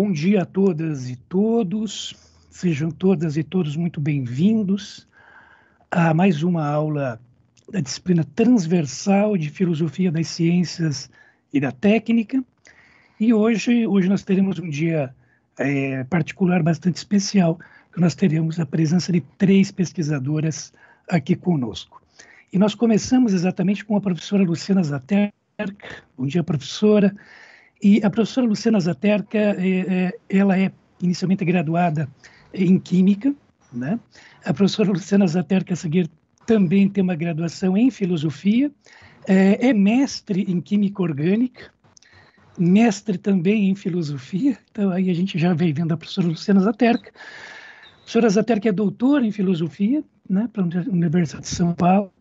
Bom dia a todas e todos, sejam todas e todos muito bem-vindos a mais uma aula da disciplina transversal de Filosofia das Ciências e da Técnica. E hoje, hoje nós teremos um dia é, particular bastante especial, que nós teremos a presença de três pesquisadoras aqui conosco. E nós começamos exatamente com a professora Luciana Zaterk. Bom dia, professora. E a professora Luciana Zaterka, é, é, ela é inicialmente graduada em Química, né? A professora Luciana Zaterka, seguir, também tem uma graduação em Filosofia, é, é mestre em Química Orgânica, mestre também em Filosofia, então aí a gente já vem vendo a professora Luciana Zaterka. A professora Zaterka é doutora em Filosofia, né, pela Universidade de São Paulo,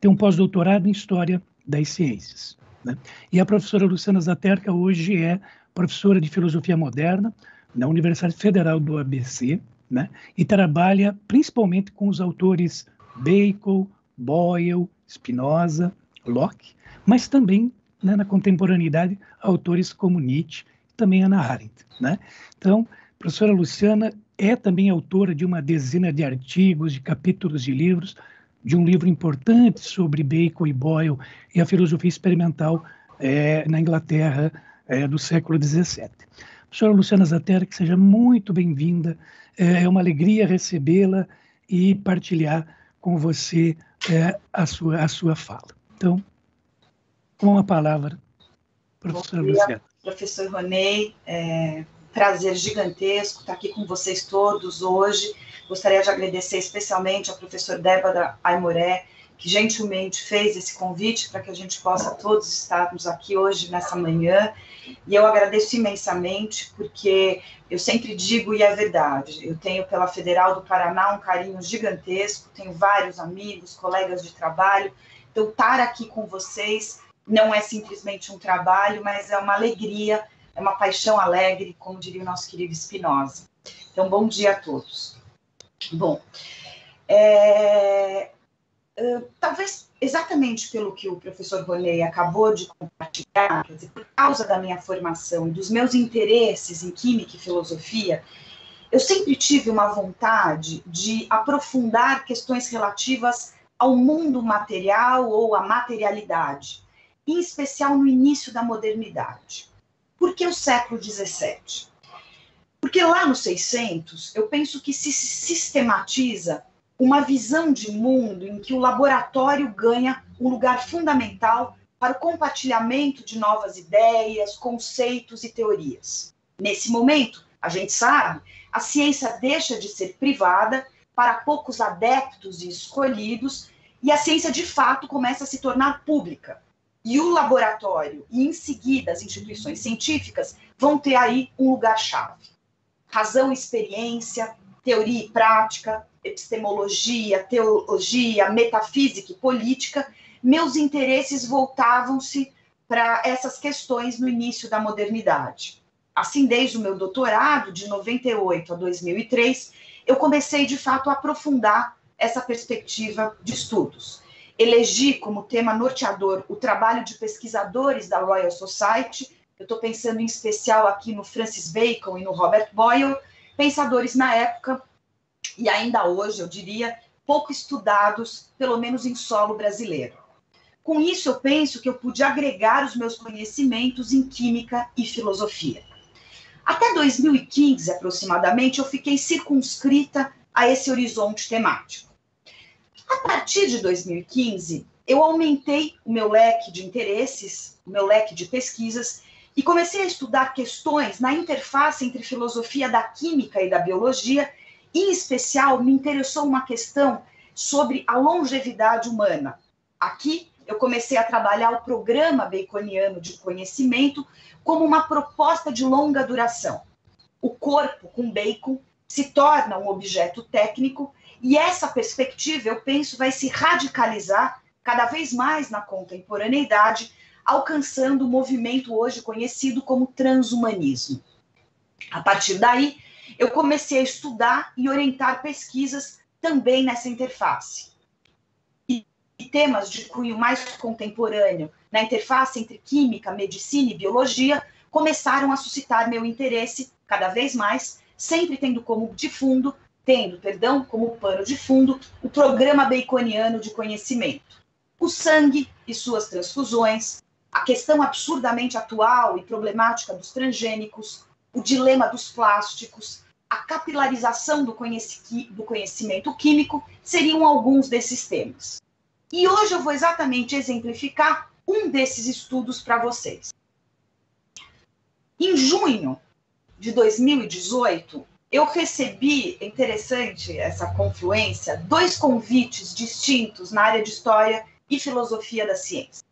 tem um pós-doutorado em História das Ciências. Né? E a professora Luciana Zaterka hoje é professora de Filosofia Moderna na Universidade Federal do ABC, né? e trabalha principalmente com os autores Bacon, Boyle, Spinoza, Locke, mas também né, na contemporaneidade autores como Nietzsche e também Hannah Arendt. Né? Então, a professora Luciana é também autora de uma dezena de artigos, de capítulos de livros de um livro importante sobre Bacon e Boyle e a filosofia experimental é, na Inglaterra é, do século XVII. Professora Luciana Zatera, que seja muito bem-vinda. É, é uma alegria recebê-la e partilhar com você é, a, sua, a sua fala. Então, com a palavra, professora Luciana. Professor Ronei, é, prazer gigantesco estar aqui com vocês todos hoje Gostaria de agradecer especialmente ao professor Débora Aimoré, que gentilmente fez esse convite para que a gente possa todos estarmos aqui hoje, nessa manhã. E eu agradeço imensamente, porque eu sempre digo, e é verdade, eu tenho pela Federal do Paraná um carinho gigantesco, tenho vários amigos, colegas de trabalho. Então, estar aqui com vocês não é simplesmente um trabalho, mas é uma alegria, é uma paixão alegre, como diria o nosso querido Spinoza. Então, bom dia a todos. Bom, é, uh, talvez exatamente pelo que o professor Roney acabou de compartilhar, dizer, por causa da minha formação e dos meus interesses em química e filosofia, eu sempre tive uma vontade de aprofundar questões relativas ao mundo material ou à materialidade, em especial no início da modernidade. Por que o século XVII? Porque lá no 600, eu penso que se sistematiza uma visão de mundo em que o laboratório ganha um lugar fundamental para o compartilhamento de novas ideias, conceitos e teorias. Nesse momento, a gente sabe, a ciência deixa de ser privada para poucos adeptos e escolhidos, e a ciência de fato começa a se tornar pública. E o laboratório e em seguida as instituições científicas vão ter aí um lugar-chave razão experiência, teoria e prática, epistemologia, teologia, metafísica e política, meus interesses voltavam-se para essas questões no início da modernidade. Assim, desde o meu doutorado, de 98 a 2003, eu comecei de fato a aprofundar essa perspectiva de estudos. Elegi como tema norteador o trabalho de pesquisadores da Royal Society, eu estou pensando em especial aqui no Francis Bacon e no Robert Boyle, pensadores na época e ainda hoje, eu diria, pouco estudados, pelo menos em solo brasileiro. Com isso, eu penso que eu pude agregar os meus conhecimentos em química e filosofia. Até 2015, aproximadamente, eu fiquei circunscrita a esse horizonte temático. A partir de 2015, eu aumentei o meu leque de interesses, o meu leque de pesquisas, e comecei a estudar questões na interface entre filosofia da química e da biologia. Em especial, me interessou uma questão sobre a longevidade humana. Aqui, eu comecei a trabalhar o programa baconiano de conhecimento como uma proposta de longa duração. O corpo com bacon se torna um objeto técnico e essa perspectiva, eu penso, vai se radicalizar cada vez mais na contemporaneidade alcançando o movimento hoje conhecido como transhumanismo. A partir daí, eu comecei a estudar e orientar pesquisas também nessa interface. E, temas de cunho mais contemporâneo, na interface entre química, medicina e biologia, começaram a suscitar meu interesse cada vez mais, sempre tendo como de fundo, tendo, perdão, como pano de fundo, o programa baconiano de conhecimento. O sangue e suas transfusões, a questão absurdamente atual e problemática dos transgênicos, o dilema dos plásticos, a capilarização do, conheci do conhecimento químico seriam alguns desses temas. E hoje eu vou exatamente exemplificar um desses estudos para vocês. Em junho de 2018, eu recebi, interessante essa confluência, dois convites distintos na área de História e Filosofia da Ciência.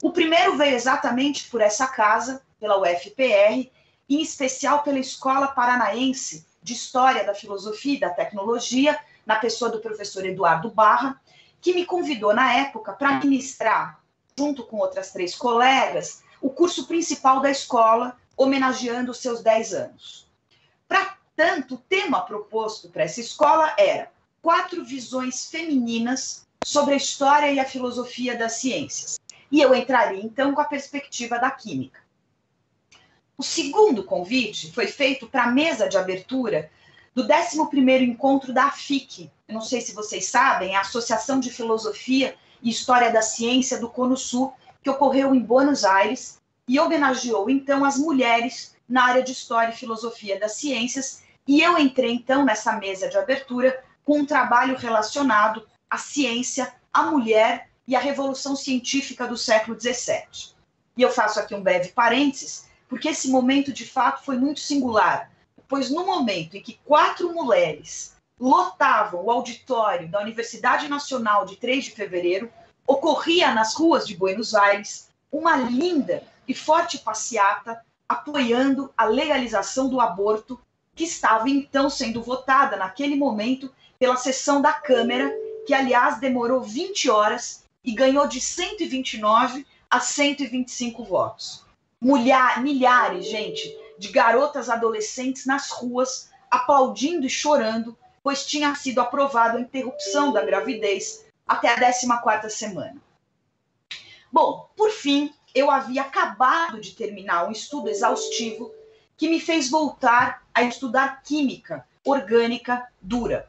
O primeiro veio exatamente por essa casa, pela UFPR, em especial pela Escola Paranaense de História da Filosofia e da Tecnologia, na pessoa do professor Eduardo Barra, que me convidou na época para ministrar, junto com outras três colegas, o curso principal da escola, homenageando os seus 10 anos. Para tanto, o tema proposto para essa escola era quatro visões femininas sobre a história e a filosofia das ciências. E eu entraria então com a perspectiva da química. O segundo convite foi feito para a mesa de abertura do 11º encontro da AFIC. Eu não sei se vocês sabem, é a Associação de Filosofia e História da Ciência do Cono Sul, que ocorreu em Buenos Aires e homenageou então as mulheres na área de História e Filosofia das Ciências. E eu entrei então nessa mesa de abertura com um trabalho relacionado à ciência, à mulher e à revolução científica do século XVII. E eu faço aqui um breve parênteses porque esse momento de fato foi muito singular, pois no momento em que quatro mulheres lotavam o auditório da Universidade Nacional de 3 de Fevereiro, ocorria nas ruas de Buenos Aires uma linda e forte passeata apoiando a legalização do aborto, que estava então sendo votada naquele momento pela sessão da Câmara, que aliás demorou 20 horas e ganhou de 129 a 125 votos mulher, milhares, gente, de garotas adolescentes nas ruas aplaudindo e chorando, pois tinha sido aprovada a interrupção da gravidez até a 14ª semana. Bom, por fim, eu havia acabado de terminar um estudo exaustivo que me fez voltar a estudar química orgânica dura.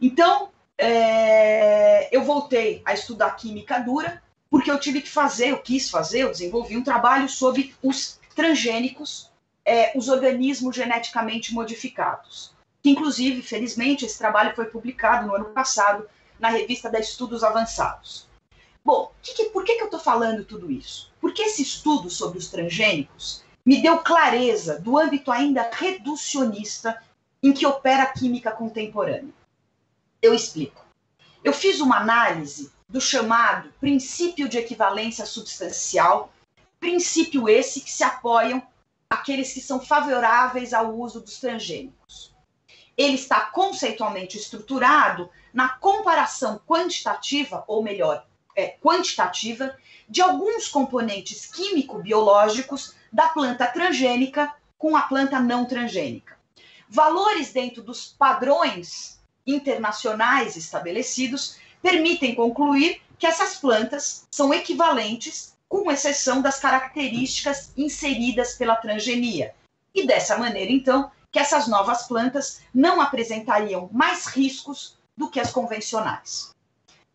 Então, é, eu voltei a estudar química dura porque eu tive que fazer, eu quis fazer, eu desenvolvi um trabalho sobre os transgênicos, é, os organismos geneticamente modificados. Que, inclusive, felizmente, esse trabalho foi publicado no ano passado na revista da Estudos Avançados. Bom, que que, por que, que eu estou falando tudo isso? Porque esse estudo sobre os transgênicos me deu clareza do âmbito ainda reducionista em que opera a química contemporânea. Eu explico. Eu fiz uma análise do chamado princípio de equivalência substancial, princípio esse que se apoiam aqueles que são favoráveis ao uso dos transgênicos. Ele está conceitualmente estruturado na comparação quantitativa, ou melhor, é, quantitativa, de alguns componentes químico-biológicos da planta transgênica com a planta não transgênica. Valores dentro dos padrões internacionais estabelecidos permitem concluir que essas plantas são equivalentes, com exceção das características inseridas pela transgenia. E dessa maneira, então, que essas novas plantas não apresentariam mais riscos do que as convencionais.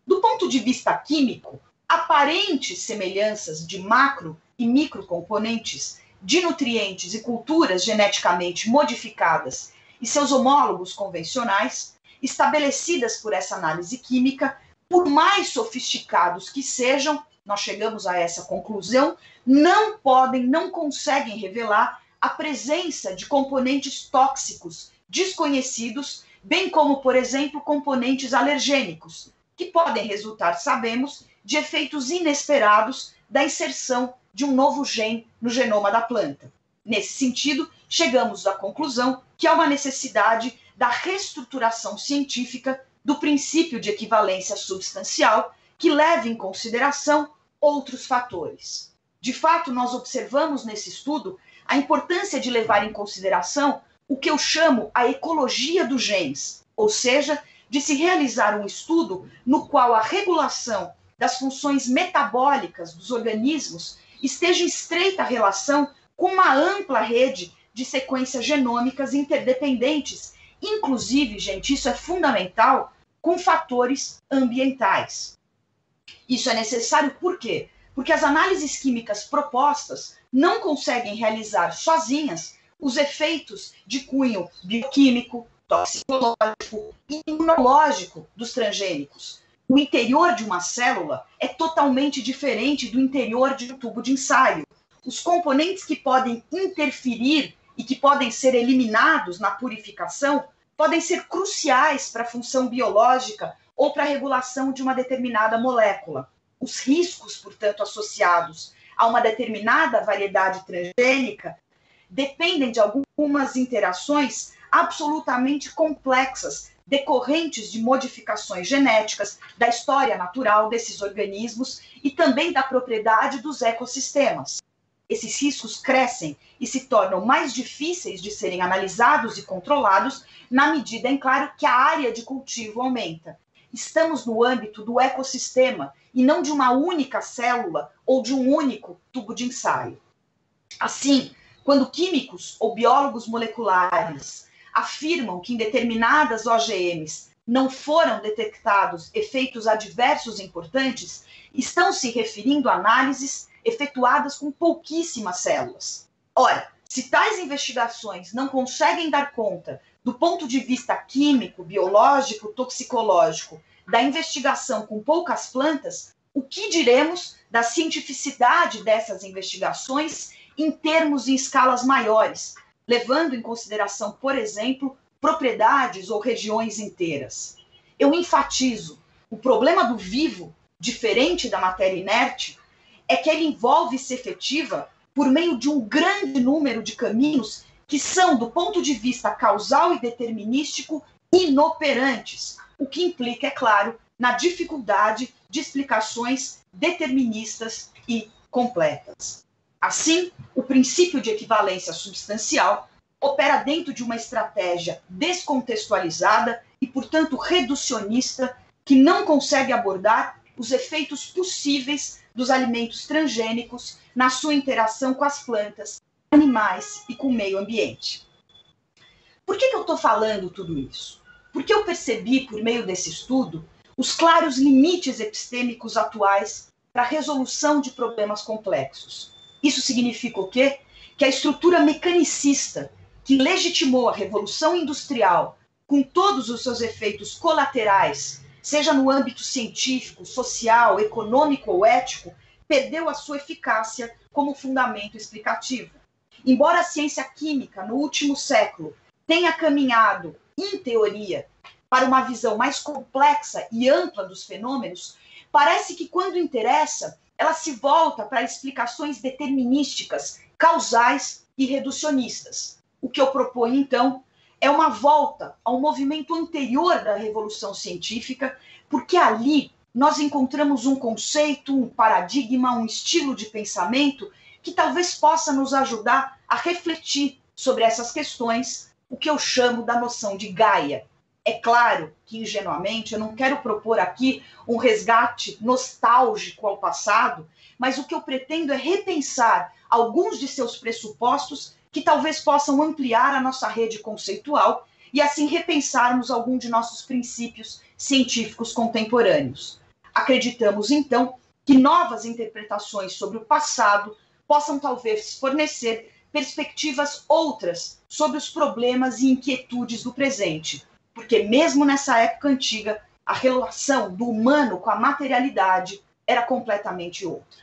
Do ponto de vista químico, aparentes semelhanças de macro e microcomponentes de nutrientes e culturas geneticamente modificadas e seus homólogos convencionais estabelecidas por essa análise química, por mais sofisticados que sejam, nós chegamos a essa conclusão, não podem, não conseguem revelar a presença de componentes tóxicos desconhecidos, bem como, por exemplo, componentes alergênicos, que podem resultar, sabemos, de efeitos inesperados da inserção de um novo gene no genoma da planta. Nesse sentido, chegamos à conclusão que há uma necessidade da reestruturação científica do princípio de equivalência substancial, que leve em consideração outros fatores. De fato, nós observamos nesse estudo a importância de levar em consideração o que eu chamo a ecologia dos genes, ou seja, de se realizar um estudo no qual a regulação das funções metabólicas dos organismos esteja em estreita relação com uma ampla rede de sequências genômicas interdependentes, inclusive, gente, isso é fundamental, com fatores ambientais. Isso é necessário por quê? Porque as análises químicas propostas não conseguem realizar sozinhas os efeitos de cunho bioquímico, toxicológico e imunológico dos transgênicos. O interior de uma célula é totalmente diferente do interior de um tubo de ensaio. Os componentes que podem interferir e que podem ser eliminados na purificação podem ser cruciais para a função biológica ou para a regulação de uma determinada molécula. Os riscos, portanto, associados a uma determinada variedade transgênica dependem de algumas interações absolutamente complexas, decorrentes de modificações genéticas, da história natural desses organismos e também da propriedade dos ecossistemas. Esses riscos crescem e se tornam mais difíceis de serem analisados e controlados na medida, em claro, que a área de cultivo aumenta. Estamos no âmbito do ecossistema e não de uma única célula ou de um único tubo de ensaio. Assim, quando químicos ou biólogos moleculares afirmam que em determinadas OGMs não foram detectados efeitos adversos importantes, estão se referindo a análises efetuadas com pouquíssimas células. Ora, se tais investigações não conseguem dar conta, do ponto de vista químico, biológico, toxicológico, da investigação com poucas plantas, o que diremos da cientificidade dessas investigações em termos e escalas maiores, levando em consideração, por exemplo, propriedades ou regiões inteiras. Eu enfatizo: o problema do vivo, diferente da matéria inerte, é que ele envolve-se efetiva por meio de um grande número de caminhos que são, do ponto de vista causal e determinístico, inoperantes, o que implica, é claro, na dificuldade de explicações deterministas e completas. Assim, o princípio de equivalência substancial opera dentro de uma estratégia descontextualizada e, portanto, reducionista, que não consegue abordar os efeitos possíveis dos alimentos transgênicos na sua interação com as plantas, animais e com o meio ambiente. Por que, que eu estou falando tudo isso? Porque eu percebi, por meio desse estudo, os claros limites epistêmicos atuais para a resolução de problemas complexos. Isso significa o quê? Que a estrutura mecanicista que legitimou a revolução industrial, com todos os seus efeitos colaterais, seja no âmbito científico, social, econômico ou ético, perdeu a sua eficácia como fundamento explicativo. Embora a ciência química, no último século, tenha caminhado, em teoria, para uma visão mais complexa e ampla dos fenômenos, parece que quando interessa, ela se volta para explicações determinísticas, causais e reducionistas. O que eu proponho, então, é uma volta ao movimento anterior da revolução científica, porque ali nós encontramos um conceito, um paradigma, um estilo de pensamento que talvez possa nos ajudar a refletir sobre essas questões, o que eu chamo da noção de Gaia, é claro que, ingenuamente, eu não quero propor aqui um resgate nostálgico ao passado, mas o que eu pretendo é repensar alguns de seus pressupostos que talvez possam ampliar a nossa rede conceitual e assim repensarmos algum de nossos princípios científicos contemporâneos. Acreditamos, então, que novas interpretações sobre o passado possam talvez fornecer perspectivas outras sobre os problemas e inquietudes do presente porque mesmo nessa época antiga, a relação do humano com a materialidade era completamente outra.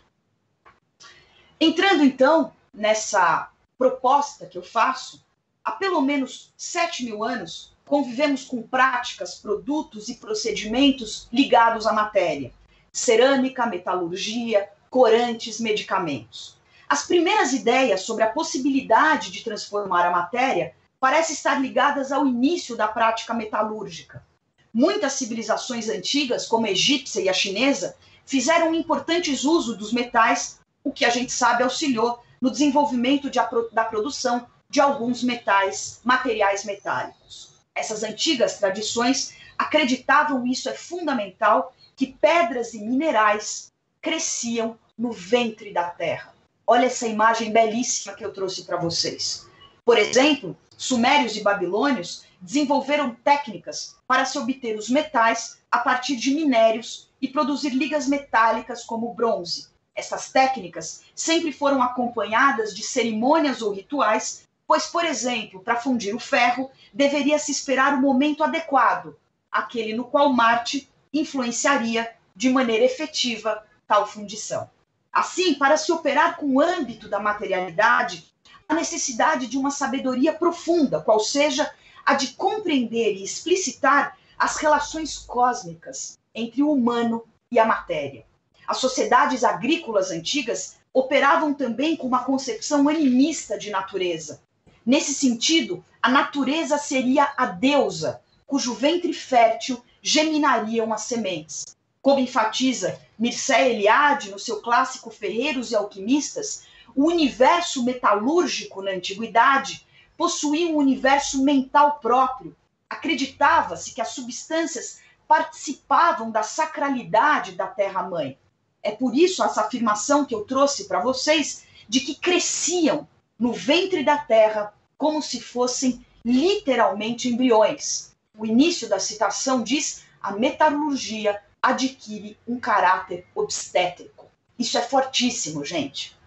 Entrando então nessa proposta que eu faço, há pelo menos 7 mil anos convivemos com práticas, produtos e procedimentos ligados à matéria: cerâmica, metalurgia, corantes, medicamentos. As primeiras ideias sobre a possibilidade de transformar a matéria parece estar ligadas ao início da prática metalúrgica. Muitas civilizações antigas, como a egípcia e a chinesa, fizeram importantes uso dos metais, o que a gente sabe auxiliou no desenvolvimento de, da produção de alguns metais, materiais metálicos. Essas antigas tradições acreditavam isso é fundamental que pedras e minerais cresciam no ventre da terra. Olha essa imagem belíssima que eu trouxe para vocês. Por exemplo, sumérios e babilônios desenvolveram técnicas para se obter os metais a partir de minérios e produzir ligas metálicas como bronze. Essas técnicas sempre foram acompanhadas de cerimônias ou rituais, pois, por exemplo, para fundir o ferro, deveria se esperar o momento adequado, aquele no qual Marte influenciaria de maneira efetiva tal fundição. Assim, para se operar com o âmbito da materialidade, há necessidade de uma sabedoria profunda, qual seja a de compreender e explicitar as relações cósmicas entre o humano e a matéria. As sociedades agrícolas antigas operavam também com uma concepção animista de natureza. Nesse sentido, a natureza seria a deusa, cujo ventre fértil geminariam as sementes. Como enfatiza Mircea Eliade no seu clássico Ferreiros e Alquimistas, o universo metalúrgico na antiguidade possuía um universo mental próprio. Acreditava-se que as substâncias participavam da sacralidade da Terra-mãe. É por isso essa afirmação que eu trouxe para vocês de que cresciam no ventre da Terra como se fossem literalmente embriões. O início da citação diz: a metalurgia adquire um caráter obstétrico. Isso é fortíssimo, gente.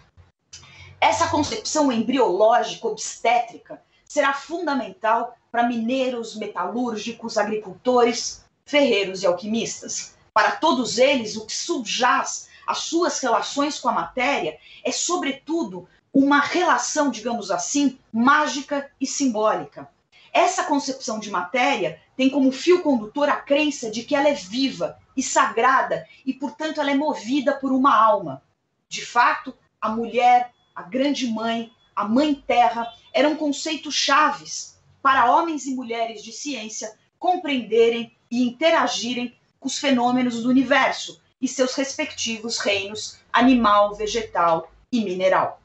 Essa concepção embriológica obstétrica será fundamental para mineiros, metalúrgicos, agricultores, ferreiros e alquimistas. Para todos eles, o que subjaz às suas relações com a matéria é, sobretudo, uma relação, digamos assim, mágica e simbólica. Essa concepção de matéria tem como fio condutor a crença de que ela é viva e sagrada e, portanto, ela é movida por uma alma. De fato, a mulher, a grande mãe, a mãe terra eram conceitos chaves para homens e mulheres de ciência compreenderem e interagirem com os fenômenos do universo e seus respectivos reinos animal, vegetal e mineral.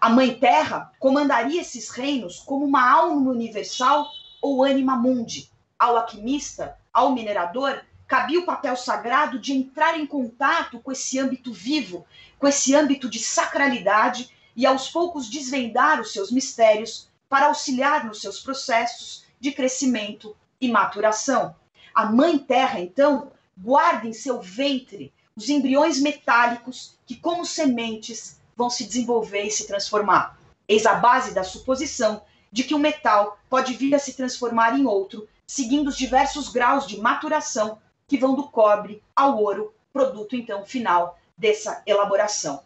A Mãe Terra comandaria esses reinos como uma alma universal ou anima mundi. Ao alquimista, ao minerador, cabia o papel sagrado de entrar em contato com esse âmbito vivo, com esse âmbito de sacralidade e aos poucos desvendar os seus mistérios para auxiliar nos seus processos de crescimento e maturação. A Mãe Terra, então, guarda em seu ventre os embriões metálicos que, como sementes, vão se desenvolver e se transformar. Eis a base da suposição de que um metal pode vir a se transformar em outro, seguindo os diversos graus de maturação que vão do cobre ao ouro, produto então final dessa elaboração.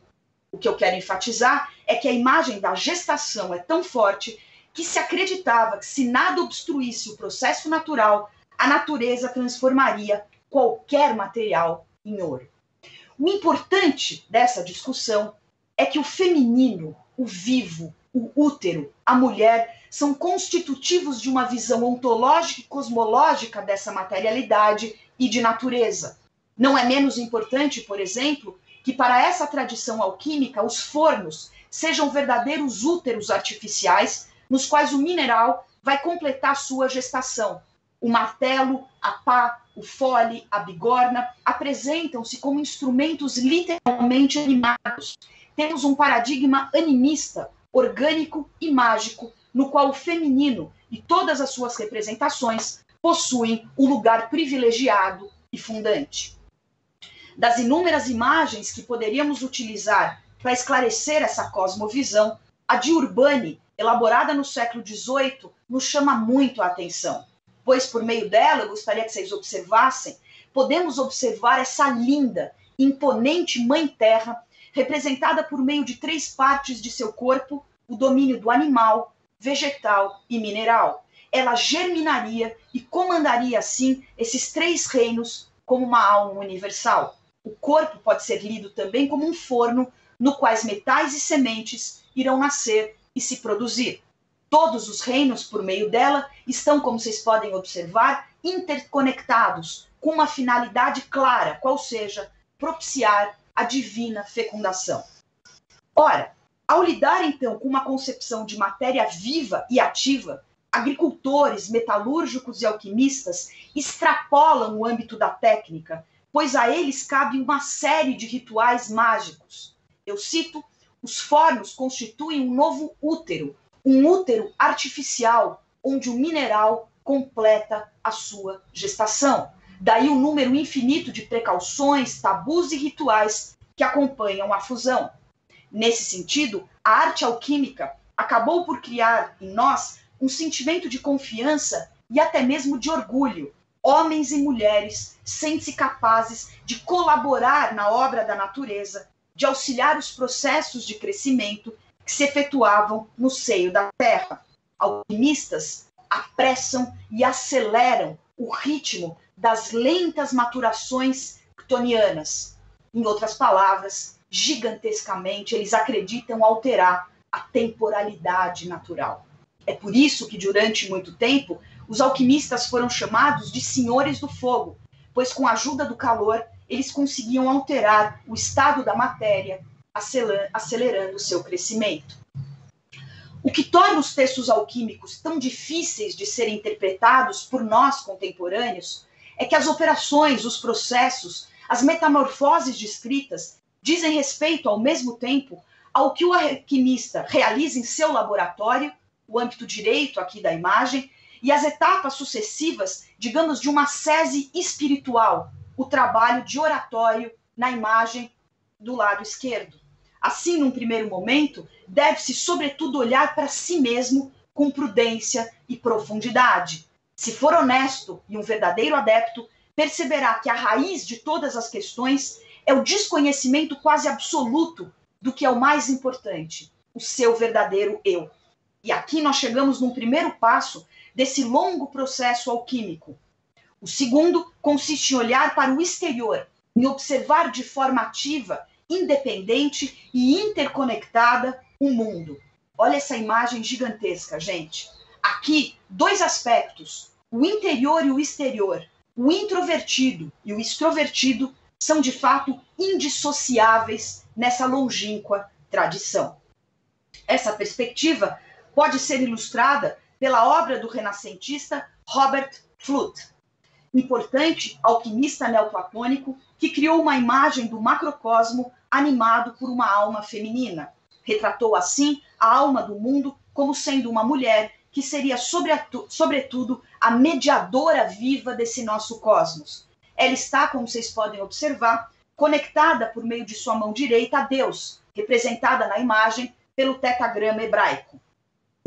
O que eu quero enfatizar é que a imagem da gestação é tão forte que se acreditava que se nada obstruísse o processo natural, a natureza transformaria qualquer material em ouro. O importante dessa discussão é que o feminino, o vivo, o útero, a mulher são constitutivos de uma visão ontológica e cosmológica dessa materialidade e de natureza. Não é menos importante, por exemplo, que para essa tradição alquímica os fornos sejam verdadeiros úteros artificiais nos quais o mineral vai completar sua gestação. O martelo, a pá, o fole, a bigorna apresentam-se como instrumentos literalmente animados. Temos um paradigma animista, orgânico e mágico, no qual o feminino e todas as suas representações possuem um lugar privilegiado e fundante das inúmeras imagens que poderíamos utilizar para esclarecer essa cosmovisão, a de Urbani, elaborada no século XVIII, nos chama muito a atenção, pois por meio dela, eu gostaria que vocês observassem, podemos observar essa linda, imponente Mãe Terra, representada por meio de três partes de seu corpo, o domínio do animal, vegetal e mineral. Ela germinaria e comandaria assim esses três reinos como uma alma universal. O corpo pode ser lido também como um forno no quais metais e sementes irão nascer e se produzir. Todos os reinos, por meio dela, estão, como vocês podem observar, interconectados, com uma finalidade clara, qual seja propiciar a divina fecundação. Ora, ao lidar então com uma concepção de matéria viva e ativa, agricultores, metalúrgicos e alquimistas extrapolam o âmbito da técnica pois a eles cabe uma série de rituais mágicos. Eu cito: os fornos constituem um novo útero, um útero artificial onde o mineral completa a sua gestação. Daí o número infinito de precauções, tabus e rituais que acompanham a fusão. Nesse sentido, a arte alquímica acabou por criar em nós um sentimento de confiança e até mesmo de orgulho. Homens e mulheres sentem-se capazes de colaborar na obra da natureza, de auxiliar os processos de crescimento que se efetuavam no seio da terra. Alquimistas apressam e aceleram o ritmo das lentas maturações ctonianas. Em outras palavras, gigantescamente, eles acreditam alterar a temporalidade natural. É por isso que, durante muito tempo, os alquimistas foram chamados de senhores do fogo, pois com a ajuda do calor, eles conseguiam alterar o estado da matéria, acelerando seu crescimento. O que torna os textos alquímicos tão difíceis de serem interpretados por nós contemporâneos é que as operações, os processos, as metamorfoses descritas dizem respeito ao mesmo tempo ao que o alquimista realiza em seu laboratório, o âmbito direito aqui da imagem, e as etapas sucessivas, digamos, de uma sese espiritual, o trabalho de oratório na imagem do lado esquerdo. Assim, num primeiro momento, deve-se, sobretudo, olhar para si mesmo com prudência e profundidade. Se for honesto e um verdadeiro adepto, perceberá que a raiz de todas as questões é o desconhecimento quase absoluto do que é o mais importante, o seu verdadeiro eu. E aqui nós chegamos num primeiro passo desse longo processo alquímico. O segundo consiste em olhar para o exterior, em observar de forma ativa, independente e interconectada o mundo. Olha essa imagem gigantesca, gente. Aqui, dois aspectos: o interior e o exterior. O introvertido e o extrovertido são de fato indissociáveis nessa longínqua tradição. Essa perspectiva pode ser ilustrada pela obra do renascentista Robert Fludd, importante alquimista neoplatônico que criou uma imagem do macrocosmo animado por uma alma feminina. Retratou assim a alma do mundo como sendo uma mulher que seria, sobretudo, a mediadora viva desse nosso cosmos. Ela está, como vocês podem observar, conectada por meio de sua mão direita a Deus, representada na imagem pelo tetagrama hebraico,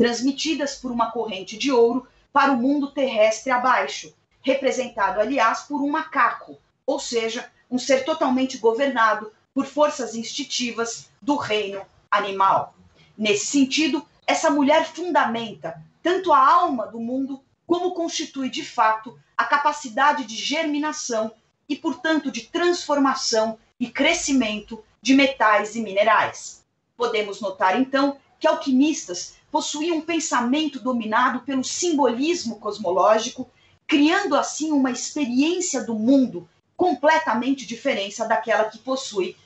transmitidas por uma corrente de ouro para o mundo terrestre abaixo, representado, aliás, por um macaco, ou seja, um ser totalmente governado por forças instintivas do reino animal. Nesse sentido, essa mulher fundamenta tanto a alma do mundo como constitui de fato a capacidade de germinação e, portanto, de transformação e crescimento de metais e minerais. Podemos notar, então, que alquimistas possuíam um pensamento dominado pelo simbolismo cosmológico, criando assim uma experiência do mundo completamente diferente daquela que possui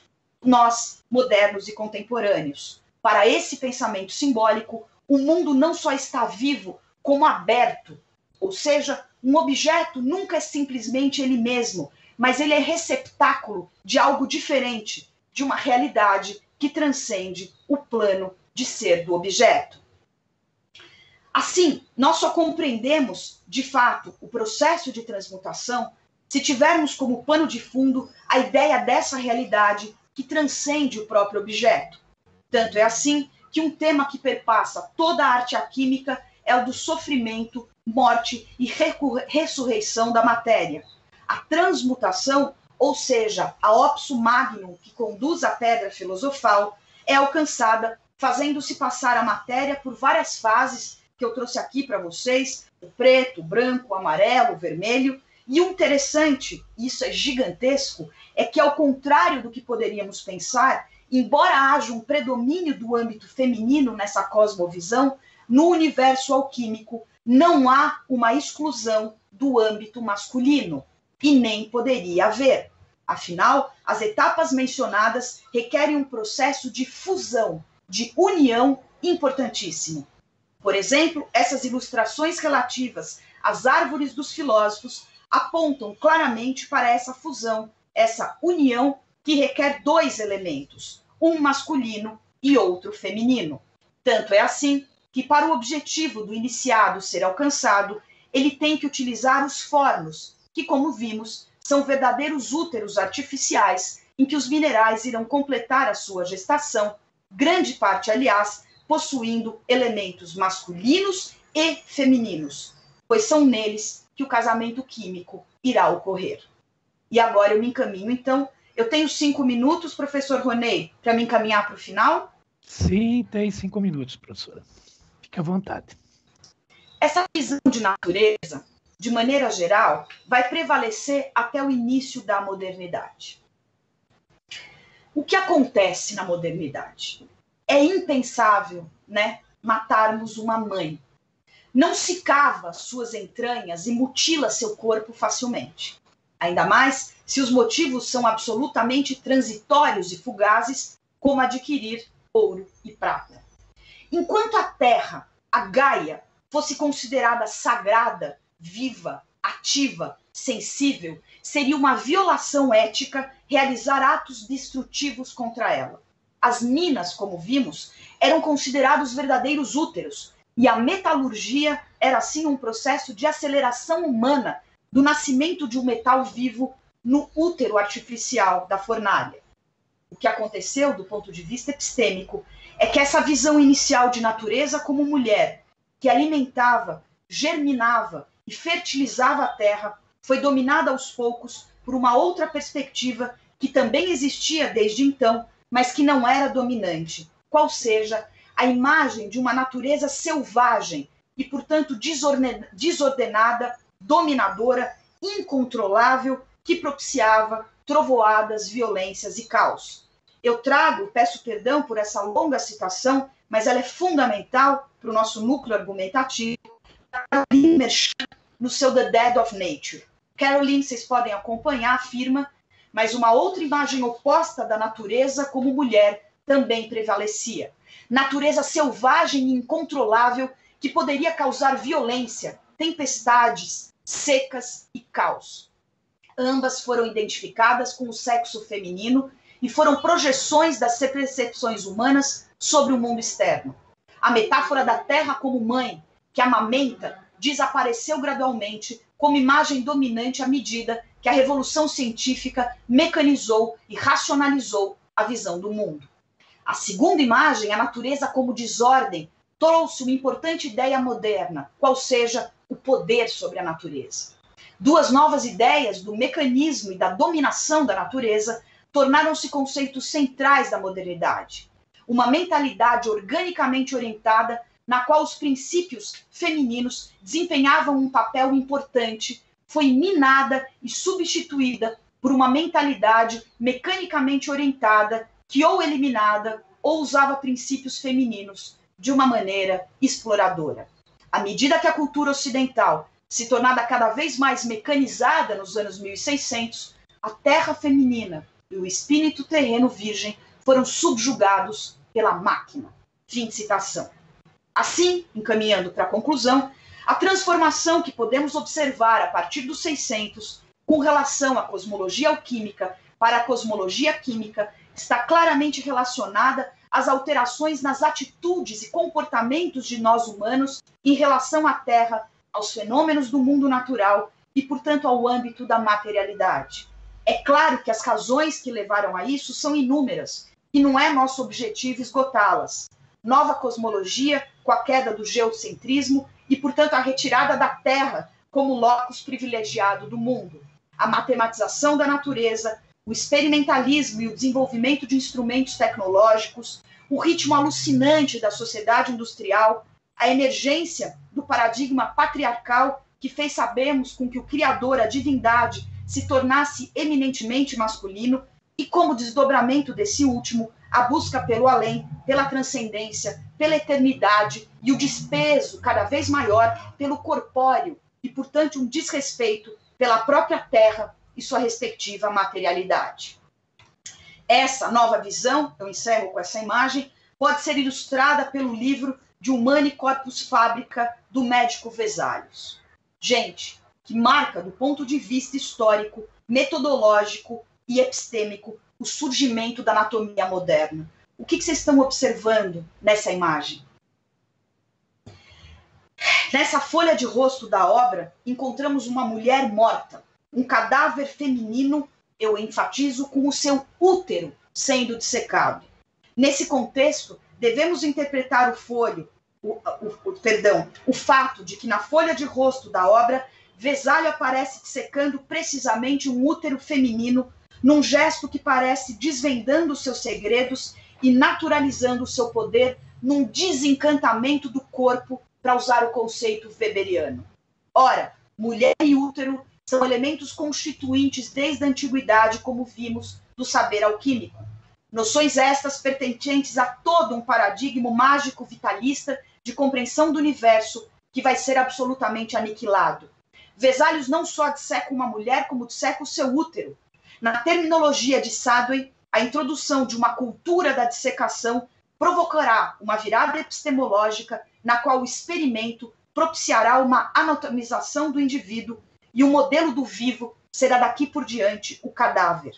nós, modernos e contemporâneos. Para esse pensamento simbólico, o mundo não só está vivo, como aberto, ou seja, um objeto nunca é simplesmente ele mesmo, mas ele é receptáculo de algo diferente, de uma realidade que transcende o plano de ser do objeto. Assim, nós só compreendemos, de fato, o processo de transmutação se tivermos como pano de fundo a ideia dessa realidade que transcende o próprio objeto. Tanto é assim que um tema que perpassa toda a arte alquímica é o do sofrimento, morte e ressurreição da matéria, a transmutação, ou seja, a opso magnum que conduz à pedra filosofal, é alcançada fazendo-se passar a matéria por várias fases que eu trouxe aqui para vocês: o preto, o branco, o amarelo, o vermelho. E o interessante, isso é gigantesco, é que ao contrário do que poderíamos pensar, embora haja um predomínio do âmbito feminino nessa cosmovisão, no universo alquímico não há uma exclusão do âmbito masculino e nem poderia haver. Afinal, as etapas mencionadas requerem um processo de fusão, de união importantíssimo. Por exemplo, essas ilustrações relativas às árvores dos filósofos apontam claramente para essa fusão, essa união que requer dois elementos, um masculino e outro feminino. Tanto é assim que, para o objetivo do iniciado ser alcançado, ele tem que utilizar os fornos, que, como vimos, são verdadeiros úteros artificiais em que os minerais irão completar a sua gestação, grande parte, aliás, possuindo elementos masculinos e femininos, pois são neles que o casamento químico irá ocorrer. E agora eu me encaminho, então. Eu tenho cinco minutos, professor Ronei, para me encaminhar para o final? Sim, tem cinco minutos, professora. Fique à vontade. Essa visão de natureza, de maneira geral, vai prevalecer até o início da modernidade. O que acontece na modernidade? É impensável, né, matarmos uma mãe. Não se cava suas entranhas e mutila seu corpo facilmente. Ainda mais se os motivos são absolutamente transitórios e fugazes, como adquirir ouro e prata. Enquanto a terra, a Gaia, fosse considerada sagrada, viva, ativa, sensível, seria uma violação ética realizar atos destrutivos contra ela. As minas, como vimos, eram considerados verdadeiros úteros, e a metalurgia era assim um processo de aceleração humana do nascimento de um metal vivo no útero artificial da fornalha. O que aconteceu do ponto de vista epistêmico é que essa visão inicial de natureza como mulher, que alimentava, germinava e fertilizava a terra, foi dominada aos poucos por uma outra perspectiva que também existia desde então, mas que não era dominante, qual seja a imagem de uma natureza selvagem e, portanto, desordenada, dominadora, incontrolável, que propiciava trovoadas, violências e caos. Eu trago, peço perdão por essa longa citação, mas ela é fundamental para o nosso núcleo argumentativo, no seu The Dead of Nature. Caroline, vocês podem acompanhar, afirma, mas uma outra imagem oposta da natureza como mulher também prevalecia. Natureza selvagem e incontrolável que poderia causar violência, tempestades, secas e caos. Ambas foram identificadas com o sexo feminino e foram projeções das percepções humanas sobre o mundo externo. A metáfora da terra como mãe, que amamenta, desapareceu gradualmente como imagem dominante à medida que a revolução científica mecanizou e racionalizou a visão do mundo. A segunda imagem, a natureza como desordem, trouxe uma importante ideia moderna, qual seja o poder sobre a natureza. Duas novas ideias do mecanismo e da dominação da natureza tornaram-se conceitos centrais da modernidade. Uma mentalidade organicamente orientada na qual os princípios femininos desempenhavam um papel importante, foi minada e substituída por uma mentalidade mecanicamente orientada que ou eliminada ou usava princípios femininos de uma maneira exploradora. À medida que a cultura ocidental se tornava cada vez mais mecanizada nos anos 1600, a terra feminina e o espírito terreno virgem foram subjugados pela máquina. Fim de citação. Assim, encaminhando para a conclusão, a transformação que podemos observar a partir dos 600 com relação à cosmologia alquímica para a cosmologia química está claramente relacionada às alterações nas atitudes e comportamentos de nós humanos em relação à Terra, aos fenômenos do mundo natural e, portanto, ao âmbito da materialidade. É claro que as razões que levaram a isso são inúmeras e não é nosso objetivo esgotá-las nova cosmologia com a queda do geocentrismo e, portanto, a retirada da Terra como locus privilegiado do mundo, a matematização da natureza, o experimentalismo e o desenvolvimento de instrumentos tecnológicos, o ritmo alucinante da sociedade industrial, a emergência do paradigma patriarcal que fez sabemos com que o Criador, a divindade, se tornasse eminentemente masculino e como desdobramento desse último, a busca pelo além, pela transcendência, pela eternidade e o desprezo cada vez maior pelo corpóreo e, portanto, um desrespeito pela própria terra e sua respectiva materialidade. Essa nova visão, eu encerro com essa imagem, pode ser ilustrada pelo livro de Humani Corpus Fábrica do médico Vesalius. Gente, que marca do ponto de vista histórico, metodológico e epistêmico o surgimento da anatomia moderna. O que, que vocês estão observando nessa imagem? Nessa folha de rosto da obra, encontramos uma mulher morta, um cadáver feminino, eu enfatizo, com o seu útero sendo dissecado. Nesse contexto, devemos interpretar o folho, o, o, o, perdão, o fato de que na folha de rosto da obra, Vesalho aparece dissecando precisamente um útero feminino, num gesto que parece desvendando seus segredos e naturalizando o seu poder num desencantamento do corpo, para usar o conceito weberiano. Ora, mulher e útero são elementos constituintes desde a antiguidade, como vimos, do saber alquímico. Noções estas pertencentes a todo um paradigma mágico vitalista de compreensão do universo que vai ser absolutamente aniquilado. Vesalhos não só disseca uma mulher, como disseca o seu útero. Na terminologia de Sadway, a introdução de uma cultura da dissecação provocará uma virada epistemológica na qual o experimento propiciará uma anatomização do indivíduo e o modelo do vivo será daqui por diante o cadáver.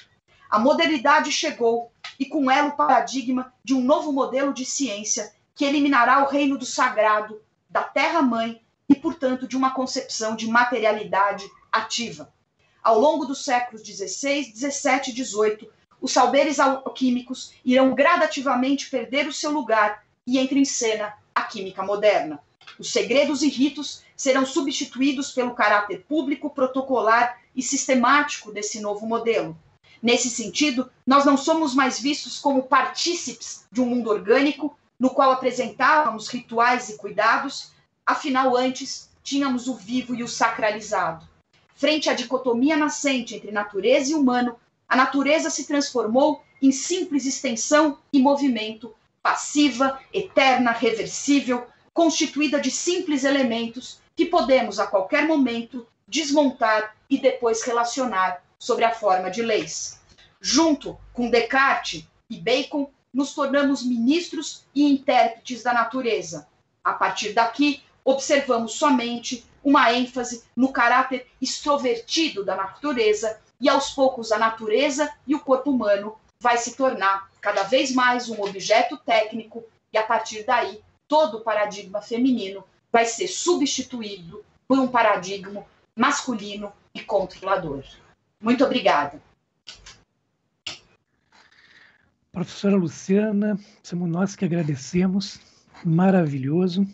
A modernidade chegou e com ela o paradigma de um novo modelo de ciência que eliminará o reino do sagrado, da terra-mãe e, portanto, de uma concepção de materialidade ativa. Ao longo dos séculos XVI, XVII e XVIII, os saberes alquímicos irão gradativamente perder o seu lugar e entra em cena a química moderna. Os segredos e ritos serão substituídos pelo caráter público, protocolar e sistemático desse novo modelo. Nesse sentido, nós não somos mais vistos como partícipes de um mundo orgânico, no qual apresentávamos rituais e cuidados, afinal, antes tínhamos o vivo e o sacralizado. Frente à dicotomia nascente entre natureza e humano, a natureza se transformou em simples extensão e movimento, passiva, eterna, reversível, constituída de simples elementos que podemos a qualquer momento desmontar e depois relacionar sobre a forma de leis. Junto com Descartes e Bacon, nos tornamos ministros e intérpretes da natureza. A partir daqui, observamos somente uma ênfase no caráter extrovertido da natureza e aos poucos a natureza e o corpo humano vai se tornar cada vez mais um objeto técnico e a partir daí todo o paradigma feminino vai ser substituído por um paradigma masculino e controlador. Muito obrigada. Professora Luciana, somos nós que agradecemos, maravilhoso.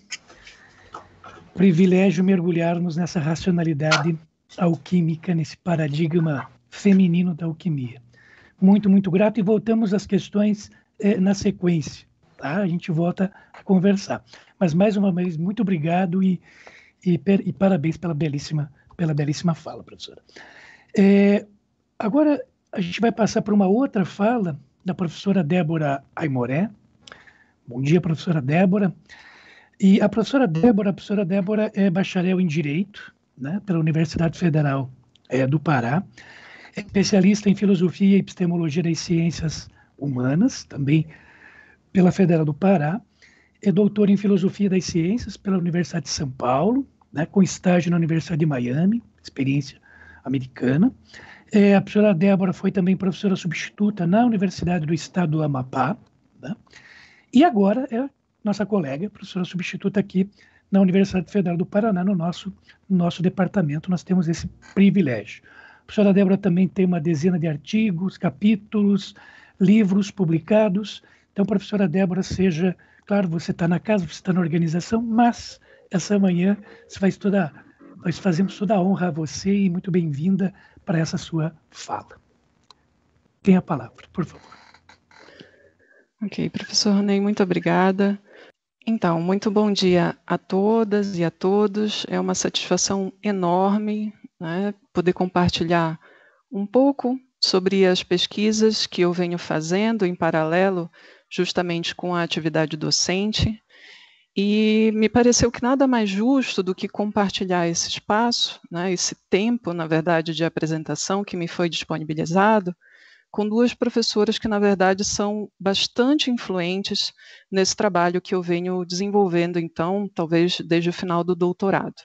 Privilégio mergulharmos nessa racionalidade alquímica, nesse paradigma feminino da alquimia. Muito, muito grato e voltamos às questões eh, na sequência. Tá? A gente volta a conversar. Mas mais uma vez, muito obrigado e, e, e parabéns pela belíssima, pela belíssima fala, professora. É, agora a gente vai passar para uma outra fala da professora Débora Aimoré. Bom dia, professora Débora. E a professora Débora, a professora Débora é bacharel em Direito, né, pela Universidade Federal é, do Pará é especialista em filosofia e epistemologia das ciências humanas, também pela Federal do Pará, é doutor em filosofia das ciências pela Universidade de São Paulo, né, com estágio na Universidade de Miami, experiência americana. É, a professora Débora foi também professora substituta na Universidade do Estado do Amapá, né, e agora é nossa colega, professora substituta aqui na Universidade Federal do Paraná, no nosso, no nosso departamento, nós temos esse privilégio. A professora Débora também tem uma dezena de artigos, capítulos, livros publicados. Então, professora Débora, seja, claro, você está na casa, você está na organização, mas essa manhã você vai estudar, nós fazemos toda a honra a você e muito bem-vinda para essa sua fala. Tem a palavra, por favor. Ok, professor Ney, muito obrigada. Então, muito bom dia a todas e a todos. É uma satisfação enorme né, poder compartilhar um pouco sobre as pesquisas que eu venho fazendo em paralelo, justamente com a atividade docente, e me pareceu que nada mais justo do que compartilhar esse espaço, né, esse tempo, na verdade, de apresentação que me foi disponibilizado, com duas professoras que, na verdade, são bastante influentes nesse trabalho que eu venho desenvolvendo, então, talvez desde o final do doutorado.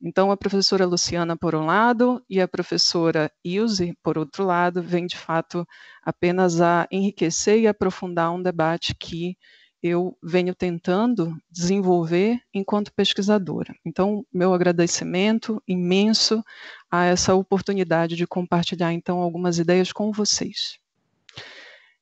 Então, a professora Luciana, por um lado, e a professora Ilse, por outro lado, vem de fato apenas a enriquecer e aprofundar um debate que eu venho tentando desenvolver enquanto pesquisadora. Então, meu agradecimento imenso a essa oportunidade de compartilhar então algumas ideias com vocês.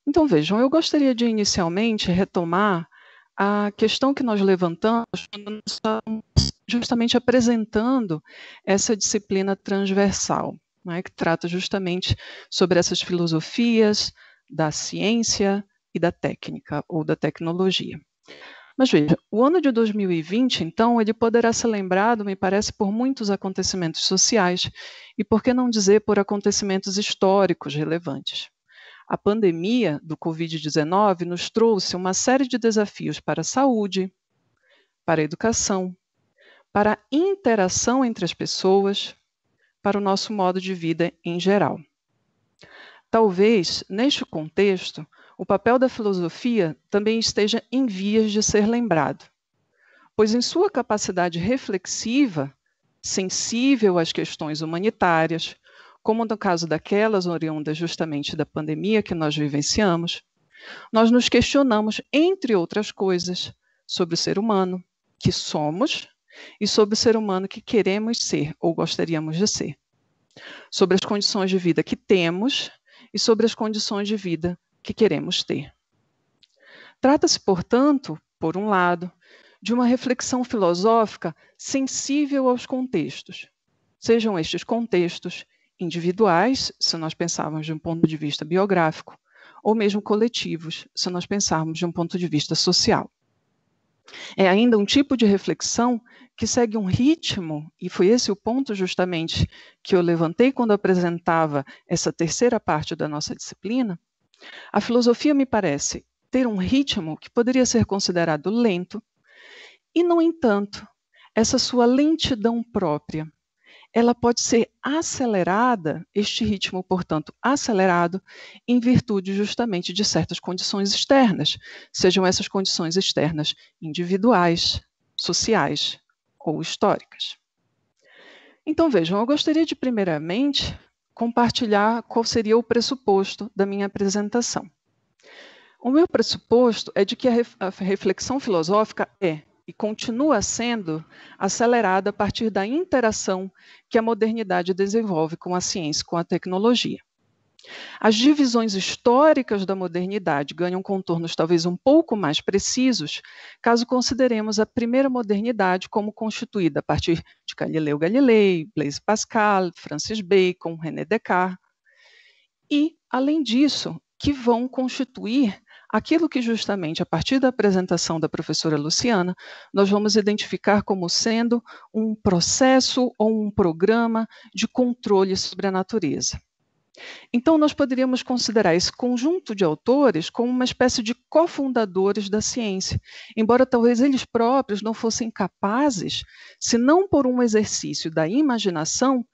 Então, vejam, eu gostaria de inicialmente retomar a questão que nós levantamos quando nós justamente apresentando essa disciplina transversal, né, que trata justamente sobre essas filosofias da ciência e da técnica ou da tecnologia. Mas veja, o ano de 2020, então, ele poderá ser lembrado, me parece, por muitos acontecimentos sociais e, por que não dizer, por acontecimentos históricos relevantes. A pandemia do Covid-19 nos trouxe uma série de desafios para a saúde, para a educação, para a interação entre as pessoas, para o nosso modo de vida em geral. Talvez, neste contexto, o papel da filosofia também esteja em vias de ser lembrado, pois, em sua capacidade reflexiva, sensível às questões humanitárias, como no caso daquelas oriundas justamente da pandemia que nós vivenciamos, nós nos questionamos, entre outras coisas, sobre o ser humano que somos e sobre o ser humano que queremos ser ou gostaríamos de ser, sobre as condições de vida que temos e sobre as condições de vida que queremos ter. Trata-se, portanto, por um lado, de uma reflexão filosófica sensível aos contextos, sejam estes contextos individuais, se nós pensarmos de um ponto de vista biográfico, ou mesmo coletivos, se nós pensarmos de um ponto de vista social. É ainda um tipo de reflexão que segue um ritmo, e foi esse o ponto justamente que eu levantei quando apresentava essa terceira parte da nossa disciplina. A filosofia me parece ter um ritmo que poderia ser considerado lento, e, no entanto, essa sua lentidão própria ela pode ser acelerada, este ritmo, portanto, acelerado, em virtude justamente de certas condições externas, sejam essas condições externas individuais, sociais ou históricas. Então, vejam, eu gostaria de, primeiramente, compartilhar qual seria o pressuposto da minha apresentação. O meu pressuposto é de que a reflexão filosófica é e continua sendo acelerada a partir da interação que a modernidade desenvolve com a ciência, com a tecnologia. As divisões históricas da modernidade ganham contornos talvez um pouco mais precisos, caso consideremos a primeira modernidade como constituída a partir de Galileu Galilei, Blaise Pascal, Francis Bacon, René Descartes, e, além disso, que vão constituir aquilo que justamente a partir da apresentação da professora Luciana, nós vamos identificar como sendo um processo ou um programa de controle sobre a natureza. Então, nós poderíamos considerar esse conjunto de autores como uma espécie de cofundadores da ciência, embora talvez eles próprios não fossem capazes, se não por um exercício da imaginação,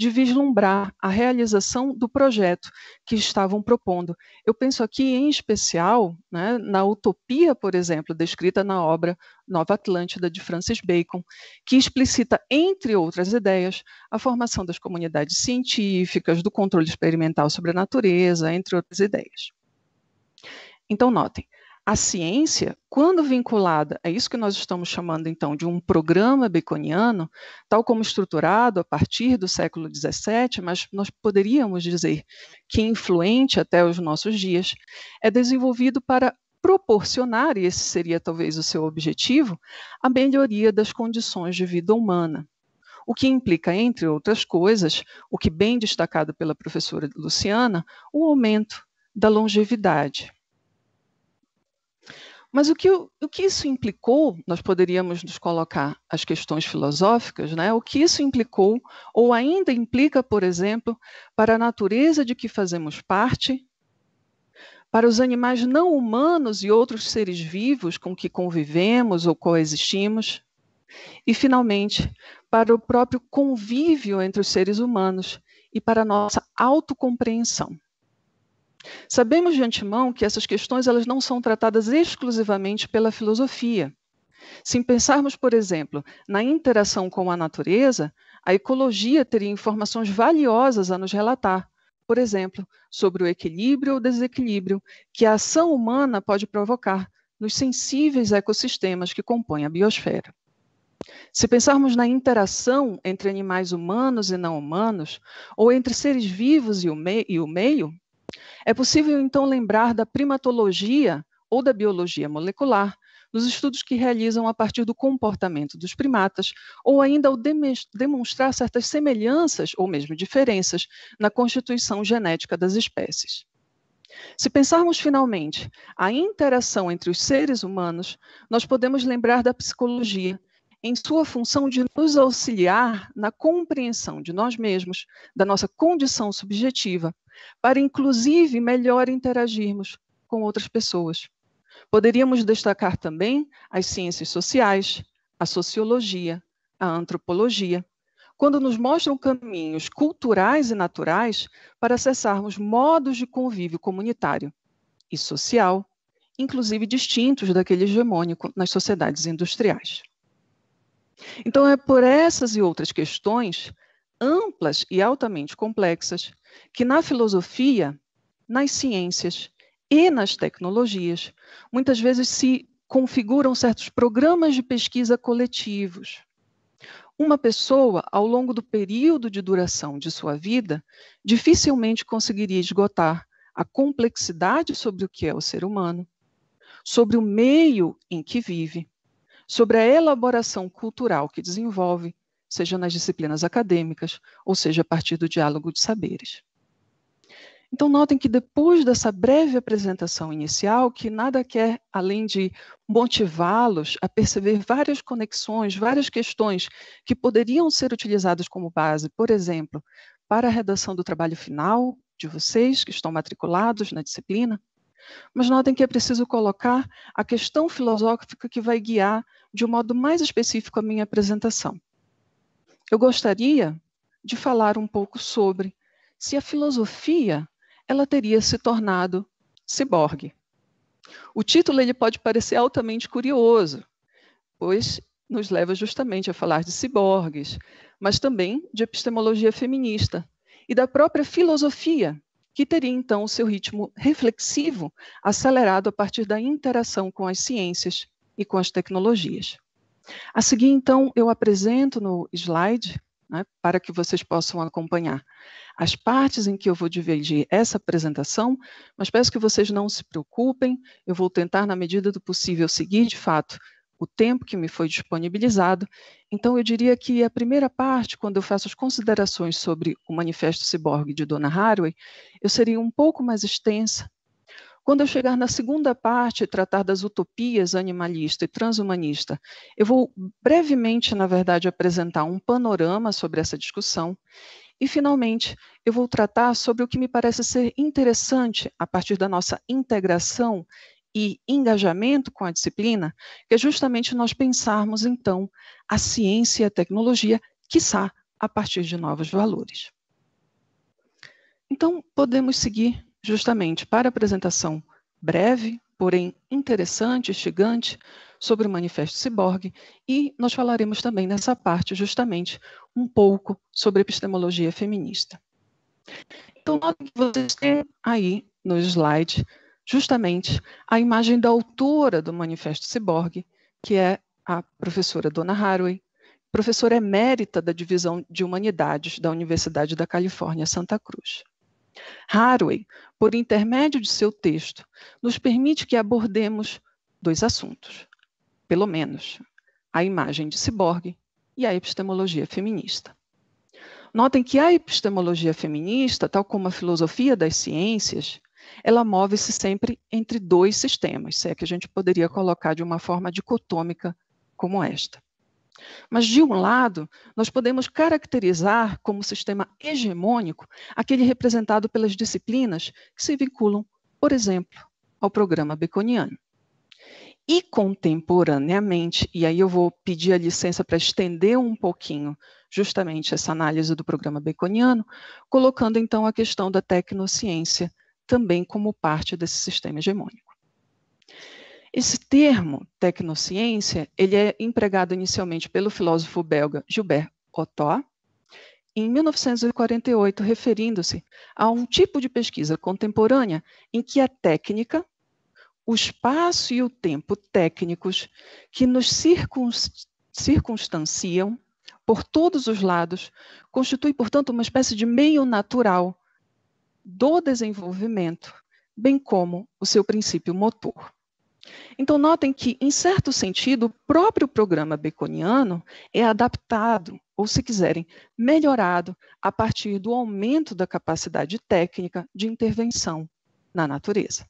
de vislumbrar a realização do projeto que estavam propondo. Eu penso aqui, em especial, né, na utopia, por exemplo, descrita na obra Nova Atlântida, de Francis Bacon, que explicita, entre outras ideias, a formação das comunidades científicas, do controle experimental sobre a natureza, entre outras ideias. Então, notem, a ciência, quando vinculada a isso que nós estamos chamando então de um programa baconiano, tal como estruturado a partir do século XVII, mas nós poderíamos dizer que influente até os nossos dias, é desenvolvido para proporcionar, e esse seria talvez o seu objetivo, a melhoria das condições de vida humana. O que implica, entre outras coisas, o que bem destacado pela professora Luciana, o aumento da longevidade. Mas o que, o que isso implicou, nós poderíamos nos colocar as questões filosóficas, né? o que isso implicou, ou ainda implica, por exemplo, para a natureza de que fazemos parte, para os animais não humanos e outros seres vivos com que convivemos ou coexistimos, e, finalmente, para o próprio convívio entre os seres humanos e para a nossa autocompreensão. Sabemos de antemão que essas questões elas não são tratadas exclusivamente pela filosofia. Se pensarmos, por exemplo, na interação com a natureza, a ecologia teria informações valiosas a nos relatar, por exemplo, sobre o equilíbrio ou desequilíbrio que a ação humana pode provocar, nos sensíveis ecossistemas que compõem a biosfera. Se pensarmos na interação entre animais humanos e não humanos, ou entre seres vivos e o, e o meio, é possível então lembrar da primatologia ou da biologia molecular, nos estudos que realizam a partir do comportamento dos primatas, ou ainda ao demonstrar certas semelhanças ou mesmo diferenças na constituição genética das espécies. Se pensarmos finalmente a interação entre os seres humanos, nós podemos lembrar da psicologia, em sua função de nos auxiliar na compreensão de nós mesmos, da nossa condição subjetiva, para inclusive melhor interagirmos com outras pessoas. Poderíamos destacar também as ciências sociais, a sociologia, a antropologia, quando nos mostram caminhos culturais e naturais para acessarmos modos de convívio comunitário e social, inclusive distintos daquele hegemônico nas sociedades industriais. Então, é por essas e outras questões, amplas e altamente complexas, que na filosofia, nas ciências e nas tecnologias, muitas vezes se configuram certos programas de pesquisa coletivos, uma pessoa, ao longo do período de duração de sua vida, dificilmente conseguiria esgotar a complexidade sobre o que é o ser humano, sobre o meio em que vive, sobre a elaboração cultural que desenvolve, seja nas disciplinas acadêmicas, ou seja a partir do diálogo de saberes. Então, notem que depois dessa breve apresentação inicial, que nada quer além de motivá-los a perceber várias conexões, várias questões que poderiam ser utilizadas como base, por exemplo, para a redação do trabalho final de vocês que estão matriculados na disciplina. Mas notem que é preciso colocar a questão filosófica que vai guiar de um modo mais específico a minha apresentação. Eu gostaria de falar um pouco sobre se a filosofia ela teria se tornado ciborgue. O título ele pode parecer altamente curioso, pois nos leva justamente a falar de ciborgues, mas também de epistemologia feminista e da própria filosofia, que teria então o seu ritmo reflexivo acelerado a partir da interação com as ciências e com as tecnologias. A seguir, então, eu apresento no slide, né, para que vocês possam acompanhar, as partes em que eu vou dividir essa apresentação, mas peço que vocês não se preocupem, eu vou tentar, na medida do possível, seguir de fato o tempo que me foi disponibilizado. Então, eu diria que a primeira parte, quando eu faço as considerações sobre o Manifesto Ciborgue de Donna Haraway, eu seria um pouco mais extensa. Quando eu chegar na segunda parte, tratar das utopias animalista e transhumanista, eu vou brevemente, na verdade, apresentar um panorama sobre essa discussão e, finalmente, eu vou tratar sobre o que me parece ser interessante a partir da nossa integração e engajamento com a disciplina, que é justamente nós pensarmos, então, a ciência e a tecnologia, quiçá, a partir de novos valores. Então, podemos seguir justamente para a apresentação breve, porém interessante, instigante, sobre o Manifesto Ciborgue, e nós falaremos também nessa parte, justamente, um pouco sobre epistemologia feminista. Então, vocês têm aí no slide, justamente, a imagem da autora do Manifesto Ciborgue, que é a professora Donna Haraway, professora emérita da Divisão de Humanidades da Universidade da Califórnia, Santa Cruz. Haraway, por intermédio de seu texto, nos permite que abordemos dois assuntos, pelo menos, a imagem de ciborgue e a epistemologia feminista. Notem que a epistemologia feminista, tal como a filosofia das ciências, ela move-se sempre entre dois sistemas, se é que a gente poderia colocar de uma forma dicotômica como esta. Mas, de um lado, nós podemos caracterizar como sistema hegemônico aquele representado pelas disciplinas que se vinculam, por exemplo, ao programa baconiano. E contemporaneamente, e aí eu vou pedir a licença para estender um pouquinho justamente essa análise do programa baconiano, colocando então a questão da tecnociência também como parte desse sistema hegemônico. Esse termo, tecnociência, ele é empregado inicialmente pelo filósofo belga Gilbert Otto, em 1948, referindo-se a um tipo de pesquisa contemporânea em que a técnica, o espaço e o tempo técnicos que nos circunstanciam por todos os lados, constitui, portanto, uma espécie de meio natural do desenvolvimento, bem como o seu princípio motor. Então, notem que, em certo sentido, o próprio programa baconiano é adaptado, ou, se quiserem, melhorado a partir do aumento da capacidade técnica de intervenção na natureza.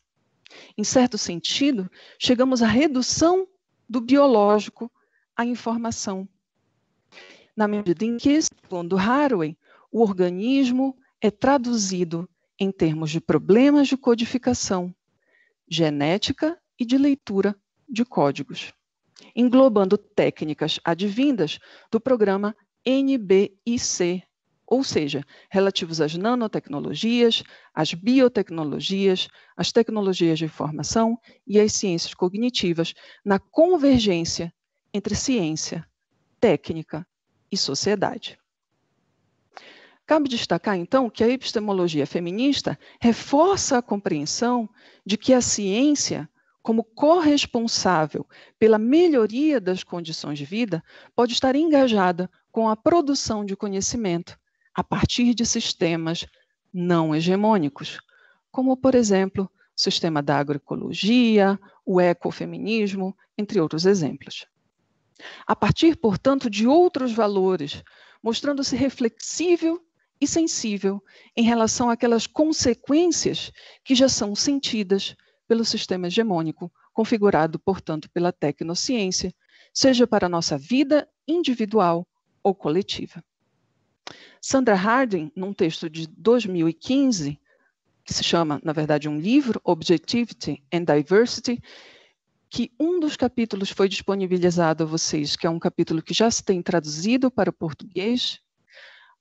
Em certo sentido, chegamos à redução do biológico à informação. Na medida em que, segundo Haraway, o organismo é traduzido em termos de problemas de codificação, genética e de leitura de códigos, englobando técnicas advindas do programa NBIC, ou seja, relativos às nanotecnologias, às biotecnologias, às tecnologias de informação e às ciências cognitivas, na convergência entre ciência, técnica e sociedade. Cabe destacar, então, que a epistemologia feminista reforça a compreensão de que a ciência como corresponsável pela melhoria das condições de vida, pode estar engajada com a produção de conhecimento a partir de sistemas não hegemônicos, como, por exemplo, o sistema da agroecologia, o ecofeminismo, entre outros exemplos. A partir, portanto, de outros valores, mostrando-se reflexível e sensível em relação àquelas consequências que já são sentidas pelo sistema hegemônico, configurado, portanto, pela tecnociência, seja para nossa vida individual ou coletiva. Sandra Harding, num texto de 2015, que se chama, na verdade, um livro, Objectivity and Diversity, que um dos capítulos foi disponibilizado a vocês, que é um capítulo que já se tem traduzido para o português,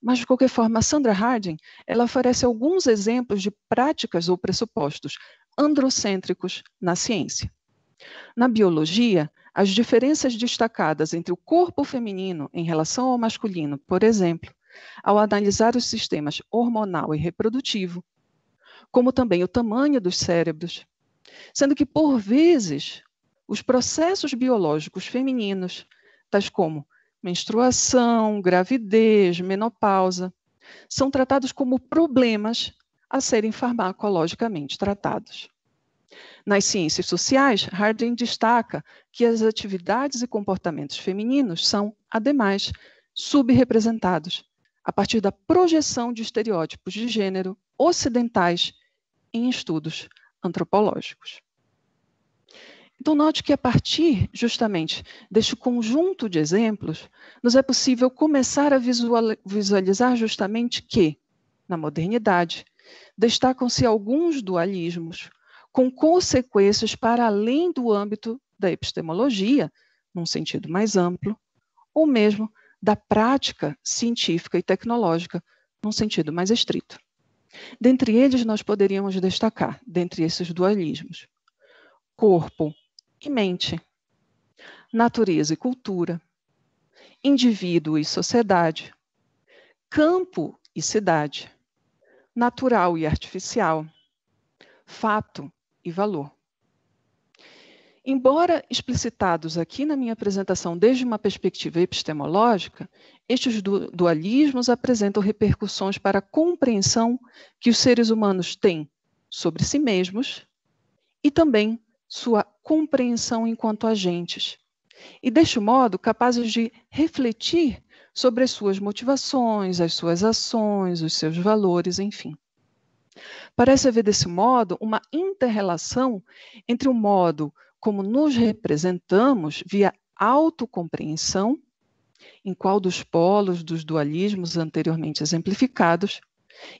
mas, de qualquer forma, a Sandra Harding, ela oferece alguns exemplos de práticas ou pressupostos androcêntricos na ciência. Na biologia, as diferenças destacadas entre o corpo feminino em relação ao masculino, por exemplo, ao analisar os sistemas hormonal e reprodutivo, como também o tamanho dos cérebros, sendo que, por vezes, os processos biológicos femininos, tais como menstruação, gravidez, menopausa, são tratados como problemas a serem farmacologicamente tratados. Nas ciências sociais, Harding destaca que as atividades e comportamentos femininos são, ademais, subrepresentados a partir da projeção de estereótipos de gênero ocidentais em estudos antropológicos. Então, note que a partir justamente deste conjunto de exemplos, nos é possível começar a visualizar justamente que, na modernidade, destacam-se alguns dualismos, com consequências para além do âmbito da epistemologia, num sentido mais amplo, ou mesmo da prática científica e tecnológica, num sentido mais estrito. Dentre eles, nós poderíamos destacar, dentre esses dualismos, corpo e mente, natureza e cultura, indivíduo e sociedade, campo e cidade, natural e artificial, fato e valor. Embora explicitados aqui na minha apresentação desde uma perspectiva epistemológica, estes dualismos apresentam repercussões para a compreensão que os seres humanos têm sobre si mesmos e também sua compreensão enquanto agentes, e deste modo capazes de refletir sobre as suas motivações, as suas ações, os seus valores, enfim. Parece haver, desse modo, uma interrelação entre o modo como nos representamos via autocompreensão, em qual dos polos dos dualismos anteriormente exemplificados,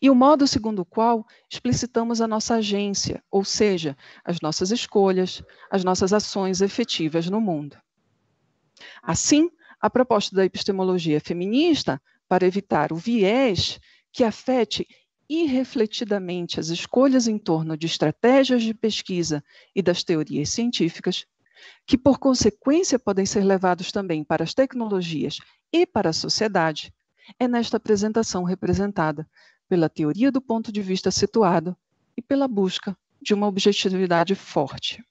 e o modo segundo o qual explicitamos a nossa agência, ou seja, as nossas escolhas, as nossas ações efetivas no mundo. Assim, a proposta da epistemologia feminista, para evitar o viés que afete irrefletidamente as escolhas em torno de estratégias de pesquisa e das teorias científicas, que por consequência podem ser levados também para as tecnologias e para a sociedade, é nesta apresentação representada pela teoria do ponto de vista situado e pela busca de uma objetividade forte.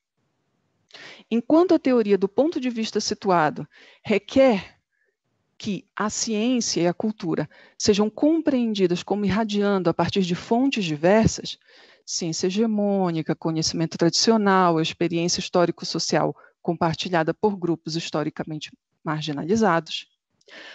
Enquanto a teoria do ponto de vista situado requer que a ciência e a cultura sejam compreendidas como irradiando a partir de fontes diversas, ciência hegemônica, conhecimento tradicional, experiência histórico-social compartilhada por grupos historicamente marginalizados,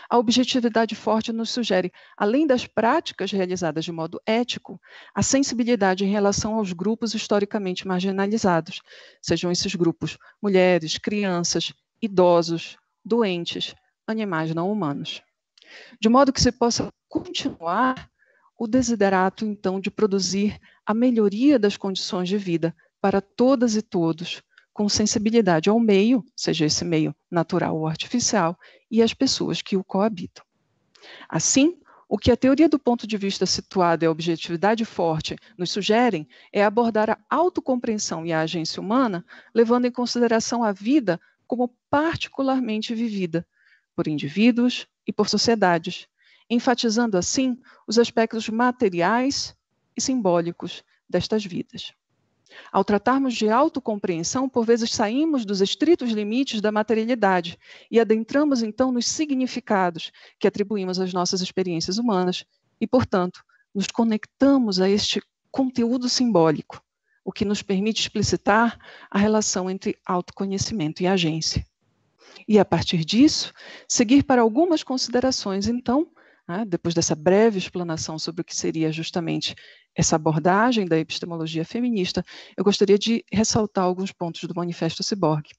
a objetividade forte nos sugere, além das práticas realizadas de modo ético, a sensibilidade em relação aos grupos historicamente marginalizados, sejam esses grupos mulheres, crianças, idosos, doentes, animais não humanos. De modo que se possa continuar o desiderato, então, de produzir a melhoria das condições de vida para todas e todos, com sensibilidade ao meio, seja esse meio natural ou artificial, e às pessoas que o coabitam. Assim, o que a teoria do ponto de vista situado e a objetividade forte nos sugerem é abordar a autocompreensão e a agência humana, levando em consideração a vida como particularmente vivida por indivíduos e por sociedades, enfatizando assim os aspectos materiais e simbólicos destas vidas. Ao tratarmos de autocompreensão, por vezes saímos dos estritos limites da materialidade e adentramos então nos significados que atribuímos às nossas experiências humanas e, portanto, nos conectamos a este conteúdo simbólico, o que nos permite explicitar a relação entre autoconhecimento e agência. E a partir disso, seguir para algumas considerações, então, né, depois dessa breve explanação sobre o que seria justamente essa abordagem da epistemologia feminista, eu gostaria de ressaltar alguns pontos do Manifesto Ciborgue.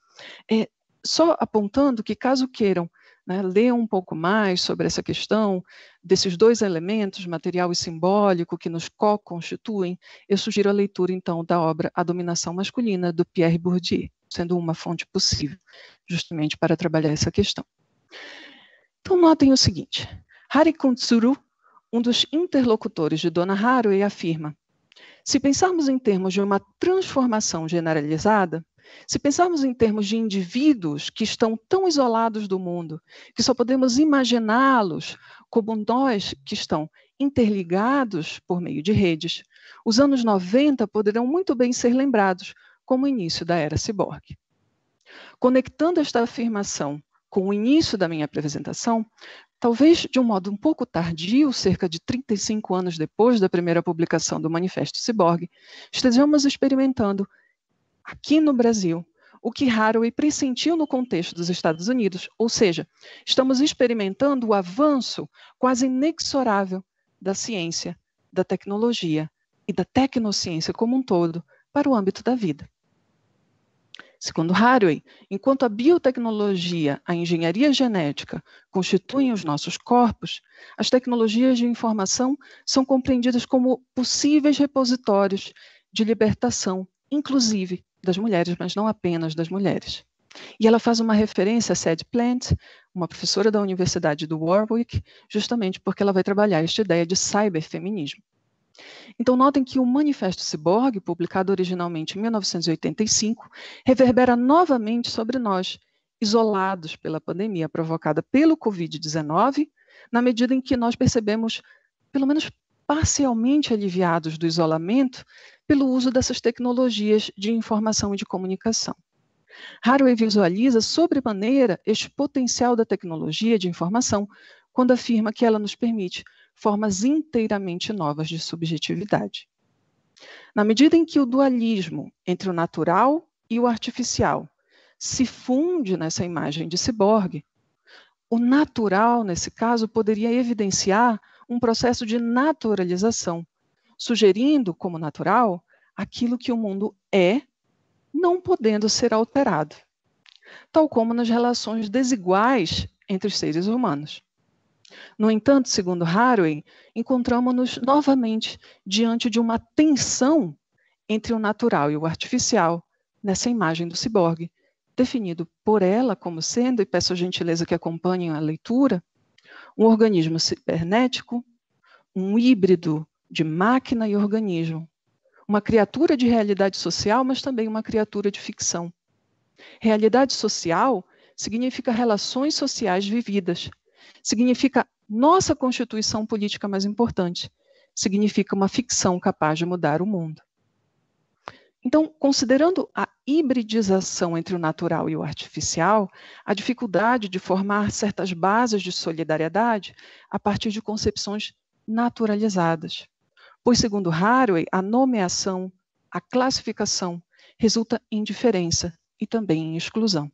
É, só apontando que, caso queiram né, ler um pouco mais sobre essa questão desses dois elementos, material e simbólico, que nos co-constituem, eu sugiro a leitura, então, da obra A Dominação Masculina, do Pierre Bourdieu, sendo uma fonte possível, justamente para trabalhar essa questão. Então, notem o seguinte: Hari Kuntsuru um dos interlocutores de Dona Haraway afirma: se pensarmos em termos de uma transformação generalizada, se pensarmos em termos de indivíduos que estão tão isolados do mundo que só podemos imaginá-los como nós que estão interligados por meio de redes, os anos 90 poderão muito bem ser lembrados como o início da era ciborgue. Conectando esta afirmação com o início da minha apresentação, Talvez de um modo um pouco tardio, cerca de 35 anos depois da primeira publicação do Manifesto Ciborgue, estejamos experimentando, aqui no Brasil, o que Haraway pressentiu no contexto dos Estados Unidos, ou seja, estamos experimentando o avanço quase inexorável da ciência, da tecnologia e da tecnociência como um todo para o âmbito da vida. Segundo Haraway, enquanto a biotecnologia, a engenharia genética constituem os nossos corpos, as tecnologias de informação são compreendidas como possíveis repositórios de libertação, inclusive das mulheres, mas não apenas das mulheres. E ela faz uma referência a Sadie Plant, uma professora da Universidade do Warwick, justamente porque ela vai trabalhar esta ideia de cyberfeminismo. Então, notem que o Manifesto Ciborgue, publicado originalmente em 1985, reverbera novamente sobre nós, isolados pela pandemia provocada pelo Covid-19, na medida em que nós percebemos, pelo menos parcialmente aliviados do isolamento, pelo uso dessas tecnologias de informação e de comunicação. Haraway visualiza sobremaneira este potencial da tecnologia de informação quando afirma que ela nos permite formas inteiramente novas de subjetividade. Na medida em que o dualismo entre o natural e o artificial se funde nessa imagem de ciborgue, o natural, nesse caso, poderia evidenciar um processo de naturalização, sugerindo como natural aquilo que o mundo é, não podendo ser alterado, tal como nas relações desiguais entre os seres humanos. No entanto, segundo Haraway, encontramos-nos novamente diante de uma tensão entre o natural e o artificial nessa imagem do ciborgue, definido por ela como sendo, e peço a gentileza que acompanhem a leitura, um organismo cibernético, um híbrido de máquina e organismo, uma criatura de realidade social, mas também uma criatura de ficção. Realidade social significa relações sociais vividas, significa nossa constituição política mais importante, significa uma ficção capaz de mudar o mundo. Então, considerando a hibridização entre o natural e o artificial, a dificuldade de formar certas bases de solidariedade a partir de concepções naturalizadas. Pois, segundo Haraway, a nomeação, a classificação, resulta em diferença e também em exclusão.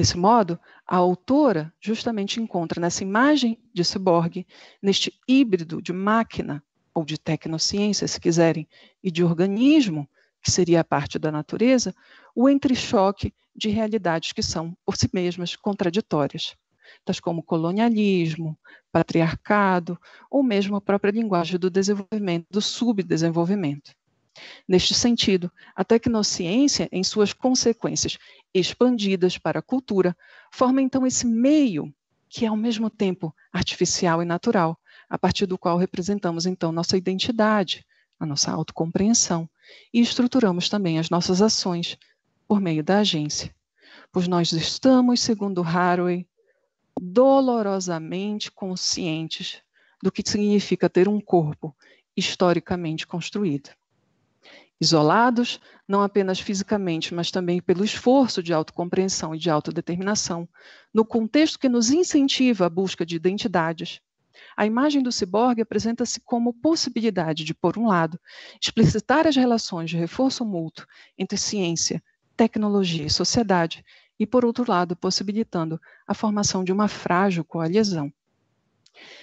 Desse modo, a autora justamente encontra nessa imagem de ciborgue, neste híbrido de máquina, ou de tecnociência, se quiserem, e de organismo, que seria a parte da natureza, o entrechoque de realidades que são, por si mesmas, contraditórias, tais como colonialismo, patriarcado, ou mesmo a própria linguagem do desenvolvimento, do subdesenvolvimento. Neste sentido, a tecnociência, em suas consequências expandidas para a cultura, forma então esse meio que é ao mesmo tempo artificial e natural, a partir do qual representamos então nossa identidade, a nossa autocompreensão e estruturamos também as nossas ações por meio da agência. Pois nós estamos, segundo Haraway, dolorosamente conscientes do que significa ter um corpo historicamente construído. Isolados, não apenas fisicamente, mas também pelo esforço de autocompreensão e de autodeterminação, no contexto que nos incentiva a busca de identidades, a imagem do ciborgue apresenta-se como possibilidade de, por um lado, explicitar as relações de reforço mútuo entre ciência, tecnologia e sociedade, e, por outro lado, possibilitando a formação de uma frágil coalizão.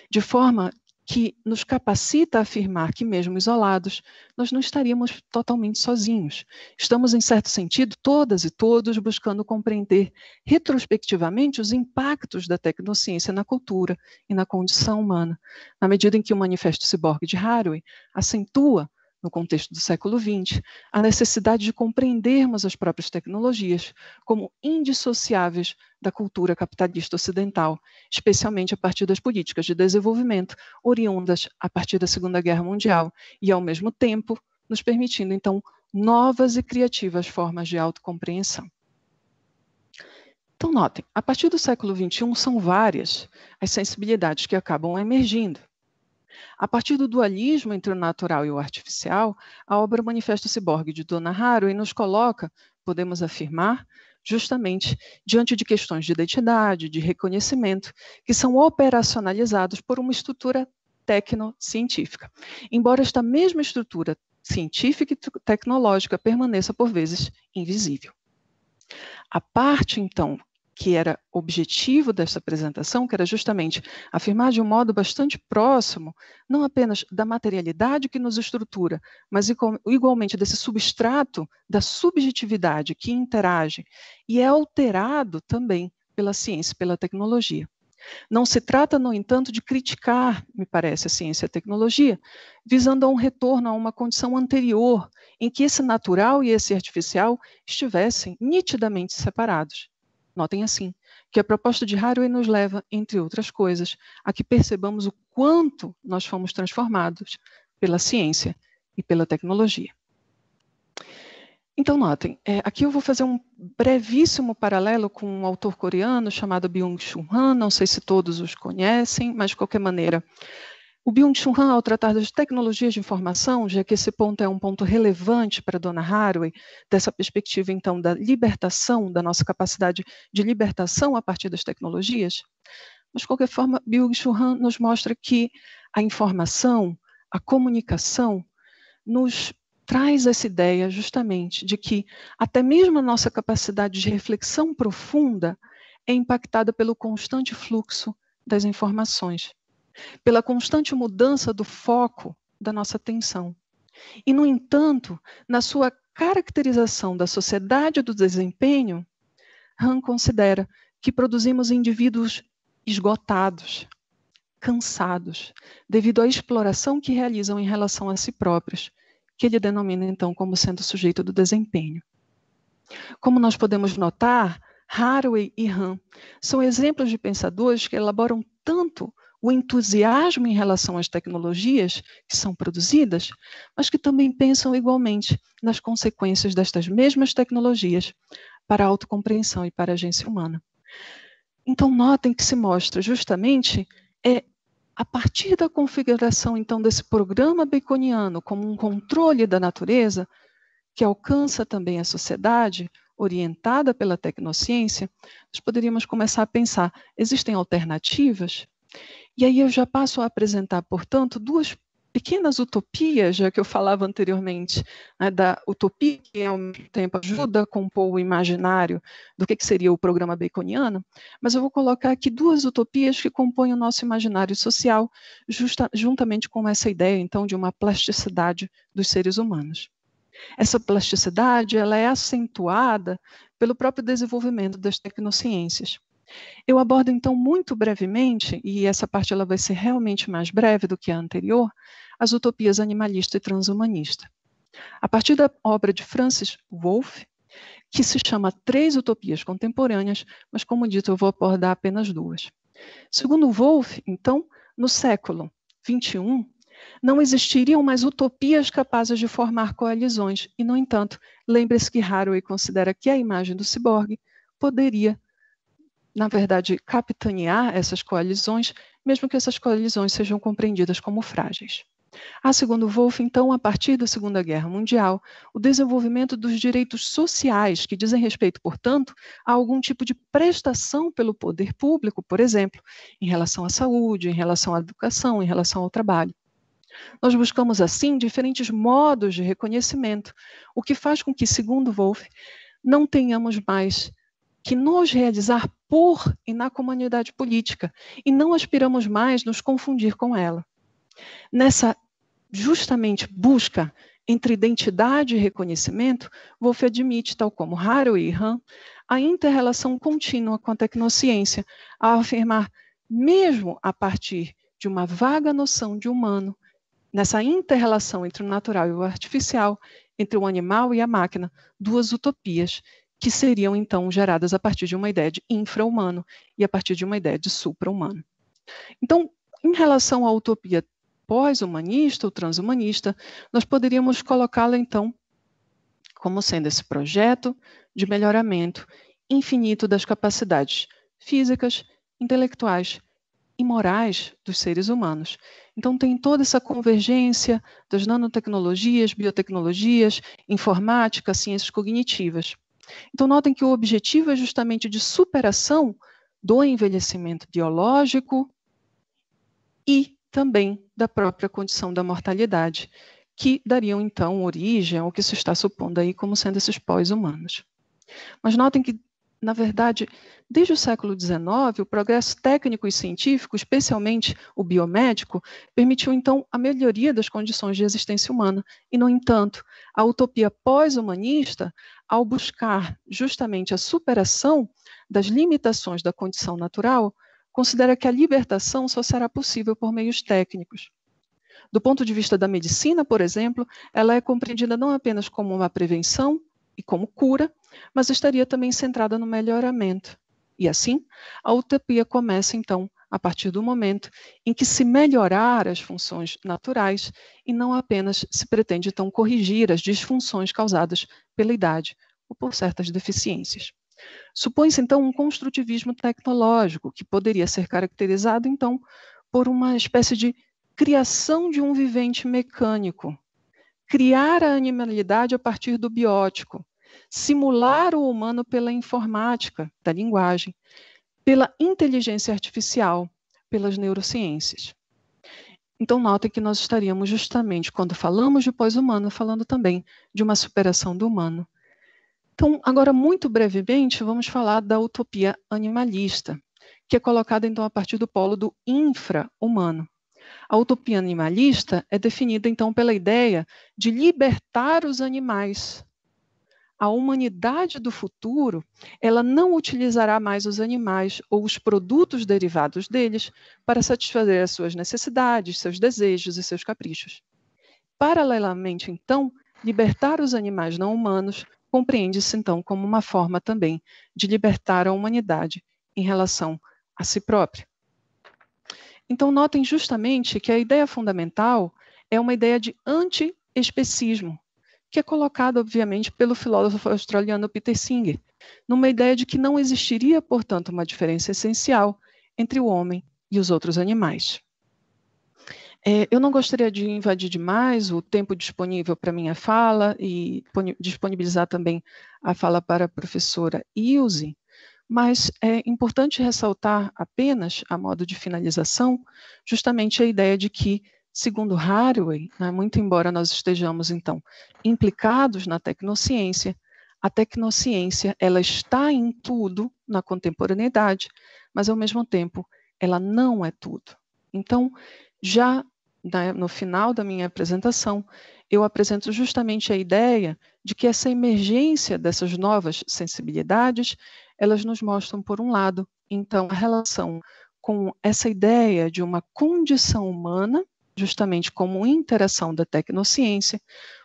De forma que nos capacita a afirmar que, mesmo isolados, nós não estaríamos totalmente sozinhos. Estamos, em certo sentido, todas e todos buscando compreender retrospectivamente os impactos da tecnociência na cultura e na condição humana, na medida em que o Manifesto Ciborgue de Haraway acentua no contexto do século XX, a necessidade de compreendermos as próprias tecnologias como indissociáveis da cultura capitalista ocidental, especialmente a partir das políticas de desenvolvimento oriundas a partir da Segunda Guerra Mundial, e, ao mesmo tempo, nos permitindo, então, novas e criativas formas de autocompreensão. Então, notem, a partir do século XXI, são várias as sensibilidades que acabam emergindo. A partir do dualismo entre o natural e o artificial, a obra Manifesto Ciborgue de Donna Haraway nos coloca, podemos afirmar, justamente diante de questões de identidade, de reconhecimento, que são operacionalizados por uma estrutura tecnocientífica. Embora esta mesma estrutura científica e tecnológica permaneça por vezes invisível. A parte, então, que era objetivo desta apresentação, que era justamente afirmar de um modo bastante próximo, não apenas da materialidade que nos estrutura, mas igualmente desse substrato da subjetividade que interage e é alterado também pela ciência, pela tecnologia. Não se trata, no entanto, de criticar, me parece, a ciência e a tecnologia, visando a um retorno a uma condição anterior, em que esse natural e esse artificial estivessem nitidamente separados. Notem assim, que a proposta de Haraway nos leva, entre outras coisas, a que percebamos o quanto nós fomos transformados pela ciência e pela tecnologia. Então, notem, é, aqui eu vou fazer um brevíssimo paralelo com um autor coreano chamado Byung-Chul Han, não sei se todos os conhecem, mas de qualquer maneira, o Byung-Chul Han, ao tratar das tecnologias de informação, já que esse ponto é um ponto relevante para a Dona Haraway, dessa perspectiva, então, da libertação, da nossa capacidade de libertação a partir das tecnologias, mas, de qualquer forma, Byung-Chul Han nos mostra que a informação, a comunicação, nos traz essa ideia justamente de que até mesmo a nossa capacidade de reflexão profunda é impactada pelo constante fluxo das informações pela constante mudança do foco da nossa atenção. E, no entanto, na sua caracterização da sociedade do desempenho, Han considera que produzimos indivíduos esgotados, cansados, devido à exploração que realizam em relação a si próprios, que ele denomina então como sendo sujeito do desempenho. Como nós podemos notar, Haraway e Han são exemplos de pensadores que elaboram tanto o entusiasmo em relação às tecnologias que são produzidas, mas que também pensam igualmente nas consequências destas mesmas tecnologias para a autocompreensão e para a agência humana. Então, notem que se mostra justamente é a partir da configuração então desse programa baconiano como um controle da natureza que alcança também a sociedade, orientada pela tecnociência, nós poderíamos começar a pensar: existem alternativas? E aí eu já passo a apresentar, portanto, duas pequenas utopias, já que eu falava anteriormente, né, da utopia que ao mesmo tempo ajuda a compor o imaginário do que, que seria o programa baconiano, mas eu vou colocar aqui duas utopias que compõem o nosso imaginário social, justa, juntamente com essa ideia, então, de uma plasticidade dos seres humanos. Essa plasticidade ela é acentuada pelo próprio desenvolvimento das tecnociências. Eu abordo então muito brevemente, e essa parte ela vai ser realmente mais breve do que a anterior, as utopias animalista e transhumanista. A partir da obra de Francis Wolff, que se chama Três Utopias Contemporâneas, mas como dito, eu vou abordar apenas duas. Segundo Wolff, então, no século XXI, não existiriam mais utopias capazes de formar coalizões, e, no entanto, lembre-se que Haraway considera que a imagem do ciborgue poderia, na verdade, capitanear essas coalizões, mesmo que essas coalizões sejam compreendidas como frágeis. Há, segundo Wolff, então, a partir da Segunda Guerra Mundial, o desenvolvimento dos direitos sociais, que dizem respeito, portanto, a algum tipo de prestação pelo poder público, por exemplo, em relação à saúde, em relação à educação, em relação ao trabalho. Nós buscamos, assim, diferentes modos de reconhecimento, o que faz com que, segundo Wolff, não tenhamos mais que nos realizar por e na comunidade política, e não aspiramos mais nos confundir com ela. Nessa justamente busca entre identidade e reconhecimento, Wolff admite, tal como Haraway e Han, a interrelação contínua com a tecnociência, a afirmar, mesmo a partir de uma vaga noção de humano, nessa interrelação entre o natural e o artificial, entre o animal e a máquina, duas utopias que seriam então geradas a partir de uma ideia de infra-humano e a partir de uma ideia de supra-humano. Então, em relação à utopia pós-humanista ou transhumanista, nós poderíamos colocá-la, então, como sendo esse projeto de melhoramento infinito das capacidades físicas, intelectuais e morais dos seres humanos. Então, tem toda essa convergência das nanotecnologias, biotecnologias, informática, ciências cognitivas. Então, notem que o objetivo é justamente de superação do envelhecimento biológico e também da própria condição da mortalidade, que dariam então origem ao que se está supondo aí como sendo esses pós-humanos. Mas notem que, na verdade, desde o século XIX, o progresso técnico e científico, especialmente o biomédico, permitiu então a melhoria das condições de existência humana. E, no entanto, a utopia pós-humanista, ao buscar justamente a superação das limitações da condição natural, considera que a libertação só será possível por meios técnicos. Do ponto de vista da medicina, por exemplo, ela é compreendida não apenas como uma prevenção e como cura, mas estaria também centrada no melhoramento. E assim, a utopia começa então a partir do momento em que se melhorar as funções naturais e não apenas se pretende então corrigir as disfunções causadas pela idade ou por certas deficiências. Supõe-se, então, um construtivismo tecnológico, que poderia ser caracterizado, então, por uma espécie de criação de um vivente mecânico, criar a animalidade a partir do biótico, simular o humano pela informática, da linguagem, pela inteligência artificial, pelas neurociências. Então, notem que nós estaríamos justamente, quando falamos de pós-humano, falando também de uma superação do humano, então, agora, muito brevemente, vamos falar da utopia animalista, que é colocada, então, a partir do polo do infra-humano. A utopia animalista é definida, então, pela ideia de libertar os animais. A humanidade do futuro, ela não utilizará mais os animais ou os produtos derivados deles para satisfazer as suas necessidades, seus desejos e seus caprichos. Paralelamente, então, libertar os animais não humanos compreende-se então como uma forma também de libertar a humanidade em relação a si própria. Então, notem justamente que a ideia fundamental é uma ideia de anti-especismo, que é colocada, obviamente, pelo filósofo australiano Peter Singer, numa ideia de que não existiria, portanto, uma diferença essencial entre o homem e os outros animais. É, eu não gostaria de invadir demais o tempo disponível para minha fala e disponibilizar também a fala para a professora Ilse, mas é importante ressaltar apenas, a modo de finalização, justamente a ideia de que, segundo Haraway, né, muito embora nós estejamos, então, implicados na tecnociência, a tecnociência ela está em tudo na contemporaneidade, mas, ao mesmo tempo, ela não é tudo. Então, já no final da minha apresentação, eu apresento justamente a ideia de que essa emergência dessas novas sensibilidades elas nos mostram, por um lado, então, a relação com essa ideia de uma condição humana, justamente como interação da tecnociência,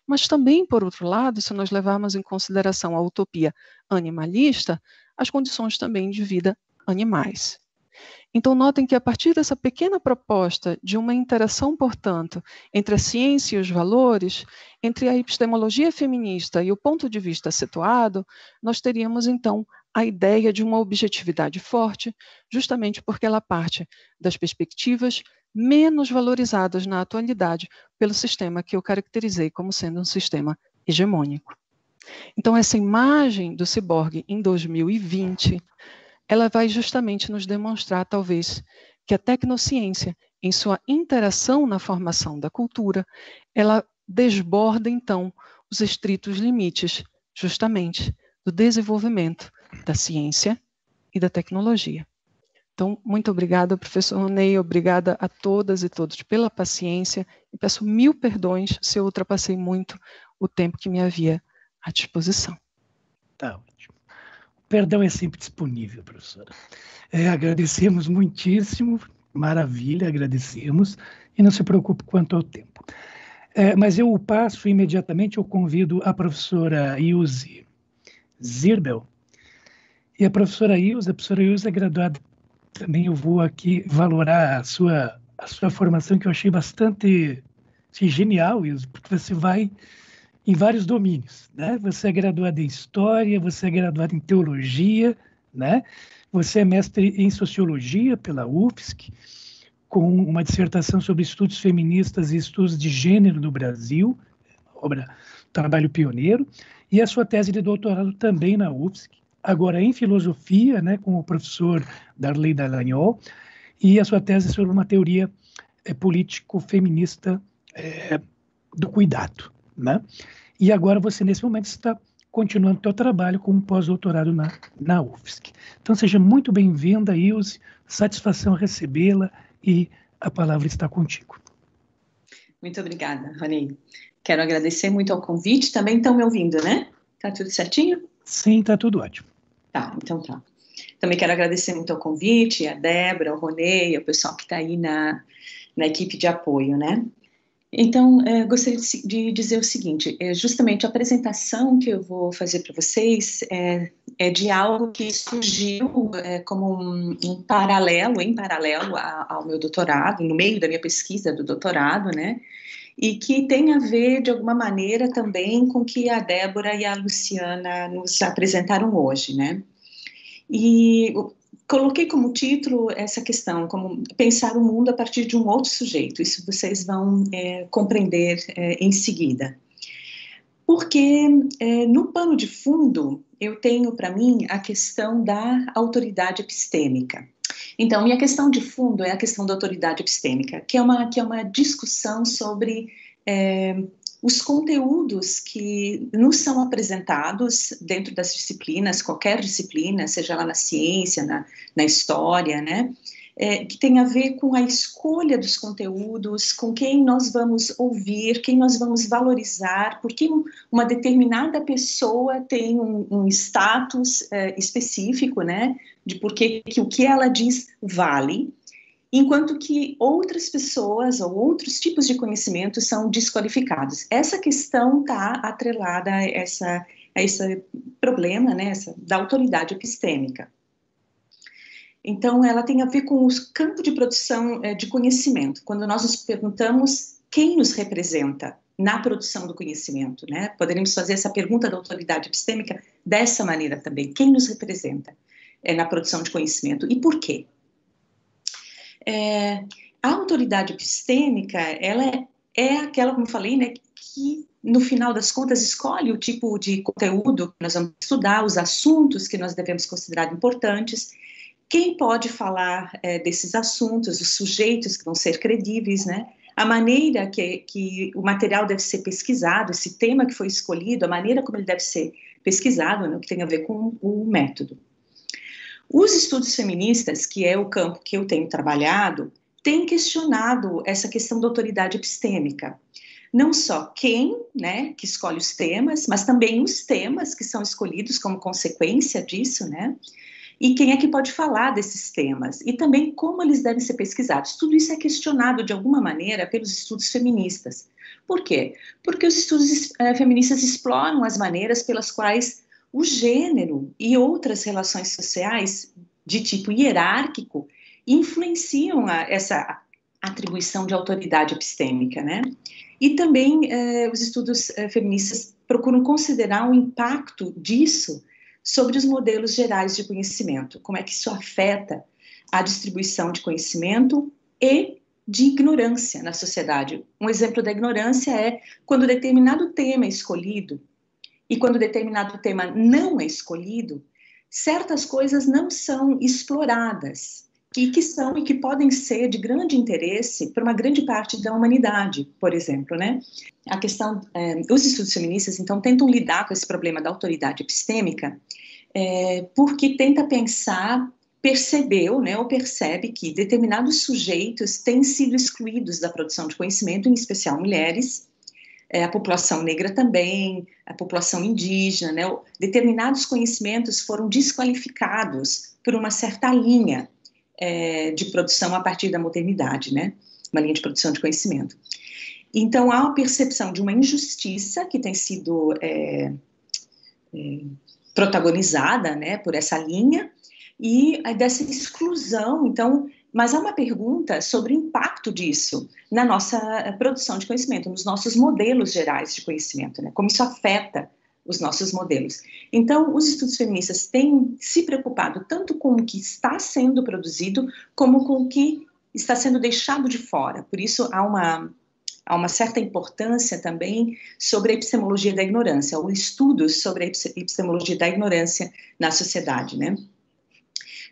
mas também, por outro lado, se nós levarmos em consideração a utopia animalista, as condições também de vida animais. Então, notem que a partir dessa pequena proposta de uma interação, portanto, entre a ciência e os valores, entre a epistemologia feminista e o ponto de vista situado, nós teríamos então a ideia de uma objetividade forte, justamente porque ela parte das perspectivas menos valorizadas na atualidade pelo sistema que eu caracterizei como sendo um sistema hegemônico. Então, essa imagem do ciborgue em 2020 ela vai justamente nos demonstrar, talvez, que a tecnociência, em sua interação na formação da cultura, ela desborda, então, os estritos limites, justamente, do desenvolvimento da ciência e da tecnologia. Então, muito obrigada, professor Ronei, obrigada a todas e todos pela paciência e peço mil perdões se eu ultrapassei muito o tempo que me havia à disposição. Tá Perdão é sempre disponível, professora. É, agradecemos muitíssimo, maravilha, agradecemos, e não se preocupe quanto ao tempo. É, mas eu passo imediatamente, eu convido a professora Ilse Zirbel, e a professora Ilse, a professora Ilse é graduada, também eu vou aqui valorar a sua, a sua formação, que eu achei bastante assim, genial, Ilse, porque você vai em vários domínios, né? Você é graduado em História, você é graduado em Teologia, né? Você é mestre em Sociologia pela UFSC, com uma dissertação sobre estudos feministas e estudos de gênero no Brasil, obra, trabalho pioneiro, e a sua tese de doutorado também na UFSC, agora em Filosofia, né, com o professor Darley Dallagnol, e a sua tese sobre uma teoria é, político-feminista é, do cuidado, né? E agora você, nesse momento, está continuando o seu trabalho com um pós-doutorado na, na UFSC. Então, seja muito bem-vinda, Ilse, satisfação recebê-la e a palavra está contigo. Muito obrigada, Rony. Quero agradecer muito ao convite. Também estão me ouvindo, né? Tá tudo certinho? Sim, está tudo ótimo. Tá, então tá. Também quero agradecer muito ao convite, a Débora, ao Ronei, ao pessoal que está aí na, na equipe de apoio, né? Então, é, gostaria de, de, dizer o seguinte: é, justamente a apresentação que eu vou fazer para vocês é, é, de algo que surgiu é, como um, um, paralelo, em paralelo a, ao meu doutorado, no meio da minha pesquisa do doutorado, né? E que tem a ver, de alguma maneira, também com o que a Débora e a Luciana nos apresentaram hoje, né? E coloquei como título essa questão, como pensar o mundo a partir de um outro sujeito. Isso vocês vão é, compreender é, em seguida. Porque é, no pano de fundo eu tenho para mim a questão da autoridade epistêmica. Então, minha questão de fundo é a questão da autoridade epistêmica, que é uma, que é uma discussão sobre é, os conteúdos que nos são apresentados dentro das disciplinas, qualquer disciplina, seja lá na ciência, na, na história, né? É, que tem a ver com a escolha dos conteúdos, com quem nós vamos ouvir, quem nós vamos valorizar, porque uma determinada pessoa tem um, um status é, específico, né, de porque que o que ela diz vale, enquanto que outras pessoas ou outros tipos de conhecimento são desqualificados. Essa questão está atrelada a, essa, a esse problema né, essa, da autoridade epistêmica. Então, ela tem a ver com o campo de produção é, de conhecimento. Quando nós nos perguntamos quem nos representa na produção do conhecimento, né? Poderíamos fazer essa pergunta da autoridade epistêmica dessa maneira também. Quem nos representa é, na produção de conhecimento e por quê? É, a autoridade epistêmica, ela é, é aquela, como falei, né, que no final das contas escolhe o tipo de conteúdo que nós vamos estudar, os assuntos que nós devemos considerar importantes, quem pode falar é, desses assuntos, os sujeitos que vão ser credíveis, né? A maneira que, que o material deve ser pesquisado, esse tema que foi escolhido, a maneira como ele deve ser pesquisado, né, que tem a ver com o método. Os estudos feministas, que é o campo que eu tenho trabalhado, têm questionado essa questão da autoridade epistêmica. Não só quem, né, que escolhe os temas, mas também os temas que são escolhidos como consequência disso, né? E quem é que pode falar desses temas? E também como eles devem ser pesquisados. Tudo isso é questionado de alguma maneira pelos estudos feministas. Por quê? Porque os estudos é, feministas exploram as maneiras pelas quais o gênero e outras relações sociais de tipo hierárquico influenciam a, essa atribuição de autoridade epistêmica, né? E também eh, os estudos eh, feministas procuram considerar o impacto disso sobre os modelos gerais de conhecimento, como é que isso afeta a distribuição de conhecimento e de ignorância na sociedade. Um exemplo da ignorância é quando determinado tema é escolhido e quando determinado tema não é escolhido, certas coisas não são exploradas e que são e que podem ser de grande interesse para uma grande parte da humanidade, por exemplo, né? A questão, é, os estudos feministas então tentam lidar com esse problema da autoridade epistêmica, é, porque tenta pensar percebeu, né, ou percebe que determinados sujeitos têm sido excluídos da produção de conhecimento, em especial mulheres, é, a população negra também, a população indígena, né, determinados conhecimentos foram desqualificados por uma certa linha é, de produção a partir da modernidade, né, uma linha de produção de conhecimento. Então, há uma percepção de uma injustiça que tem sido é, é protagonizada né, por essa linha, e dessa exclusão. Então, mas há uma pergunta sobre o impacto disso na nossa produção de conhecimento, nos nossos modelos gerais de conhecimento, né? Como isso afeta os nossos modelos. Então, os estudos feministas têm se preocupado tanto com o que está sendo produzido, como com o que está sendo deixado de fora. Por isso, há uma, há uma certa importância também sobre a epistemologia da ignorância, ou estudos sobre a epistemologia da ignorância na sociedade, né?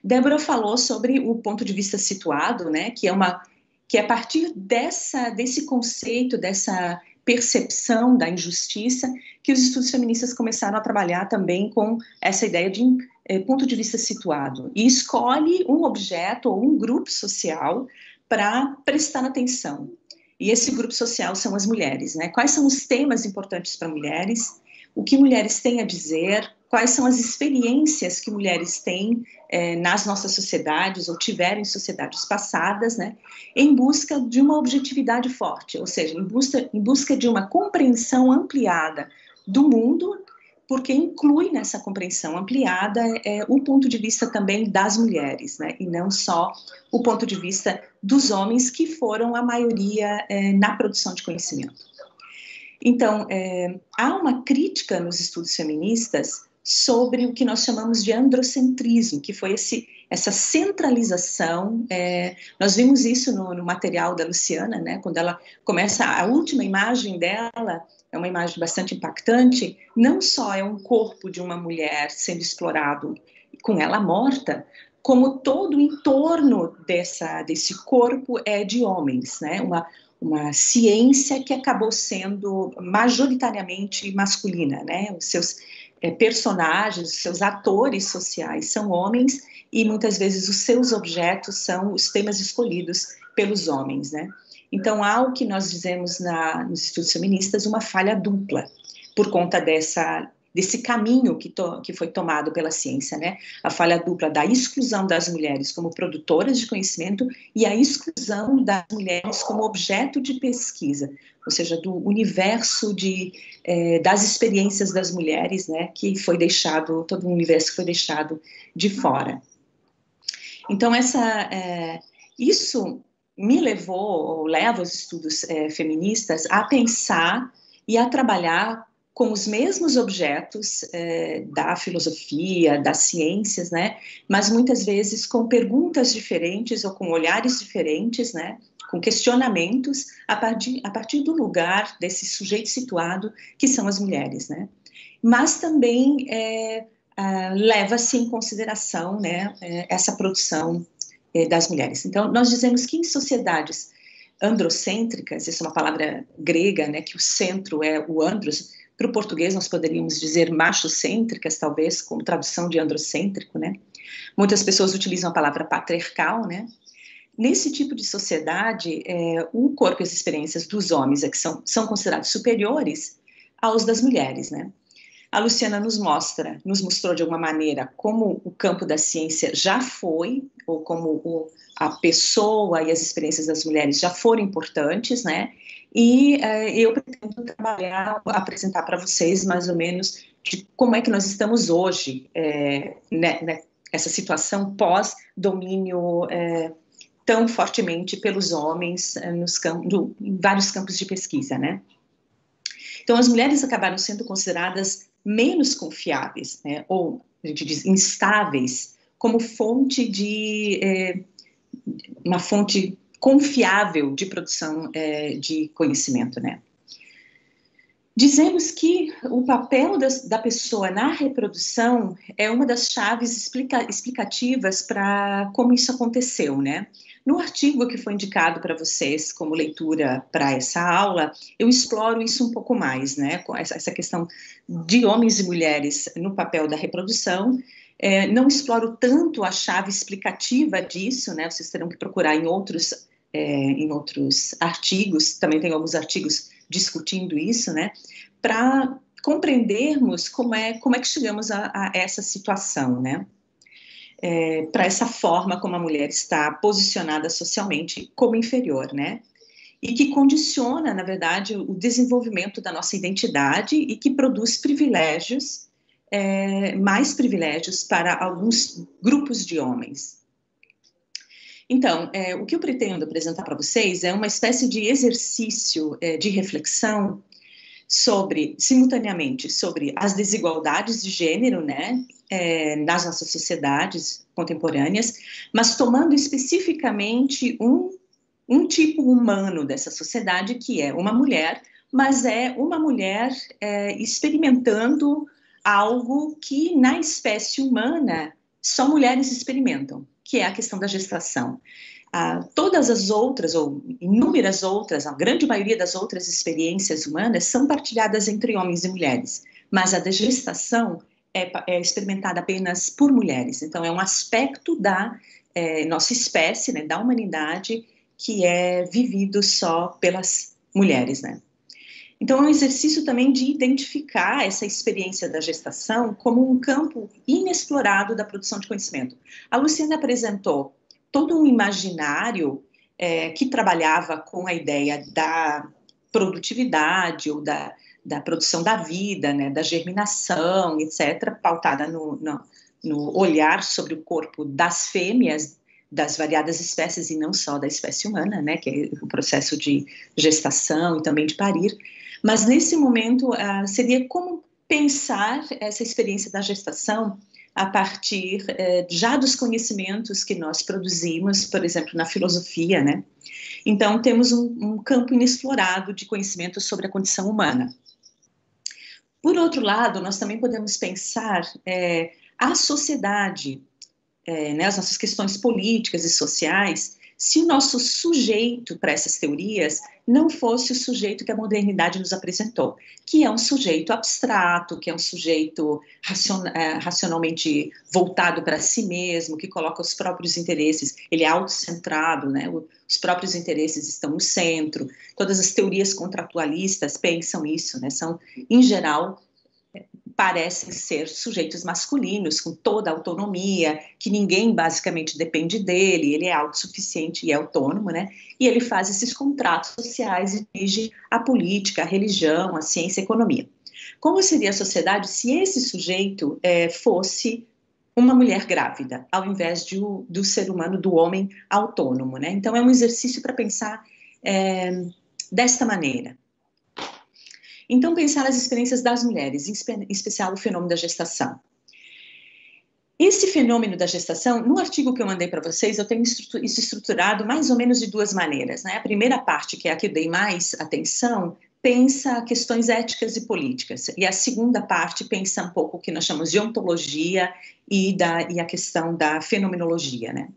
Débora falou sobre o ponto de vista situado, né, que é uma que é a partir dessa desse conceito, dessa percepção da injustiça que os estudos feministas começaram a trabalhar também com essa ideia de eh, ponto de vista situado e escolhe um objeto ou um grupo social para prestar atenção. E esse grupo social são as mulheres, né? Quais são os temas importantes para mulheres? O que mulheres têm a dizer? Quais são as experiências que mulheres têm é, nas nossas sociedades ou tiveram em sociedades passadas, né, em busca de uma objetividade forte, ou seja, em busca, em busca de uma compreensão ampliada do mundo, porque inclui nessa compreensão ampliada é, o ponto de vista também das mulheres, né, e não só o ponto de vista dos homens que foram a maioria é, na produção de conhecimento. Então, há uma crítica nos estudos feministas sobre o que nós chamamos de androcentrismo, que foi esse, essa centralização. É, nós vimos isso no, no, material da Luciana, né, quando ela começa, a última imagem dela é uma imagem bastante impactante, não só é um corpo de uma mulher sendo explorado com ela morta, como todo o entorno dessa, desse corpo é de homens, né, uma, uma ciência que acabou sendo majoritariamente masculina, né? Os seus é, personagens, seus atores sociais são homens e muitas vezes os seus objetos são os temas escolhidos pelos homens, né? Então há o que nós dizemos na, nos estudos feministas uma falha dupla por conta dessa desse caminho que, to, que foi tomado pela ciência, né? A falha dupla da exclusão das mulheres como produtoras de conhecimento e a exclusão das mulheres como objeto de pesquisa, ou seja, do universo de, é, das experiências das mulheres, né? Que foi deixado, todo o universo foi deixado de fora. Então, essa, é, isso me levou, ou leva os estudos é, feministas a pensar e a trabalhar com os mesmos objetos é, da filosofia, das ciências, né? Mas muitas vezes com perguntas diferentes ou com olhares diferentes, né? com questionamentos a partir, a partir do lugar desse sujeito situado, que são as mulheres, né? Mas também é, leva-se em consideração né, é, essa produção das mulheres. Então, nós dizemos que em sociedades androcêntricas, isso é uma palavra grega, né, que o centro é o andros, para o português nós poderíamos dizer machocêntricas, talvez, como tradução de androcêntrico, né? Muitas pessoas utilizam a palavra patriarcal, né? Nesse tipo de sociedade, é, o corpo e as experiências dos homens é que são, são considerados superiores aos das mulheres, né? A Luciana nos mostra, nos mostrou de alguma maneira como o campo da ciência já foi, ou como o, a pessoa e as experiências das mulheres já foram importantes, né? E uh, eu pretendo trabalhar, apresentar para vocês mais ou menos de como é que nós estamos hoje, é, né, né, situação pós-domínio é, tão fortemente pelos homens é, nos campos, em vários campos de pesquisa, né? Então, as mulheres acabaram sendo consideradas menos confiáveis, né, ou a gente diz instáveis, como fonte de uma fonte confiável de produção é, de conhecimento, né? Dizemos que o papel da pessoa na reprodução é uma das chaves explica, explicativas para como isso aconteceu, né? No artigo que foi indicado para vocês como leitura para essa aula, eu exploro isso um pouco mais, né? Essa questão de homens e mulheres no papel da reprodução. É, não exploro tanto a chave explicativa disso, né? Vocês terão que procurar em outros, é, em outros artigos, também tem alguns artigos discutindo isso, né? Para compreendermos como é, como é que chegamos a, a essa situação, né? é, para essa forma como a mulher está posicionada socialmente como inferior, né? E que condiciona, na verdade, o desenvolvimento da nossa identidade e que produz privilégios, é, mais privilégios para alguns grupos de homens. Então, é, o que eu pretendo apresentar para vocês é uma espécie de exercício é, de reflexão sobre, simultaneamente, sobre as desigualdades de gênero, né, é, nas nossas sociedades contemporâneas, mas tomando especificamente um, um tipo humano dessa sociedade, que é uma mulher, mas é uma mulher é, experimentando algo que na espécie humana só mulheres experimentam, que é a questão da gestação. Ah, todas as outras, ou inúmeras outras, a grande maioria das outras experiências humanas são partilhadas entre homens e mulheres, mas a da gestação é, é experimentada apenas por mulheres. Então, é um aspecto da é, nossa espécie, né, da humanidade, que é vivido só pelas mulheres, né? Então, é um exercício também de identificar essa experiência da gestação como um campo inexplorado da produção de conhecimento. A Luciana apresentou todo um imaginário é, que trabalhava com a ideia da produtividade ou da, da produção da vida, né, da germinação, etc., pautada no, no, no olhar sobre o corpo das fêmeas das variadas espécies e não só da espécie humana, né, que é o processo de gestação e também de parir. Mas nesse momento uh, seria como pensar essa experiência da gestação a partir eh, já dos conhecimentos que nós produzimos, por exemplo, na filosofia, né? Então, temos um, um campo inexplorado de conhecimento sobre a condição humana. Por outro lado, nós também podemos pensar eh, a sociedade, eh, né, as nossas questões políticas e sociais, se o nosso sujeito para essas teorias não fosse o sujeito que a modernidade nos apresentou, que é um sujeito abstrato, que é um sujeito é, racionalmente voltado para si mesmo, que coloca os próprios interesses, ele é autocentrado, né? os próprios interesses estão no centro. Todas as teorias contratualistas pensam isso, né? são, em geral, parecem ser sujeitos masculinos, com toda a autonomia, que ninguém basicamente depende dele, ele é autossuficiente e é autônomo, né? E ele faz esses contratos sociais e dirige a política, a religião, a ciência e a economia. Como seria a sociedade se esse sujeito é, fosse uma mulher grávida, ao invés de, do ser humano, do homem autônomo, né? Então é um exercício para pensar é, desta maneira. Então, pensar as experiências das mulheres, em especial o fenômeno da gestação. esse fenômeno da gestação, no artigo que eu mandei para vocês, eu tenho isso estruturado mais ou menos de duas maneiras. Né? A primeira parte, que é a que eu dei mais atenção, pensa questões éticas e políticas. E a segunda parte pensa um pouco o que nós chamamos de ontologia e, da, e a questão da fenomenologia. Né?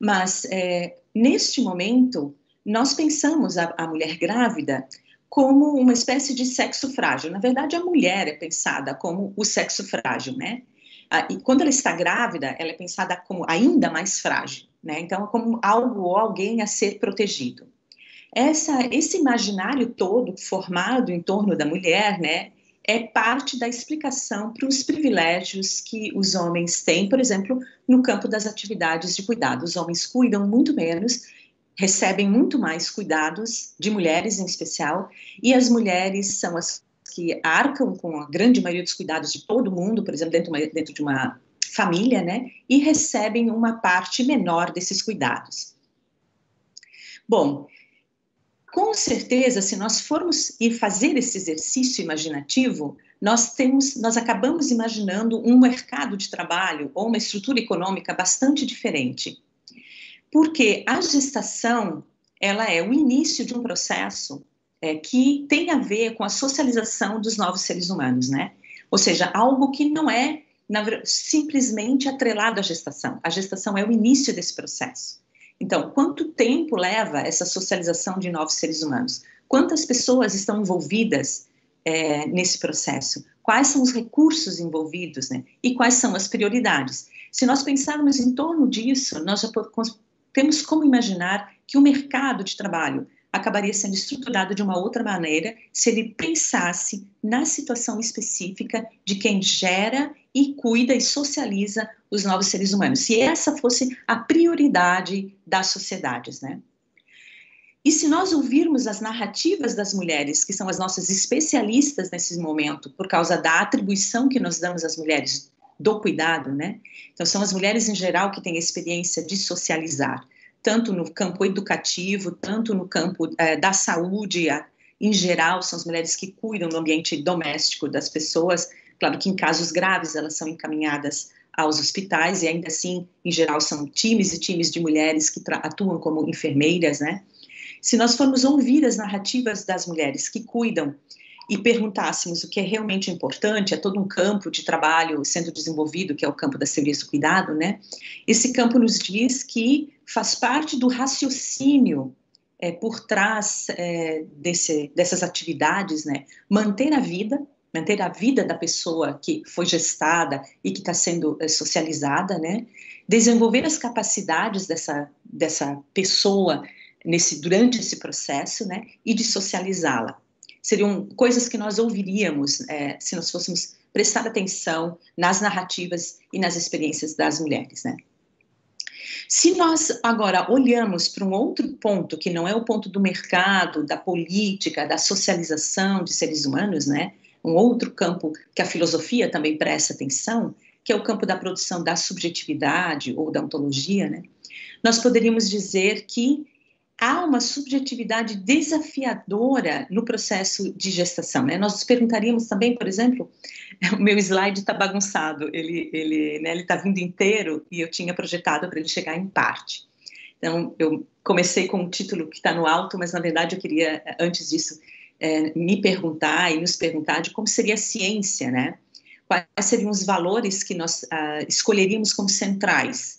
Mas, é, neste momento, nós pensamos a, a mulher grávida como uma espécie de sexo frágil. Na verdade, a mulher é pensada como o sexo frágil, né? Ah, e quando ela está grávida, ela é pensada como ainda mais frágil, né? Então, como algo ou alguém a ser protegido. Essa, esse imaginário todo formado em torno da mulher, né, é parte da explicação para os privilégios que os homens têm, por exemplo, no campo das atividades de cuidado. Os homens cuidam muito menos, recebem muito mais cuidados de mulheres em especial, e as mulheres são as que arcam com a grande maioria dos cuidados de todo mundo, por exemplo, dentro, uma, dentro de uma família, né, e recebem uma parte menor desses cuidados. Bom, com certeza, se nós formos e fazer esse exercício imaginativo, nós temos, nós acabamos imaginando um mercado de trabalho ou uma estrutura econômica bastante diferente. Porque a gestação, ela é o início de um processo é, que tem a ver com a socialização dos novos seres humanos, né? Ou seja, algo que não é na, simplesmente atrelado à gestação. A gestação é o início desse processo. Então, quanto tempo leva essa socialização de novos seres humanos? Quantas pessoas estão envolvidas é, nesse processo? Quais são os recursos envolvidos, né? E quais são as prioridades? Se nós pensarmos em torno disso, nós já temos como imaginar que o mercado de trabalho acabaria sendo estruturado de uma outra maneira se ele pensasse na situação específica de quem gera e cuida e socializa os novos seres humanos. Se essa fosse a prioridade das sociedades, né? E se nós ouvirmos as narrativas das mulheres, que são as nossas especialistas nesse momento, por causa da atribuição que nós damos às mulheres do cuidado, né? Então, são as mulheres em geral que têm experiência de socializar tanto no campo educativo, tanto no campo é, da saúde, a, em geral, são as mulheres que cuidam do ambiente doméstico das pessoas. Claro que em casos graves elas são encaminhadas aos hospitais e ainda assim, em geral, são times e times de mulheres que atuam como enfermeiras, né? Se nós formos ouvir as narrativas das mulheres que cuidam e perguntássemos o que é realmente importante, é todo um campo de trabalho sendo desenvolvido, que é o campo da segurança do cuidado, né? Esse campo nos diz que faz parte do raciocínio é, por trás é, desse, dessas atividades, né? Manter a vida, manter a vida da pessoa que foi gestada e que está sendo é, socializada, né? Desenvolver as capacidades dessa, dessa pessoa nesse durante esse processo, né? E de socializá-la seriam coisas que nós ouviríamos é, se nós fôssemos prestar atenção nas narrativas e nas experiências das mulheres, né? Se nós agora olhamos para um outro ponto, que não é o ponto do mercado, da política, da socialização de seres humanos, né? Um outro campo que a filosofia também presta atenção, que é o campo da produção da subjetividade ou da ontologia, né? Nós poderíamos dizer que há uma subjetividade desafiadora no processo de gestação. Né? Nós perguntaríamos também, por exemplo, o meu slide está bagunçado, ele ele né, está vindo inteiro e eu tinha projetado para ele chegar em parte. Então, eu comecei com o título que está no alto, mas na verdade eu queria, antes disso, é, me perguntar e nos perguntar de como seria a ciência, né? Quais seriam os valores que nós ah, escolheríamos como centrais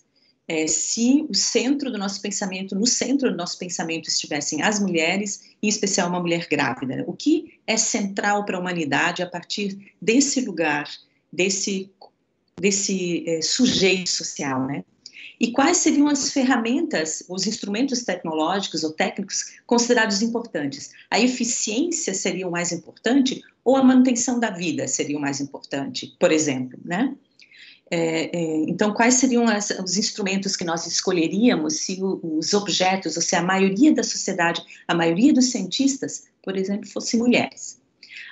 é, se o centro do nosso pensamento, no centro do nosso pensamento estivessem as mulheres, em especial uma mulher grávida. O que é central para a humanidade a partir desse lugar, desse, desse é, sujeito social, né? E quais seriam as ferramentas, os instrumentos tecnológicos ou técnicos considerados importantes? A eficiência seria o mais importante ou a manutenção da vida seria o mais importante, por exemplo, né? É, é, então, quais seriam as, os instrumentos que nós escolheríamos se o, os objetos, ou se a maioria da sociedade, a maioria dos cientistas, por exemplo, fossem mulheres?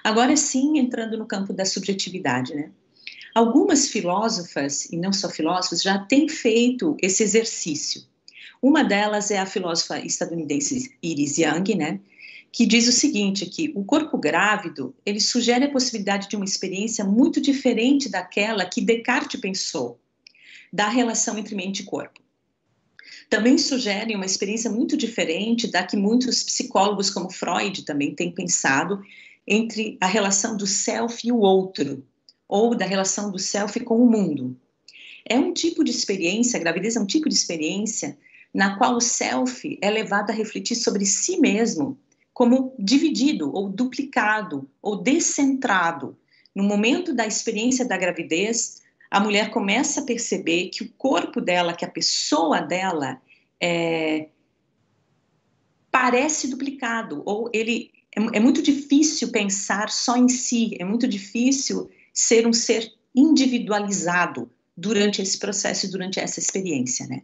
Agora sim, entrando no campo da subjetividade, né? Algumas filósofas, e não só filósofos, já têm feito esse exercício. Uma delas é a filósofa estadunidense Iris Young, né? Que diz o seguinte, que o corpo grávido, ele sugere a possibilidade de uma experiência muito diferente daquela que Descartes pensou. da relação entre mente e corpo. Também sugere uma experiência muito diferente da que muitos psicólogos, como Freud, também têm pensado entre a relação do self e o outro, ou da relação do self com o mundo. É um tipo de experiência, a gravidez é um tipo de experiência na qual o self é levado a refletir sobre si mesmo como dividido ou duplicado ou descentrado. No momento da experiência da gravidez, a mulher começa a perceber que o corpo dela, que a pessoa dela é, parece duplicado ou ele é, é muito difícil pensar só em si, é muito difícil ser um ser individualizado durante esse processo, durante essa experiência, né?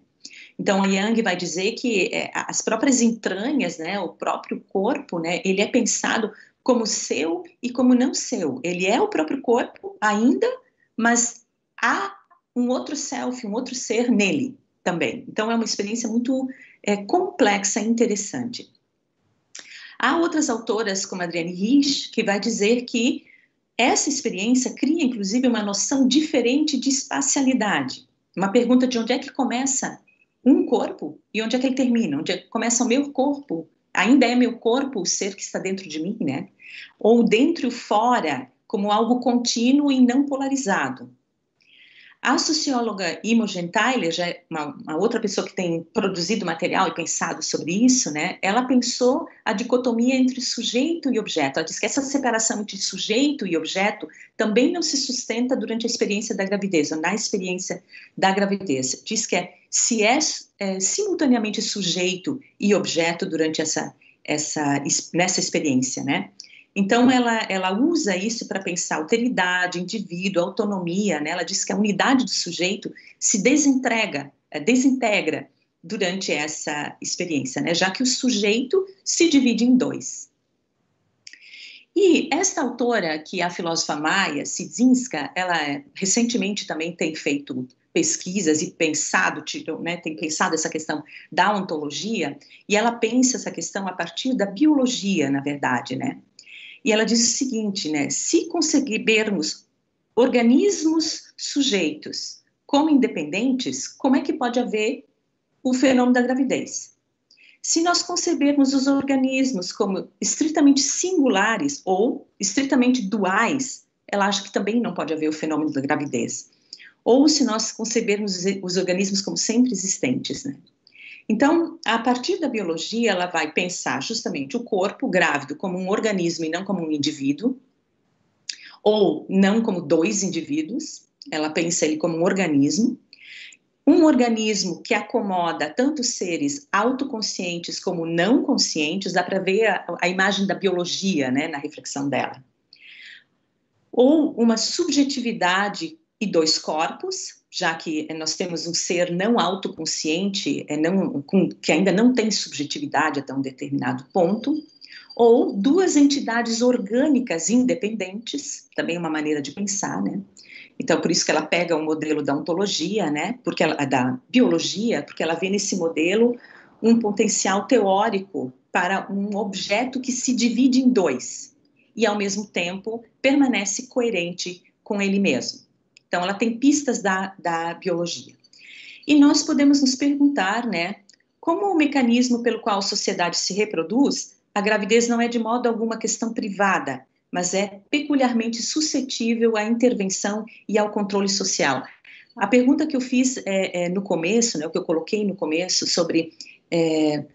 Então, a Yang vai dizer que é, as próprias entranhas, né, o próprio corpo, né, ele é pensado como seu e como não seu. Ele é o próprio corpo ainda, mas há um outro self, um outro ser nele também. Então, é uma experiência muito é, complexa e interessante. Há outras autoras, como Adrienne Rich, que vai dizer que essa experiência cria, inclusive, uma noção diferente de espacialidade. Uma pergunta de onde é que começa um corpo e onde é que ele termina? Onde é que começa o meu corpo? Ainda é meu corpo o ser que está dentro de mim, né? Ou dentro e fora, como algo contínuo e não polarizado. A socióloga Imogen Tyler, já é uma, uma, outra pessoa que tem produzido material e pensado sobre isso, né? Ela pensou a dicotomia entre sujeito e objeto. Ela diz que essa separação entre sujeito e objeto também não se sustenta durante a experiência da gravidez, ou na experiência da gravidez. Diz que é, se é, é simultaneamente sujeito e objeto durante essa, essa nessa experiência, né? Então, ela, ela usa isso para pensar alteridade, indivíduo, autonomia, né? Ela diz que a unidade do sujeito se desentrega, é, desintegra durante essa experiência, né? Já que o sujeito se divide em dois. E esta autora, que é a filósofa Maia Sidzinska, ela recentemente também tem feito pesquisas e pensado, né, tem pensado essa questão da ontologia, e ela pensa essa questão a partir da biologia, na verdade, né? E ela diz o seguinte, né? Se conseguirmos organismos sujeitos como independentes, como é que pode haver o fenômeno da gravidez? Se nós concebermos os organismos como estritamente singulares ou estritamente duais, ela acha que também não pode haver o fenômeno da gravidez. Ou se nós concebermos os organismos como sempre existentes, né? Então, a partir da biologia, ela vai pensar justamente o corpo grávido como um organismo e não como um indivíduo, ou não como dois indivíduos, ela pensa ele como um organismo, um organismo que acomoda tanto seres autoconscientes como não conscientes, dá para ver a, a, imagem da biologia né, na reflexão dela. Ou uma subjetividade e dois corpos, já que nós temos um ser não autoconsciente, é não, com, que ainda não tem subjetividade até um determinado ponto, ou duas entidades orgânicas independentes, também uma maneira de pensar, né? Então, por isso que ela pega o modelo da ontologia, né? Porque ela, da biologia, porque ela vê nesse modelo um potencial teórico para um objeto que se divide em dois e, ao mesmo tempo, permanece coerente com ele mesmo. Então, ela tem pistas da, da biologia. E nós podemos nos perguntar, né, como o mecanismo pelo qual a sociedade se reproduz, a gravidez não é de modo alguma questão privada, mas é peculiarmente suscetível à intervenção e ao controle social. A pergunta que eu fiz é, é, no começo, né, o que eu coloquei no começo sobre é,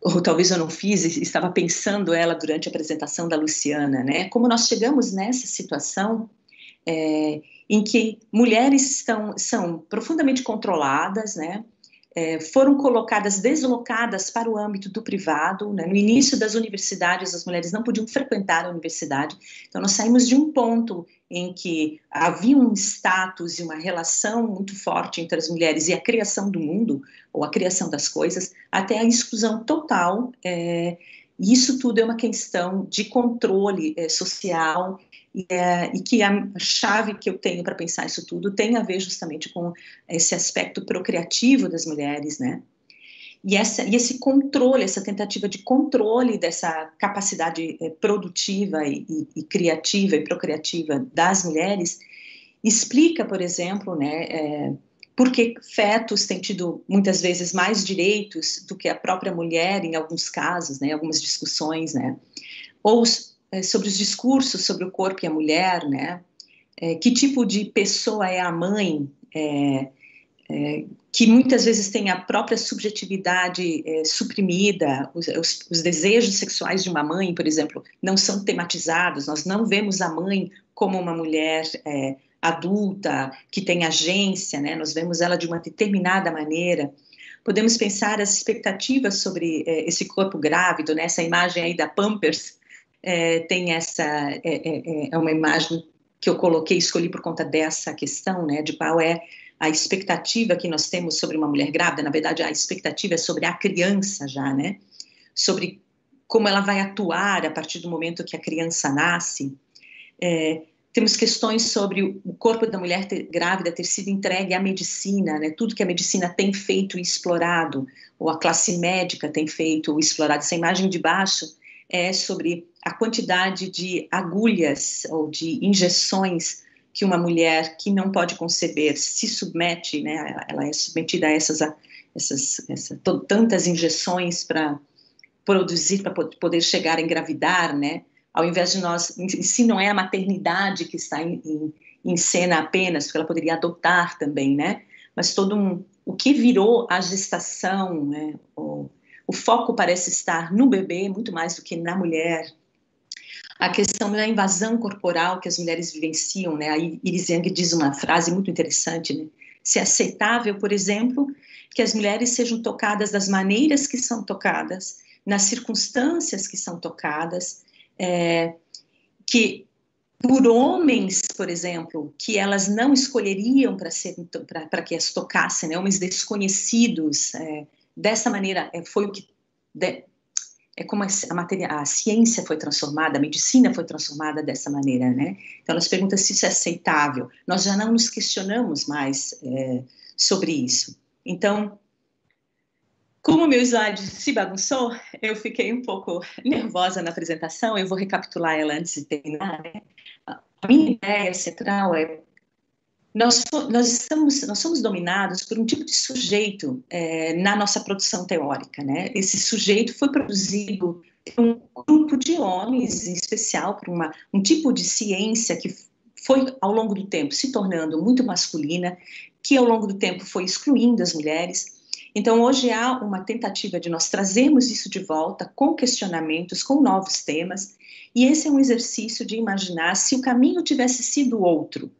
ou talvez eu não fiz, estava pensando ela durante a apresentação da Luciana, né? Como nós chegamos nessa situação é, em que mulheres estão, são profundamente controladas, né? É, foram colocadas, deslocadas para o âmbito do privado. Né? No início das universidades, as mulheres não podiam frequentar a universidade. Então, nós saímos de um ponto em que havia um status e uma relação muito forte entre as mulheres e a criação do mundo, ou a criação das coisas, até a exclusão total. É, e isso tudo é uma questão de controle é, social e, é, e, que a chave que eu tenho para pensar isso tudo tem a ver justamente com esse aspecto procriativo das mulheres, né? E, essa, e esse controle, essa tentativa de controle dessa capacidade é, produtiva e, e, e, criativa e procriativa das mulheres, explica, por exemplo, né, é, por que fetos têm tido muitas vezes mais direitos do que a própria mulher em alguns casos, né, algumas discussões, né, ou é, sobre os discursos sobre o corpo e a mulher, né, é, que tipo de pessoa é a mãe, é, é, que muitas vezes tem a própria subjetividade suprimida, os, os, os, desejos sexuais de uma mãe, por exemplo, não são tematizados, nós não vemos a mãe como uma mulher adulta, que tem agência, né? nós vemos ela de uma determinada maneira. Podemos pensar as expectativas sobre esse corpo grávido, né? essa imagem aí da Pampers, é, tem essa, é, é uma imagem que eu coloquei, escolhi por conta dessa questão, né, de qual é a expectativa que nós temos sobre uma mulher grávida, na verdade, a expectativa é sobre a criança já, né? Sobre como ela vai atuar a partir do momento que a criança nasce. É, temos questões sobre o corpo da mulher ter, grávida ter sido entregue à medicina, né? Tudo que a medicina tem feito e explorado, ou a classe médica tem feito ou explorado. Essa imagem de baixo é sobre a quantidade de agulhas ou de injeções que uma mulher que não pode conceber se submete, né, ela é submetida a essas, essas, essas tantas injeções para produzir, para poder chegar a engravidar, né, ao invés de nós, si não é a maternidade que está em, em, em cena apenas, porque ela poderia adotar também, né, mas todo um, o que virou a gestação, né, o, o foco parece estar no bebê muito mais do que na mulher, a questão da invasão corporal que as mulheres vivenciam, né? A Iris Yang diz uma frase muito interessante, né? Se é aceitável, por exemplo, que as mulheres sejam tocadas das maneiras que são tocadas, nas circunstâncias que são tocadas, é, que por homens, por exemplo, que elas não escolheriam para que as tocassem, né? homens desconhecidos, é, dessa maneira é, foi o que de, é como a, matéria, a ciência foi transformada, a medicina foi transformada dessa maneira, né? Então, nós perguntamos se isso é aceitável. Nós já não nos questionamos mais é, sobre isso. Então, como meu slide se bagunçou, eu fiquei um pouco nervosa na apresentação, eu vou recapitular ela antes de terminar. Né? A minha ideia central é nós, nós, estamos, nós somos dominados por um tipo de sujeito é, na nossa produção teórica, né? Esse sujeito foi produzido por um grupo de homens, em especial por uma, um tipo de ciência que foi, ao longo do tempo, se tornando muito masculina, que ao longo do tempo foi excluindo as mulheres. Então, hoje há uma tentativa de nós trazermos isso de volta com questionamentos, com novos temas, e esse é um exercício de imaginar se o caminho tivesse sido outro,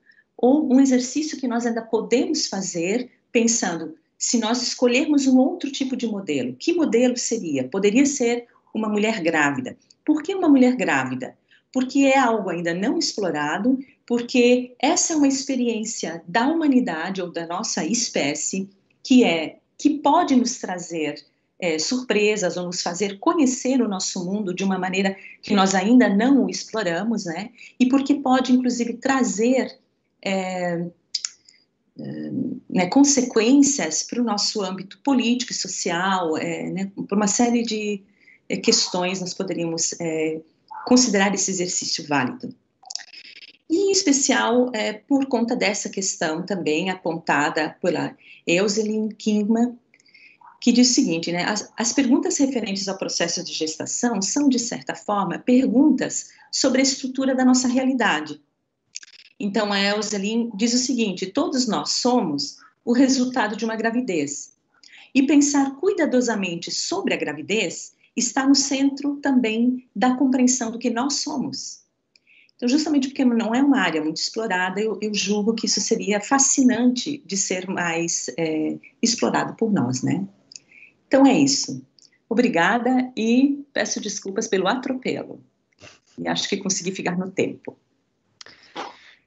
ou um exercício que nós ainda podemos fazer pensando se nós escolhermos um outro tipo de modelo, que modelo seria? Poderia ser uma mulher grávida. Por que uma mulher grávida? Porque é algo ainda não explorado, porque essa é uma experiência da humanidade ou da nossa espécie que é que pode nos trazer é, surpresas ou nos fazer conhecer o nosso mundo de uma maneira que nós ainda não o exploramos, né? E porque pode inclusive trazer é, né, consequências para o nosso âmbito político e social, é, né, por uma série de é, questões nós poderíamos é, considerar esse exercício válido. E, em especial, é, por conta dessa questão também apontada pela Euselin Kingman, que diz o seguinte, né, as, as perguntas referentes ao processo de gestação são, de certa forma, perguntas sobre a estrutura da nossa realidade, então, a Elzelin diz o seguinte: todos nós somos o resultado de uma gravidez. E pensar cuidadosamente sobre a gravidez está no centro também da compreensão do que nós somos. Então, justamente porque não é uma área muito explorada, eu, eu julgo que isso seria fascinante de ser mais é, explorado por nós, né? Então é isso. Obrigada e peço desculpas pelo atropelo. E acho que consegui ficar no tempo.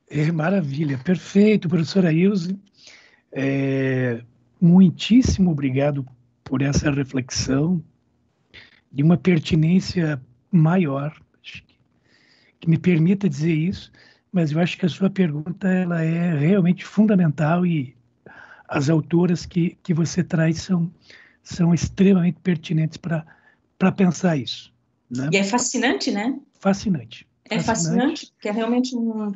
É, maravilha, perfeito, professora Ilse. É, muitíssimo obrigado por essa reflexão de uma pertinência maior, que me permita dizer isso, mas eu acho que a sua pergunta ela é realmente fundamental e as autoras que, que você traz são, são extremamente pertinentes para pensar isso. Né? E é fascinante, né? Fascinante. É fascinante, fascinante porque é realmente um,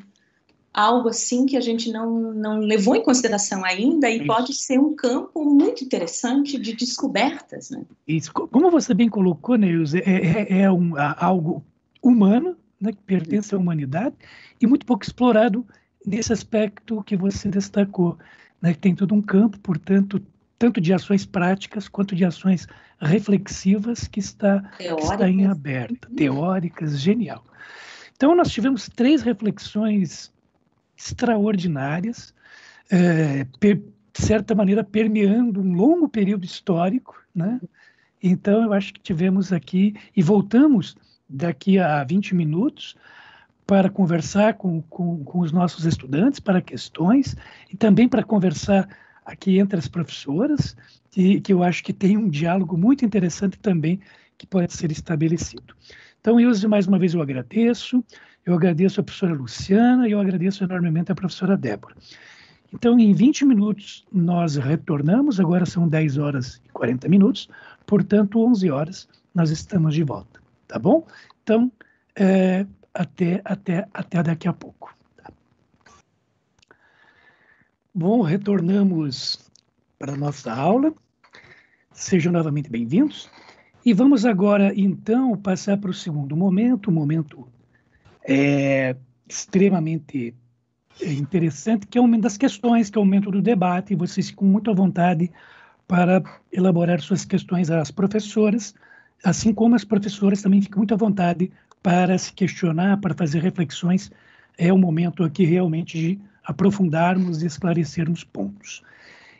algo assim que a gente não, não levou em consideração ainda e Isso. pode ser um campo muito interessante de descobertas. Né? Isso. Como você bem colocou, Neus, é, é, é um, algo humano, né, que pertence à humanidade e muito pouco explorado nesse aspecto que você destacou, né, que tem todo um campo, portanto, tanto de ações práticas quanto de ações reflexivas que está, que está em aberto, teóricas, genial. Então, nós tivemos três reflexões extraordinárias, é, per, de certa maneira permeando um longo período histórico, né? Então, eu acho que tivemos aqui, e voltamos daqui a 20 minutos, para conversar com, com, com, os nossos estudantes, para questões, e também para conversar aqui entre as professoras, e que eu acho que tem um diálogo muito interessante também que pode ser estabelecido. Então, Ilse, mais uma vez eu agradeço, eu agradeço a professora Luciana e eu agradeço enormemente a professora Débora. Então, em 20 minutos nós retornamos, agora são 10 horas e 40 minutos, portanto, 11 horas nós estamos de volta, tá bom? Então, é, até, até, até daqui a pouco. Tá? Bom, retornamos para a nossa aula. Sejam novamente bem-vindos. E vamos agora, então, passar para o segundo momento, um momento é, extremamente interessante, que é momento das questões, que é o momento do debate, e vocês ficam muito à vontade para elaborar suas questões às professoras, assim como as professoras também ficam muito à vontade para se questionar, para fazer reflexões. É o momento aqui realmente de aprofundarmos e esclarecermos pontos.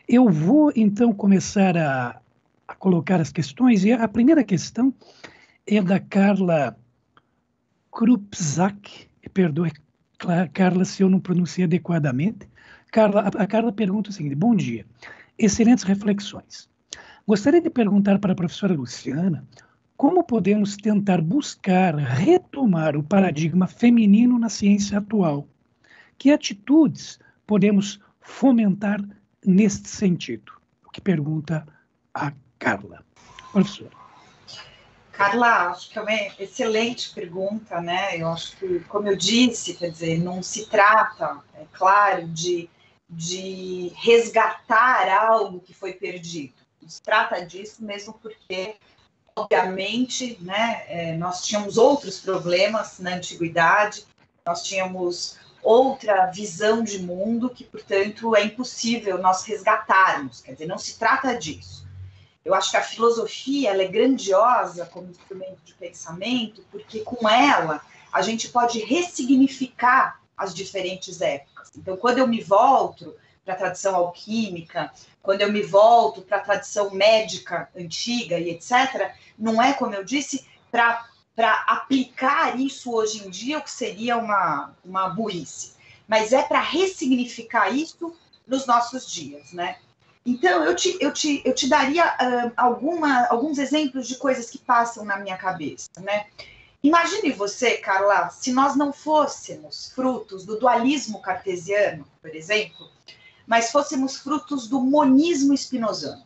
Eu vou, então, começar a, a colocar as questões, e a primeira questão é da Carla Krupzak, perdoe, Carla, se eu não pronunciei adequadamente. Carla, a Carla pergunta o seguinte: Bom dia, excelentes reflexões. Gostaria de perguntar para a professora Luciana como podemos tentar buscar retomar o paradigma feminino na ciência atual. Que atitudes podemos fomentar neste sentido? O que pergunta a Carla. Professora. Carla, acho que é uma excelente pergunta, né? Eu acho que, como eu disse, quer dizer, não se trata, é claro, de, de resgatar algo que foi perdido. Não se trata disso mesmo porque, obviamente, né, é, nós tínhamos outros problemas na antiguidade, nós tínhamos outra visão de mundo que, portanto, é impossível nós resgatarmos. Quer dizer, não se trata disso. Eu acho que a filosofia ela é grandiosa como instrumento de pensamento, porque com ela a gente pode ressignificar as diferentes épocas. Então, quando eu me volto para a tradição alquímica, quando eu me volto para a tradição médica antiga e etc., não é, como eu disse, para aplicar isso hoje em dia, o que seria uma, uma burrice, mas é para ressignificar isso nos nossos dias, né? Então, eu te, eu te, eu te daria uh, alguma, alguns exemplos de coisas que passam na minha cabeça, né? Imagine você, Carla, se nós não fôssemos frutos do dualismo cartesiano, por exemplo, mas fôssemos frutos do monismo spinozano.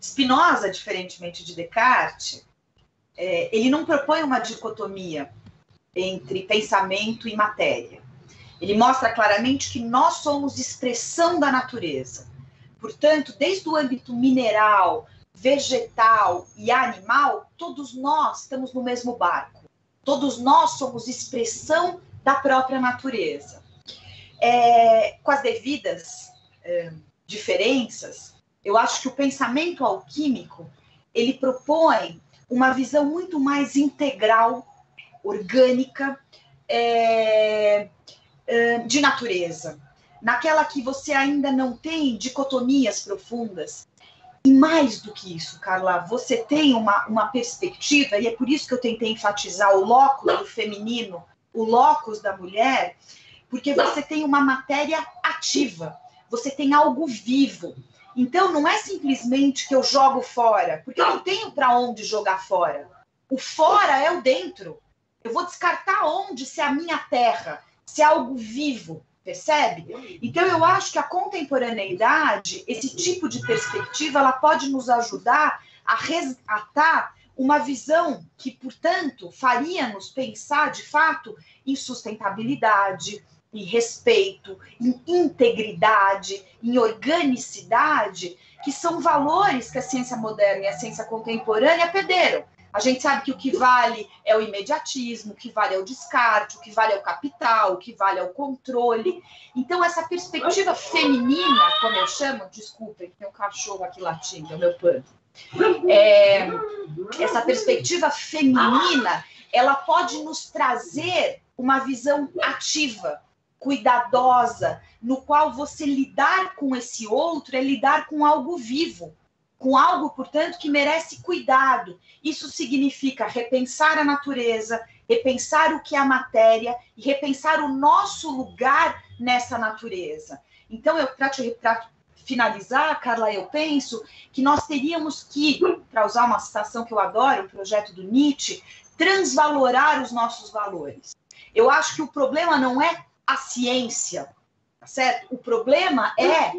Spinoza, diferentemente de Descartes, é, ele não propõe uma dicotomia entre pensamento e matéria. Ele mostra claramente que nós somos expressão da natureza Portanto, desde o âmbito mineral, vegetal e animal, todos nós estamos no mesmo barco. Todos nós somos expressão da própria natureza. É, com as devidas é, diferenças, eu acho que o pensamento alquímico ele propõe uma visão muito mais integral, orgânica, é, é de natureza naquela que você ainda não tem dicotomias profundas. E mais do que isso, Carla, você tem uma, uma perspectiva, e é por isso que eu tentei enfatizar o locus do feminino, o locus da mulher, porque você tem uma matéria ativa, você tem algo vivo. Então, não é simplesmente que eu jogo fora, porque eu não tenho para onde jogar fora. O fora é o dentro. Eu vou descartar onde se é a minha terra, se é algo vivo. Percebe? Então, eu acho que a contemporaneidade, esse tipo de perspectiva, ela pode nos ajudar a resgatar uma visão que, portanto, faria-nos pensar, de fato, em sustentabilidade, em respeito, em integridade, em organicidade, que são valores que a ciência moderna e a ciência contemporânea perderam. A gente sabe que o que vale é o imediatismo, o que vale é o descarte, o que vale é o capital, o que vale é o controle. Então, essa perspectiva feminina, como eu chamo, desculpem, tem um cachorro aqui latindo, é o meu pano. É, essa perspectiva feminina, ela pode nos trazer uma visão ativa, cuidadosa, no qual você lidar com esse outro é lidar com algo vivo, com algo, portanto, que merece cuidado. Isso significa repensar a natureza, repensar o que é a matéria e repensar o nosso lugar nessa natureza. Então, eu para finalizar, Carla, eu penso que nós teríamos que, para usar uma citação que eu adoro, o projeto do Nietzsche, transvalorar os nossos valores. Eu acho que o problema não é a ciência, tá certo? O problema é,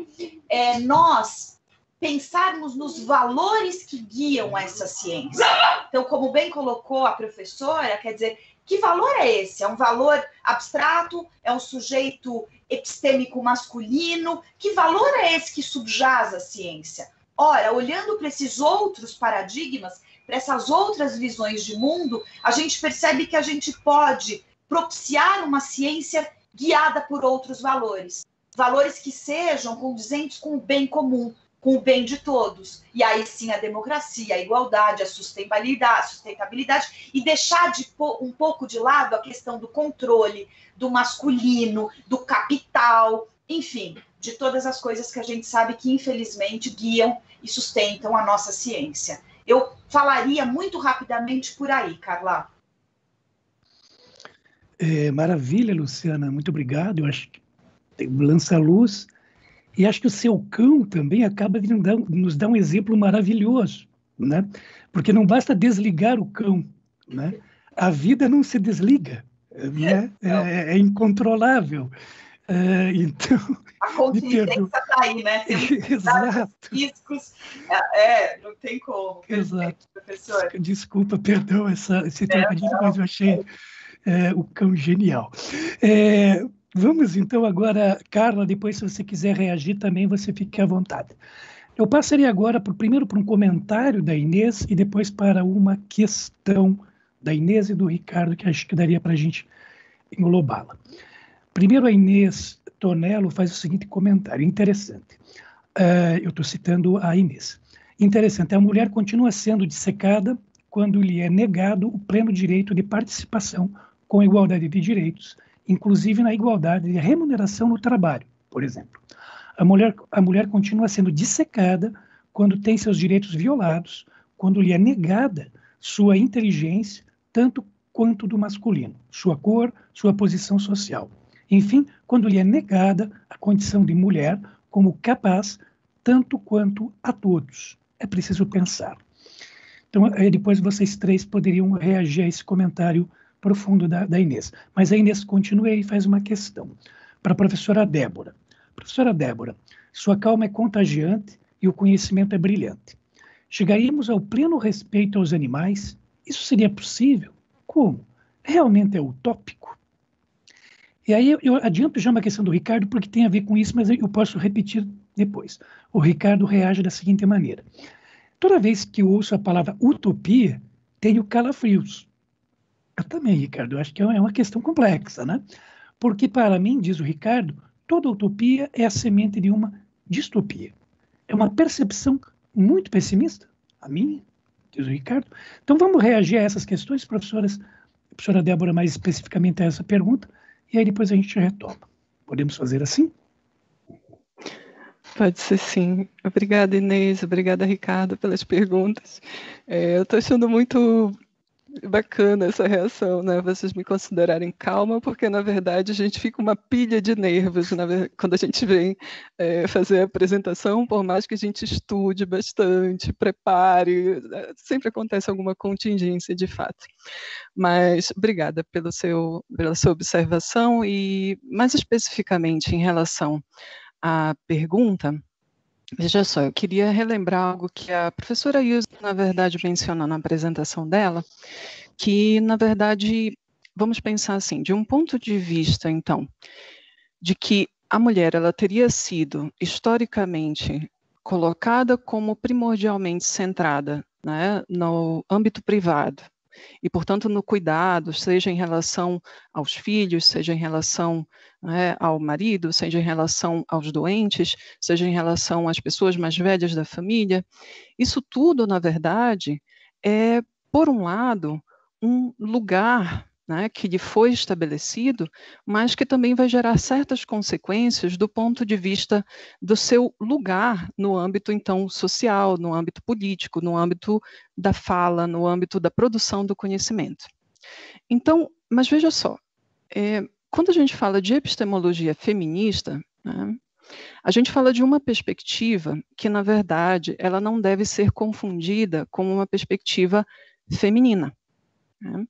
é nós pensarmos nos valores que guiam essa ciência. Então, como bem colocou a professora, quer dizer, que valor é esse? É um valor abstrato? É um sujeito epistêmico masculino? Que valor é esse que subjaz a ciência? Ora, olhando para esses outros paradigmas, para essas outras visões de mundo, a gente percebe que a gente pode propiciar uma ciência guiada por outros valores. Valores que sejam condizentes com o bem comum, com o bem de todos. E aí sim a democracia, a igualdade, a sustentabilidade, a sustentabilidade e deixar de um pouco de lado a questão do controle, do masculino, do capital, enfim, de todas as coisas que a gente sabe que infelizmente guiam e sustentam a nossa ciência. Eu falaria muito rapidamente por aí, Carla. É, maravilha, Luciana, muito obrigado. Eu acho que lança luz e acho que o seu cão também acaba de nos dar um exemplo maravilhoso, né? Porque não basta desligar o cão, né? A vida não se desliga, né? É, é, é incontrolável. É, então, a consciência está aí, né? Exato. Riscos, é, é, não tem como. Exato. Professor. Desculpa, perdão essa, esse trocadilho, mas eu achei é, o cão genial. Vamos então agora, Carla, depois se você quiser reagir também, você fique à vontade. Eu passaria agora por, primeiro para um comentário da Inês e depois para uma questão da Inês e do Ricardo, que acho que daria para a gente englobá-la. Primeiro, a Inês Tonello faz o seguinte comentário, interessante. Uh, eu estou citando a Inês. Interessante, a mulher continua sendo dissecada quando lhe é negado o pleno direito de participação com igualdade de direitos inclusive na igualdade de remuneração no trabalho, por exemplo. A mulher, a mulher continua sendo dissecada quando tem seus direitos violados, quando lhe é negada sua inteligência, tanto quanto do masculino, sua cor, sua posição social. Enfim, quando lhe é negada a condição de mulher como capaz, tanto quanto a todos. É preciso pensar. Então, depois vocês três poderiam reagir a esse comentário profundo da, da Inês. Mas a Inês continua e faz uma questão para a professora Débora. Professora Débora, sua calma é contagiante e o conhecimento é brilhante. Chegaríamos ao pleno respeito aos animais? Isso seria possível? Como? Realmente é utópico? E aí eu, eu adianto já uma questão do Ricardo, porque tem a ver com isso, mas eu posso repetir depois. O Ricardo reage da seguinte maneira: toda vez que ouço a palavra utopia, tenho calafrios. Também, Ricardo, eu acho que é uma questão complexa, né? Porque, para mim, diz o Ricardo, toda utopia é a semente de uma distopia. É uma percepção muito pessimista, a minha, diz o Ricardo. Então, vamos reagir a essas questões, professoras, professora Débora, mais especificamente a essa pergunta, e aí depois a gente retoma. Podemos fazer assim? Pode ser sim. Obrigada, Inês. Obrigada, Ricardo, pelas perguntas. É, eu estou achando muito bacana essa reação, né? Vocês me considerarem calma, porque na verdade a gente fica uma pilha de nervos né? quando a gente vem é, fazer a apresentação, por mais que a gente estude bastante, prepare, né? sempre acontece alguma contingência de fato. Mas obrigada pelo seu, pela sua observação e mais especificamente em relação à pergunta. Veja só, eu queria relembrar algo que a professora Yusa, na verdade, mencionou na apresentação dela, que, na verdade, vamos pensar assim, de um ponto de vista, então, de que a mulher ela teria sido historicamente colocada como primordialmente centrada né, no âmbito privado e, portanto, no cuidado, seja em relação aos filhos, seja em relação né, ao marido, seja em relação aos doentes, seja em relação às pessoas mais velhas da família. Isso tudo, na verdade, é, por um lado, um lugar né, que lhe foi estabelecido, mas que também vai gerar certas consequências do ponto de vista do seu lugar no âmbito, então, social, no âmbito político, no âmbito da fala, no âmbito da produção do conhecimento. Então, mas veja só, é, quando a gente fala de epistemologia feminista, né, a gente fala de uma perspectiva que, na verdade, ela não deve ser confundida com uma perspectiva feminina. Né?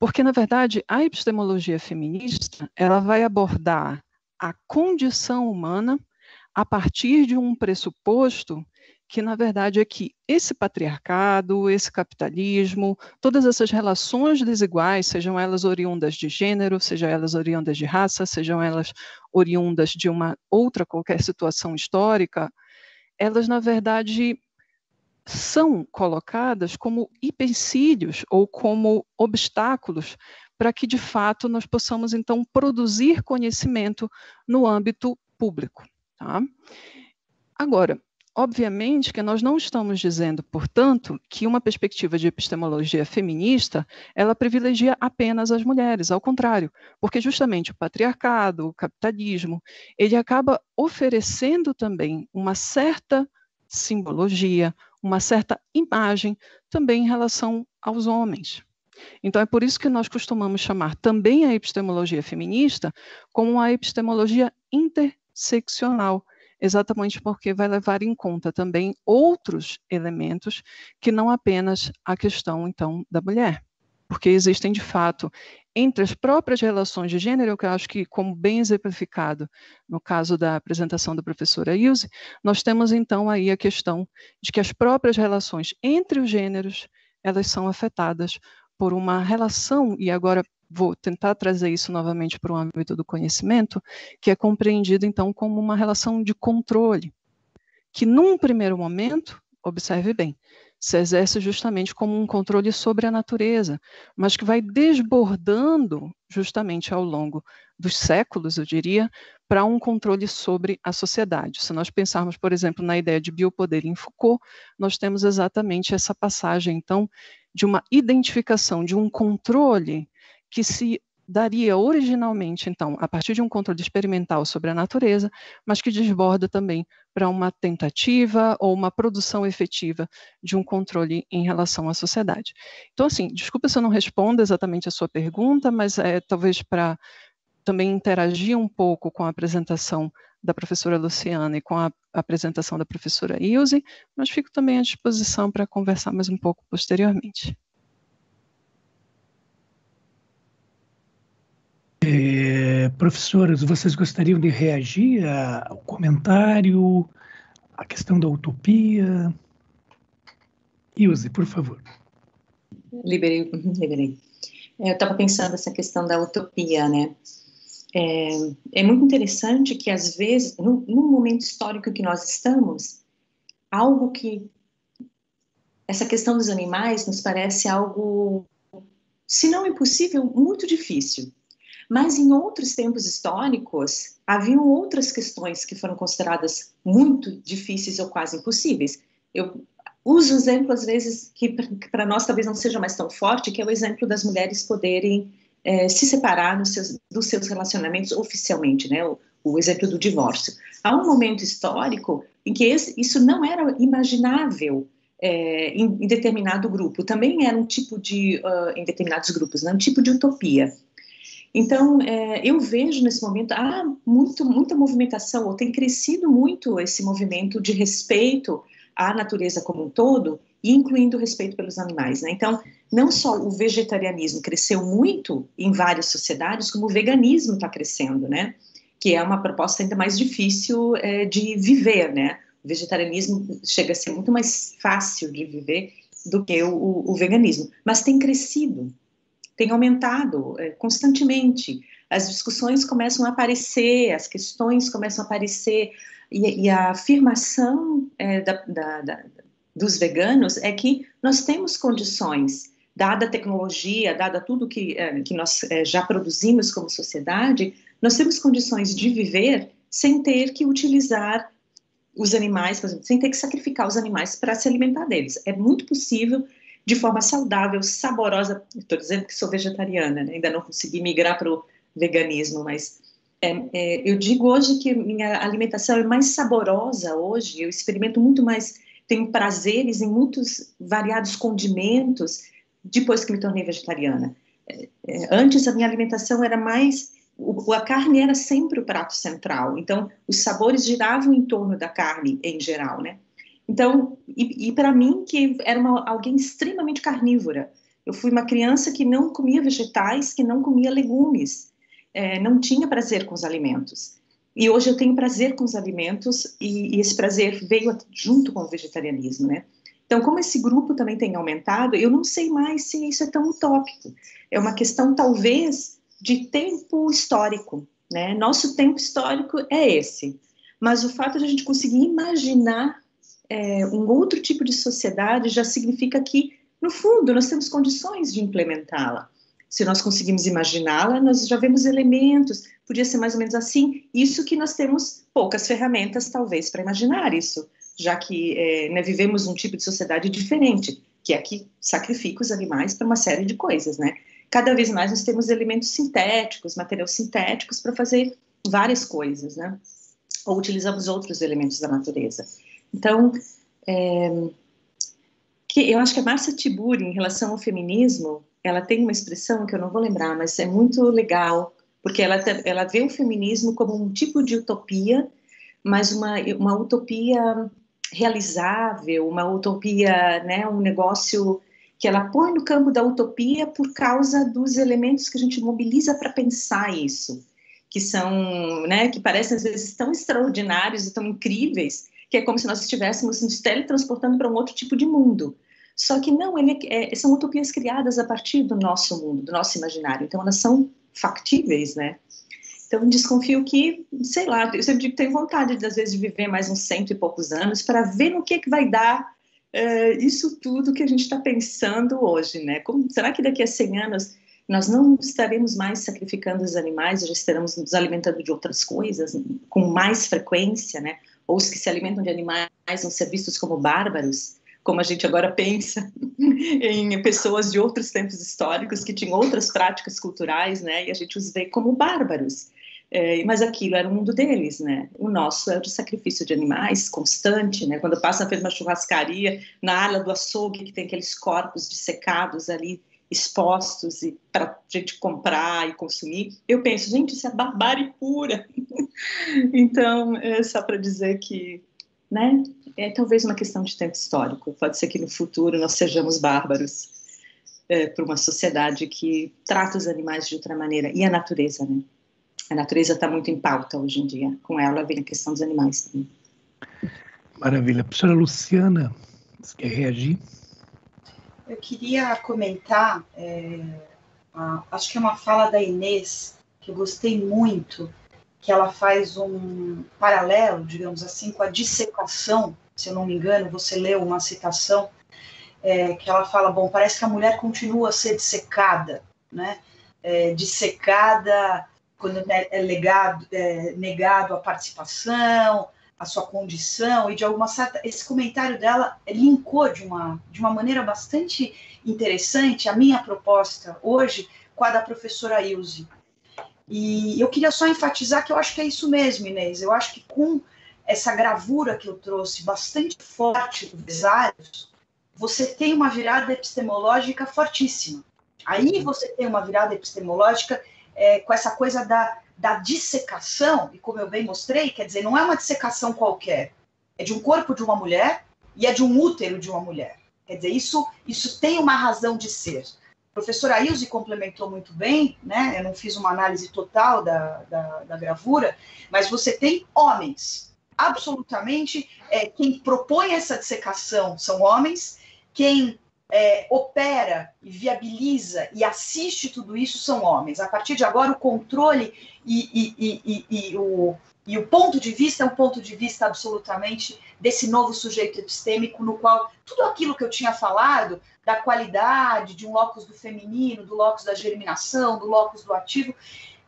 Porque, na verdade, a epistemologia feminista ela vai abordar a condição humana a partir de um pressuposto que, na verdade, é que esse patriarcado, esse capitalismo, todas essas relações desiguais, sejam elas oriundas de gênero, sejam elas oriundas de raça, sejam elas oriundas de uma outra qualquer situação histórica, elas, na verdade, são colocadas como empecilhos ou como obstáculos para que, de fato, nós possamos, então, produzir conhecimento no âmbito público. Tá? Agora, obviamente que nós não estamos dizendo, portanto, que uma perspectiva de epistemologia feminista, ela privilegia apenas as mulheres, ao contrário, porque justamente o patriarcado, o capitalismo, ele acaba oferecendo também uma certa simbologia, uma certa imagem também em relação aos homens. Então, é por isso que nós costumamos chamar também a epistemologia feminista como a epistemologia interseccional, exatamente porque vai levar em conta também outros elementos que não apenas a questão, então, da mulher. Porque existem, de fato, entre as próprias relações de gênero, que eu acho que, como bem exemplificado no caso da apresentação da professora Ilse, nós temos então aí a questão de que as próprias relações entre os gêneros, elas são afetadas por uma relação, e agora vou tentar trazer isso novamente para o âmbito do conhecimento, que é compreendido então como uma relação de controle, que num primeiro momento, observe bem, se exerce justamente como um controle sobre a natureza, mas que vai desbordando justamente ao longo dos séculos, eu diria, para um controle sobre a sociedade. Se nós pensarmos, por exemplo, na ideia de biopoder em Foucault, nós temos exatamente essa passagem, então, de uma identificação, de um controle que se daria originalmente, então, a partir de um controle experimental sobre a natureza, mas que desborda também para uma tentativa ou uma produção efetiva de um controle em relação à sociedade. Então, assim, desculpa se eu não respondo exatamente a sua pergunta, mas é talvez para também interagir um pouco com a apresentação da professora Luciana e com a apresentação da professora Ilse, mas fico também à disposição para conversar mais um pouco posteriormente. É, professoras, vocês gostariam de reagir ao comentário, à questão da utopia? Ilse, por favor. Liberei, liberei. Eu estava pensando essa questão da utopia, né? É, é, muito interessante que, às vezes, no, no momento histórico que nós estamos, algo que. Essa questão dos animais nos parece algo, se não impossível, muito difícil. Mas em outros tempos históricos, haviam outras questões que foram consideradas muito difíceis ou quase impossíveis. Eu uso exemplo, às vezes, que para nós talvez não seja mais tão forte, que é o exemplo das mulheres poderem é, se separar seus, dos seus relacionamentos oficialmente, né? O, o, exemplo do divórcio. Há um momento histórico em que esse, isso não era imaginável é, em, em, determinado grupo. Também era um tipo de, uh, em determinados grupos, né? um tipo de utopia. Então, é, eu vejo nesse momento há muito, muita movimentação, ou tem crescido muito esse movimento de respeito à natureza como um todo, incluindo o respeito pelos animais. Né? Então, não só o vegetarianismo cresceu muito em várias sociedades, como o veganismo está crescendo, né? que é uma proposta ainda mais difícil é, de viver. Né? O vegetarianismo chega a ser muito mais fácil de viver do que o, o, o veganismo, mas tem crescido tem aumentado é, constantemente. as discussões começam a aparecer, as questões começam a aparecer, e, e a afirmação é, da, da, da, dos veganos é que nós temos condições, dada a tecnologia, dada tudo que, é, que nós é, já produzimos como sociedade, nós temos condições de viver sem ter que utilizar os animais, exemplo, sem ter que sacrificar os animais para se alimentar deles. É muito possível, de forma saudável, saborosa. Estou dizendo que sou vegetariana, né? ainda não consegui migrar para o veganismo, mas é, é, eu digo hoje que minha alimentação é mais saborosa hoje. Eu experimento muito mais, tenho prazeres em muitos variados condimentos depois que me tornei vegetariana. É, é antes a minha alimentação era mais a carne era sempre o prato central, então os sabores giravam em torno da carne em geral, né? Então, e, e para mim, que era uma, alguém extremamente carnívora, eu fui uma criança que não comia vegetais, que não comia legumes, é, não tinha prazer com os alimentos. E hoje eu tenho prazer com os alimentos e, e esse prazer veio junto com o vegetarianismo, né? Então, como esse grupo também tem aumentado, eu não sei mais se isso é tão utópico. É uma questão, talvez, de tempo histórico, né? Nosso tempo histórico é esse. Mas o fato de a gente conseguir imaginar é, um outro tipo de sociedade já significa que, no fundo, nós temos condições de implementá-la. Se nós conseguimos imaginá-la, nós já vemos elementos, podia ser mais ou menos assim. Isso que nós temos poucas ferramentas, talvez, para imaginar isso, já que é, né, vivemos um tipo de sociedade diferente, que é que sacrifica os animais para uma série de coisas, né? cada vez mais nós temos elementos sintéticos, materiais sintéticos para fazer várias coisas, né? Ou utilizamos outros elementos da natureza. Então, é, que eu acho que a Marcia Tiburi, em relação ao feminismo, ela tem uma expressão que eu não vou lembrar, mas é muito legal, porque ela, ela vê o feminismo como um tipo de utopia, mas uma, uma utopia realizável, uma utopia, né, um negócio que ela põe no campo da utopia por causa dos elementos que a gente mobiliza para pensar isso, que são, né, que parecem às vezes tão extraordinários e tão incríveis, que é como se nós estivéssemos nos teletransportando para um outro tipo de mundo. Só que não, ele é, são utopias criadas a partir do nosso mundo, do nosso imaginário. Então elas são factíveis, né? Então desconfio que, sei lá, eu sempre digo que tenho vontade, às vezes, de viver mais uns cento e poucos anos para ver no que, que vai dar é, isso tudo que a gente está pensando hoje, né? Como, será que daqui a 100 anos nós não estaremos mais sacrificando os animais, já estaremos nos alimentando de outras coisas com mais frequência, né? Ou os que se alimentam de animais vão ser vistos como bárbaros, como a gente agora pensa em pessoas de outros tempos históricos que tinham outras práticas culturais, né? E a gente os vê como bárbaros. É, mas aquilo era o mundo deles, né? O nosso é o de sacrifício de animais constante, né? Quando passa frente uma churrascaria, na área do açougue, que tem aqueles corpos dissecados ali, expostos e para gente comprar e consumir, eu penso, gente, isso é barbárie pura. então, é só para dizer que, né? É talvez uma questão de tempo histórico. Pode ser que no futuro nós sejamos bárbaros é, para uma sociedade que trata os animais de outra maneira e a natureza, né? A natureza está muito em pauta hoje em dia. Com ela vem a questão dos animais também. Maravilha. Professora Luciana, você quer reagir? Eu queria comentar, é, a, acho que é uma fala da Inês, que eu gostei muito, que ela faz um paralelo, digamos assim, com a dissecação, se eu não me engano, você leu uma citação, é, que ela fala, bom, parece que a mulher continua a ser dissecada, né? É, dissecada quando é, é legado, é, negado a participação, a sua condição, e de alguma certa. Esse comentário dela linkou de uma, de uma maneira bastante interessante a minha proposta hoje com a da professora Ilse. E eu queria só enfatizar que eu acho que é isso mesmo, Inês. Eu acho que com essa gravura que eu trouxe bastante forte do Besários, você tem uma virada epistemológica fortíssima. Aí você tem uma virada epistemológica é, com essa coisa da, da dissecação, e como eu bem mostrei, quer dizer, não é uma dissecação qualquer, é de um corpo de uma mulher e é de um útero de uma mulher. Quer dizer, isso, isso tem uma razão de ser. A professora Ilse complementou muito bem, né? Eu não fiz uma análise total da, da, da gravura, mas você tem homens. Absolutamente, é, quem propõe essa dissecação são homens, quem é, opera e viabiliza e assiste tudo isso são homens. A partir de agora, o controle e, e, e, o, e o ponto de vista é um ponto de vista absolutamente desse novo sujeito epistêmico, no qual tudo aquilo que eu tinha falado, da qualidade, de um locus do feminino, do locus da germinação, do locus do ativo,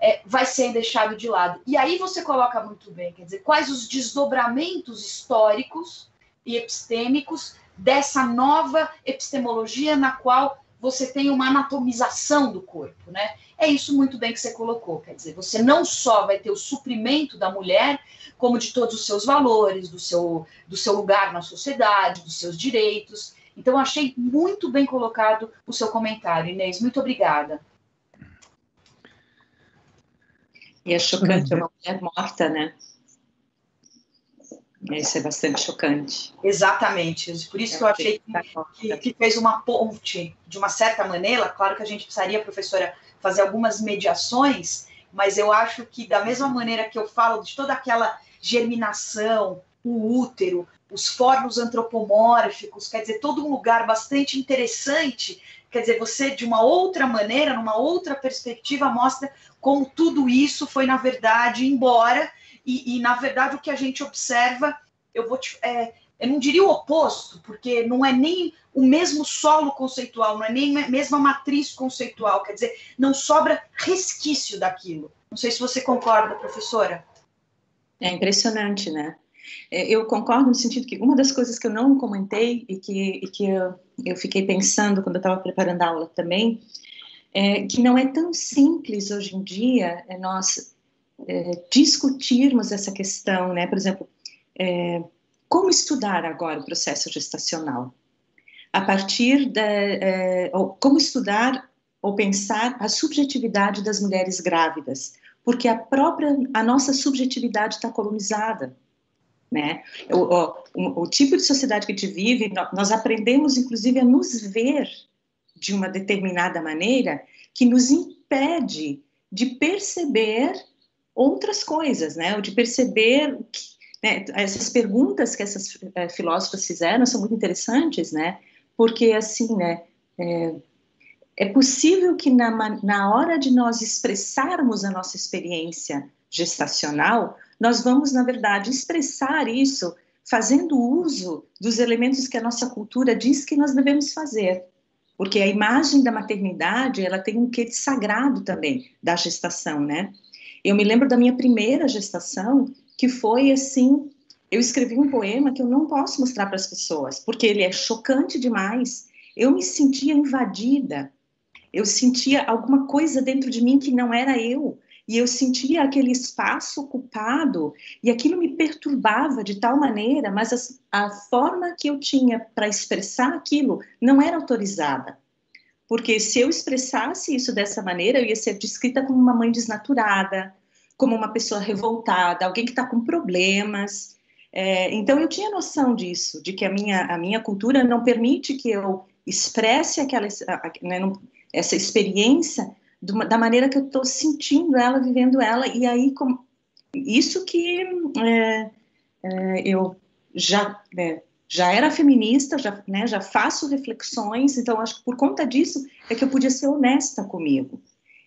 é, vai ser deixado de lado. E aí você coloca muito bem, quer dizer, quais os desdobramentos históricos e epistêmicos dessa nova epistemologia na qual você tem uma anatomização do corpo, né? É isso muito bem que você colocou, quer dizer, você não só vai ter o suprimento da mulher, como de todos os seus valores, do seu, do seu lugar na sociedade, dos seus direitos. Então, achei muito bem colocado o seu comentário, Inês. Muito obrigada. E é chocante, é uma mulher morta, né? Isso é bastante chocante. Exatamente. Por isso que eu achei que, que, que, fez uma ponte, de uma certa maneira. Claro que a gente precisaria, professora, fazer algumas mediações, mas eu acho que, da mesma maneira que eu falo de toda aquela germinação, o útero, os fornos antropomórficos, quer dizer, todo um lugar bastante interessante. Quer dizer, você, de uma outra maneira, numa outra perspectiva, mostra como tudo isso foi, na verdade, embora e, e, na verdade, o que a gente observa, eu vou te, é, eu não diria o oposto, porque não é nem o mesmo solo conceitual, não é nem a mesma matriz conceitual, quer dizer, não sobra resquício daquilo. Não sei se você concorda, professora. É impressionante, né? É, eu concordo no sentido que uma das coisas que eu não comentei e que, e que eu, eu fiquei pensando quando eu estava preparando a aula também, é que não é tão simples hoje em dia é nós é, discutirmos essa questão, né? Por exemplo, é, como estudar agora o processo gestacional? A partir da, é, ou como estudar ou pensar a subjetividade das mulheres grávidas, porque a própria, a nossa subjetividade está colonizada, né? O, o, o, tipo de sociedade que a gente vive, nós aprendemos, inclusive, a nos ver de uma determinada maneira que nos impede de perceber outras coisas, né? Ou de perceber que, né, essas perguntas que essas é, filósofas fizeram são muito interessantes, né? Porque assim, né? É, é possível que na, na hora de nós expressarmos a nossa experiência gestacional, nós vamos, na verdade, expressar isso fazendo uso dos elementos que a nossa cultura diz que nós devemos fazer. Porque a imagem da maternidade, ela tem um quê de sagrado também, da gestação, né? Eu me lembro da minha primeira gestação, que foi assim, eu escrevi um poema que eu não posso mostrar para as pessoas, porque ele é chocante demais. Eu me sentia invadida. Eu sentia alguma coisa dentro de mim que não era eu. E eu sentia aquele espaço ocupado e aquilo me perturbava de tal maneira, mas a, a forma que eu tinha para expressar aquilo não era autorizada. Porque se eu expressasse isso dessa maneira, eu ia ser descrita como uma mãe desnaturada, como uma pessoa revoltada, alguém que está com problemas. É, então eu tinha noção disso, de que a minha, a minha cultura não permite que eu expresse aquela, né, essa experiência da maneira que eu estou sentindo ela, vivendo ela, e aí com, isso que é, é, eu já né, já era feminista, já, né, já faço reflexões, então acho que por conta disso é que eu podia ser honesta comigo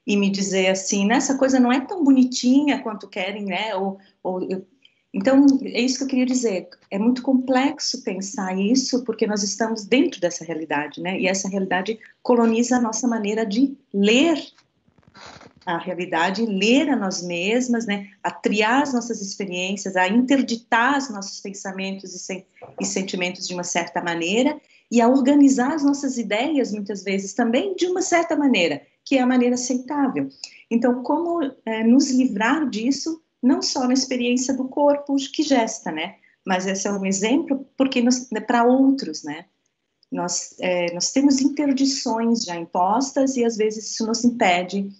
e me dizer assim, né, coisa não é tão bonitinha quanto querem, né? Ou, ou eu... então é isso que eu queria dizer. É muito complexo pensar isso porque nós estamos dentro dessa realidade, né? E essa realidade coloniza a nossa maneira de ler a realidade, ler a nós mesmas, né, a triar as nossas experiências, a interditar os nossos pensamentos e, sen e, sentimentos de uma certa maneira e a organizar as nossas ideias, muitas vezes, também de uma certa maneira, que é a maneira aceitável. Então, como é, nos livrar disso, não só na experiência do corpo que gesta, né, mas esse é um exemplo porque né, para outros, né, nós, é, nós temos interdições já impostas e às vezes isso nos impede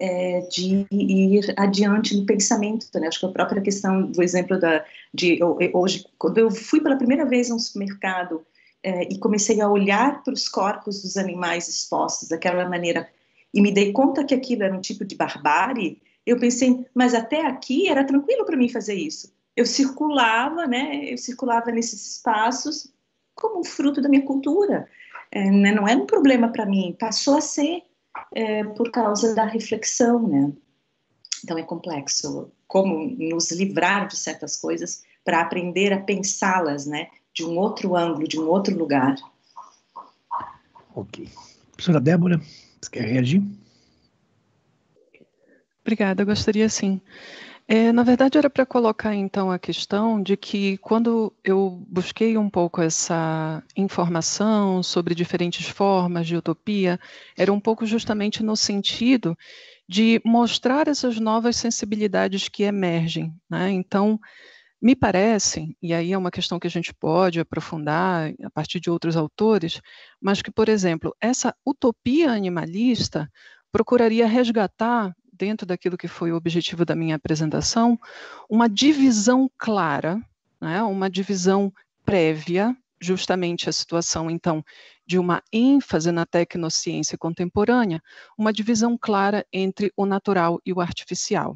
é, de ir adiante no pensamento, né? Acho que a própria questão do exemplo da, de hoje, quando eu fui pela primeira vez a um supermercado é, e comecei a olhar para os corpos dos animais expostos daquela maneira e me dei conta que aquilo era um tipo de barbárie, eu pensei, mas até aqui era tranquilo para mim fazer isso. Eu circulava, né? Eu circulava nesses espaços como fruto da minha cultura. é, né, não era um problema para mim, passou a ser é, por causa da reflexão, né? Então é complexo como nos livrar de certas coisas para aprender a pensá-las, né, de um outro ângulo, de um outro lugar. Ok. Professora Débora, você quer reagir? Obrigada, gostaria sim. É, na verdade, era para colocar então a questão de que quando eu busquei um pouco essa informação sobre diferentes formas de utopia, era um pouco justamente no sentido de mostrar essas novas sensibilidades que emergem. Né? Então, me parece, e aí é uma questão que a gente pode aprofundar a partir de outros autores, mas que, por exemplo, essa utopia animalista procuraria resgatar dentro daquilo que foi o objetivo da minha apresentação, uma divisão clara, né, uma divisão prévia, justamente a situação, então, de uma ênfase na tecnociência contemporânea, uma divisão clara entre o natural e o artificial.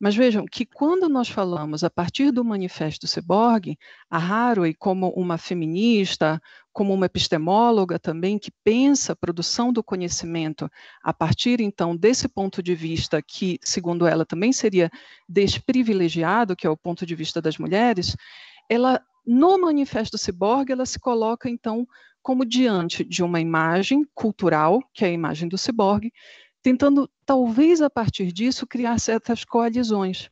Mas vejam que quando nós falamos a partir do Manifesto Cyborg, a Haraway, como uma feminista, como uma epistemóloga também, que pensa a produção do conhecimento a partir, então, desse ponto de vista que, segundo ela, também seria desprivilegiado, que é o ponto de vista das mulheres, ela, no Manifesto Cyborg, ela se coloca, então, como diante de uma imagem cultural, que é a imagem do ciborgue, tentando, talvez a partir disso, criar certas coalizões.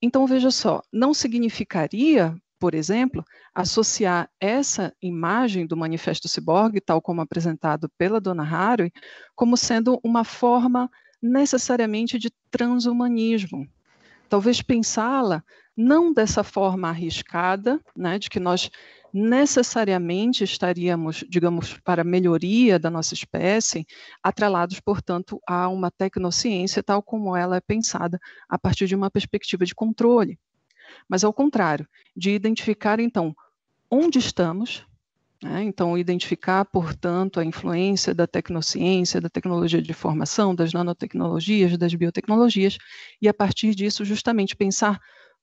Então, veja só, não significaria, por exemplo, associar essa imagem do Manifesto Ciborgue, tal como apresentado pela dona Haraway, como sendo uma forma necessariamente de transhumanismo. Talvez pensá-la não dessa forma arriscada, né, de que nós necessariamente estaríamos, digamos, para melhoria da nossa espécie, atrelados, portanto, a uma tecnociência tal como ela é pensada a partir de uma perspectiva de controle. Mas, ao contrário, de identificar, então, onde estamos, né? então, identificar, portanto, a influência da tecnociência, da tecnologia de informação, das nanotecnologias, das biotecnologias, e, a partir disso, justamente pensar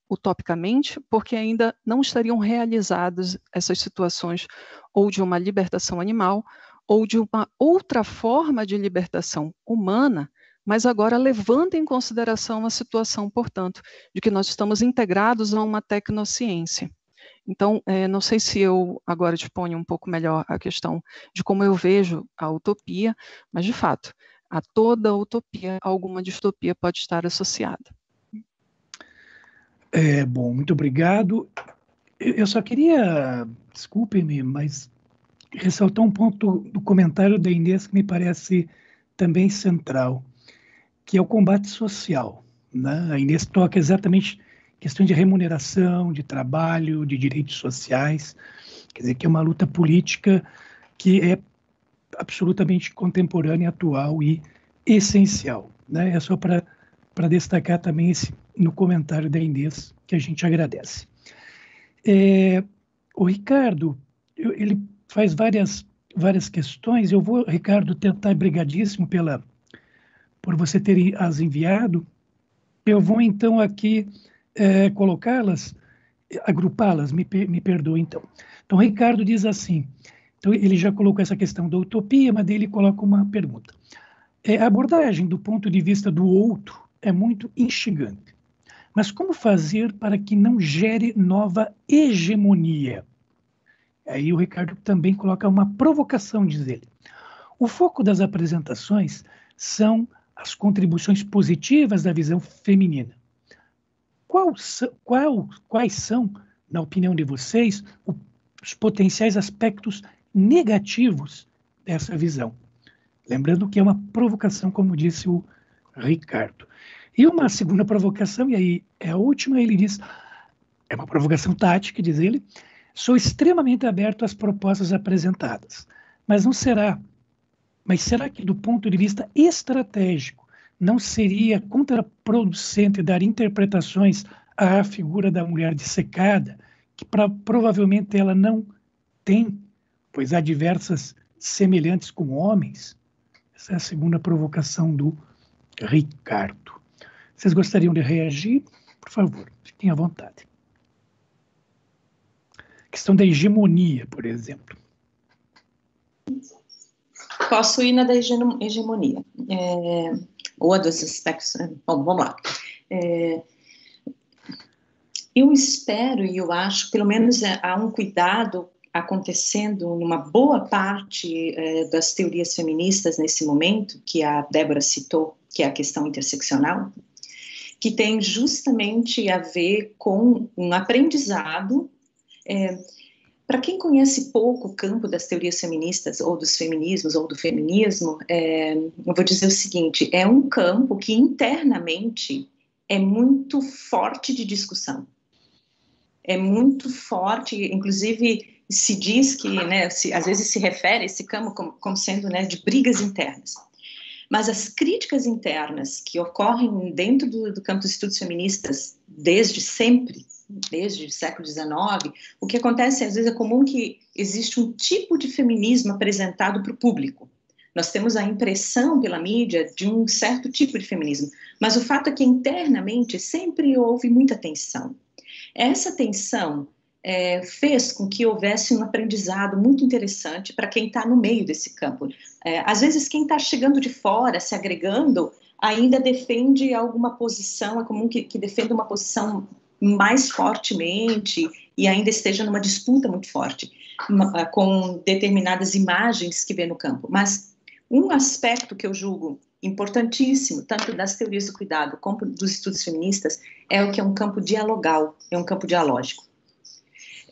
utopicamente, porque ainda não estariam realizadas essas situações ou de uma libertação animal ou de uma outra forma de libertação humana, mas agora levando em consideração a situação, portanto, de que nós estamos integrados a uma tecnociência. Então, é, não sei se eu agora disponho um pouco melhor a questão de como eu vejo a utopia, mas, de fato, a toda utopia, alguma distopia pode estar associada. É, bom, muito obrigado. Eu só queria, desculpe-me, mas ressaltar um ponto do comentário da Inês que me parece também central, que é o combate social. Né? A Inês toca exatamente questão de remuneração, de trabalho, de direitos sociais, quer dizer, que é uma luta política que é absolutamente contemporânea, atual e essencial. Né? É só para destacar também esse no comentário da Inês, que a gente agradece. É, o Ricardo, ele faz várias, várias questões, eu vou, Ricardo, tentar, brigadíssimo pela, por você ter as enviado, eu vou então aqui é, colocá-las, agrupá-las, me, me perdoe então. Então, Ricardo diz assim, então ele já colocou essa questão da utopia, mas ele coloca uma pergunta. É, a abordagem do ponto de vista do outro é muito instigante. Mas como fazer para que não gere nova hegemonia? Aí o Ricardo também coloca uma provocação, diz ele. O foco das apresentações são as contribuições positivas da visão feminina. Qual, qual, quais são, na opinião de vocês, os potenciais aspectos negativos dessa visão? Lembrando que é uma provocação, como disse o Ricardo. E uma segunda provocação, e aí é a última, ele diz, é uma provocação tática, diz ele, sou extremamente aberto às propostas apresentadas, mas não será, mas será que do ponto de vista estratégico não seria contraproducente dar interpretações à figura da mulher dissecada, que pra, provavelmente ela não tem, pois há diversas semelhantes com homens? Essa é a segunda provocação do Ricardo. Vocês gostariam de reagir? Por favor, fiquem à vontade. questão da hegemonia, por exemplo. Posso ir na da hegemonia, é, ou dos aspectos. Né? Bom, vamos lá. É, eu espero e eu acho, pelo menos é, há um cuidado acontecendo numa boa parte é, das teorias feministas nesse momento, que a Débora citou, que é a questão interseccional, que tem justamente a ver com um aprendizado. É, para quem conhece pouco o campo das teorias feministas, ou dos feminismos, ou do feminismo, é, eu vou dizer o seguinte: é um campo que internamente é muito forte de discussão. É muito forte, inclusive se diz que, né, se, às vezes se refere a esse campo como, como sendo né, de brigas internas. Mas as críticas internas que ocorrem dentro do, do campo dos estudos feministas desde sempre, desde o século XIX, o que acontece às vezes é comum que existe um tipo de feminismo apresentado para o público. Nós temos a impressão pela mídia de um certo tipo de feminismo, mas o fato é que internamente sempre houve muita tensão. Essa tensão é, fez com que houvesse um aprendizado muito interessante para quem está no meio desse campo. É, às vezes, quem está chegando de fora, se agregando, ainda defende alguma posição, é comum que, que defenda uma posição mais fortemente e ainda esteja numa disputa muito forte uma, com determinadas imagens que vê no campo. Mas um aspecto que eu julgo importantíssimo, tanto das teorias do cuidado como dos estudos feministas, é o que é um campo dialogal, é um campo dialógico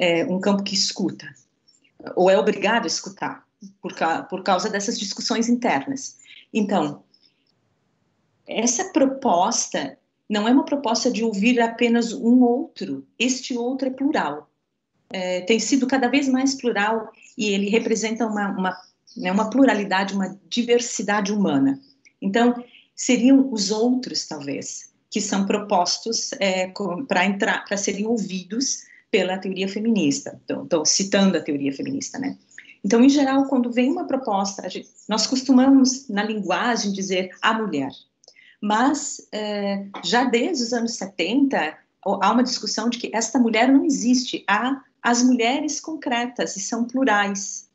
é, um campo que escuta, ou é obrigado a escutar, por, ca por causa dessas discussões internas. Então, essa proposta não é uma proposta de ouvir apenas um outro, este outro é plural. É, tem sido cada vez mais plural e ele representa uma, uma, né, uma pluralidade, uma diversidade humana. Então, seriam os outros, talvez, que são propostos é, para entrar, para serem ouvidos pela teoria feminista. Então, estou citando a teoria feminista, né? Então, em geral, quando vem uma proposta, nós costumamos, na linguagem, dizer a mulher. Mas, é, já desde os anos 70, há uma discussão de que esta mulher não existe. Há as mulheres concretas, e são plurais.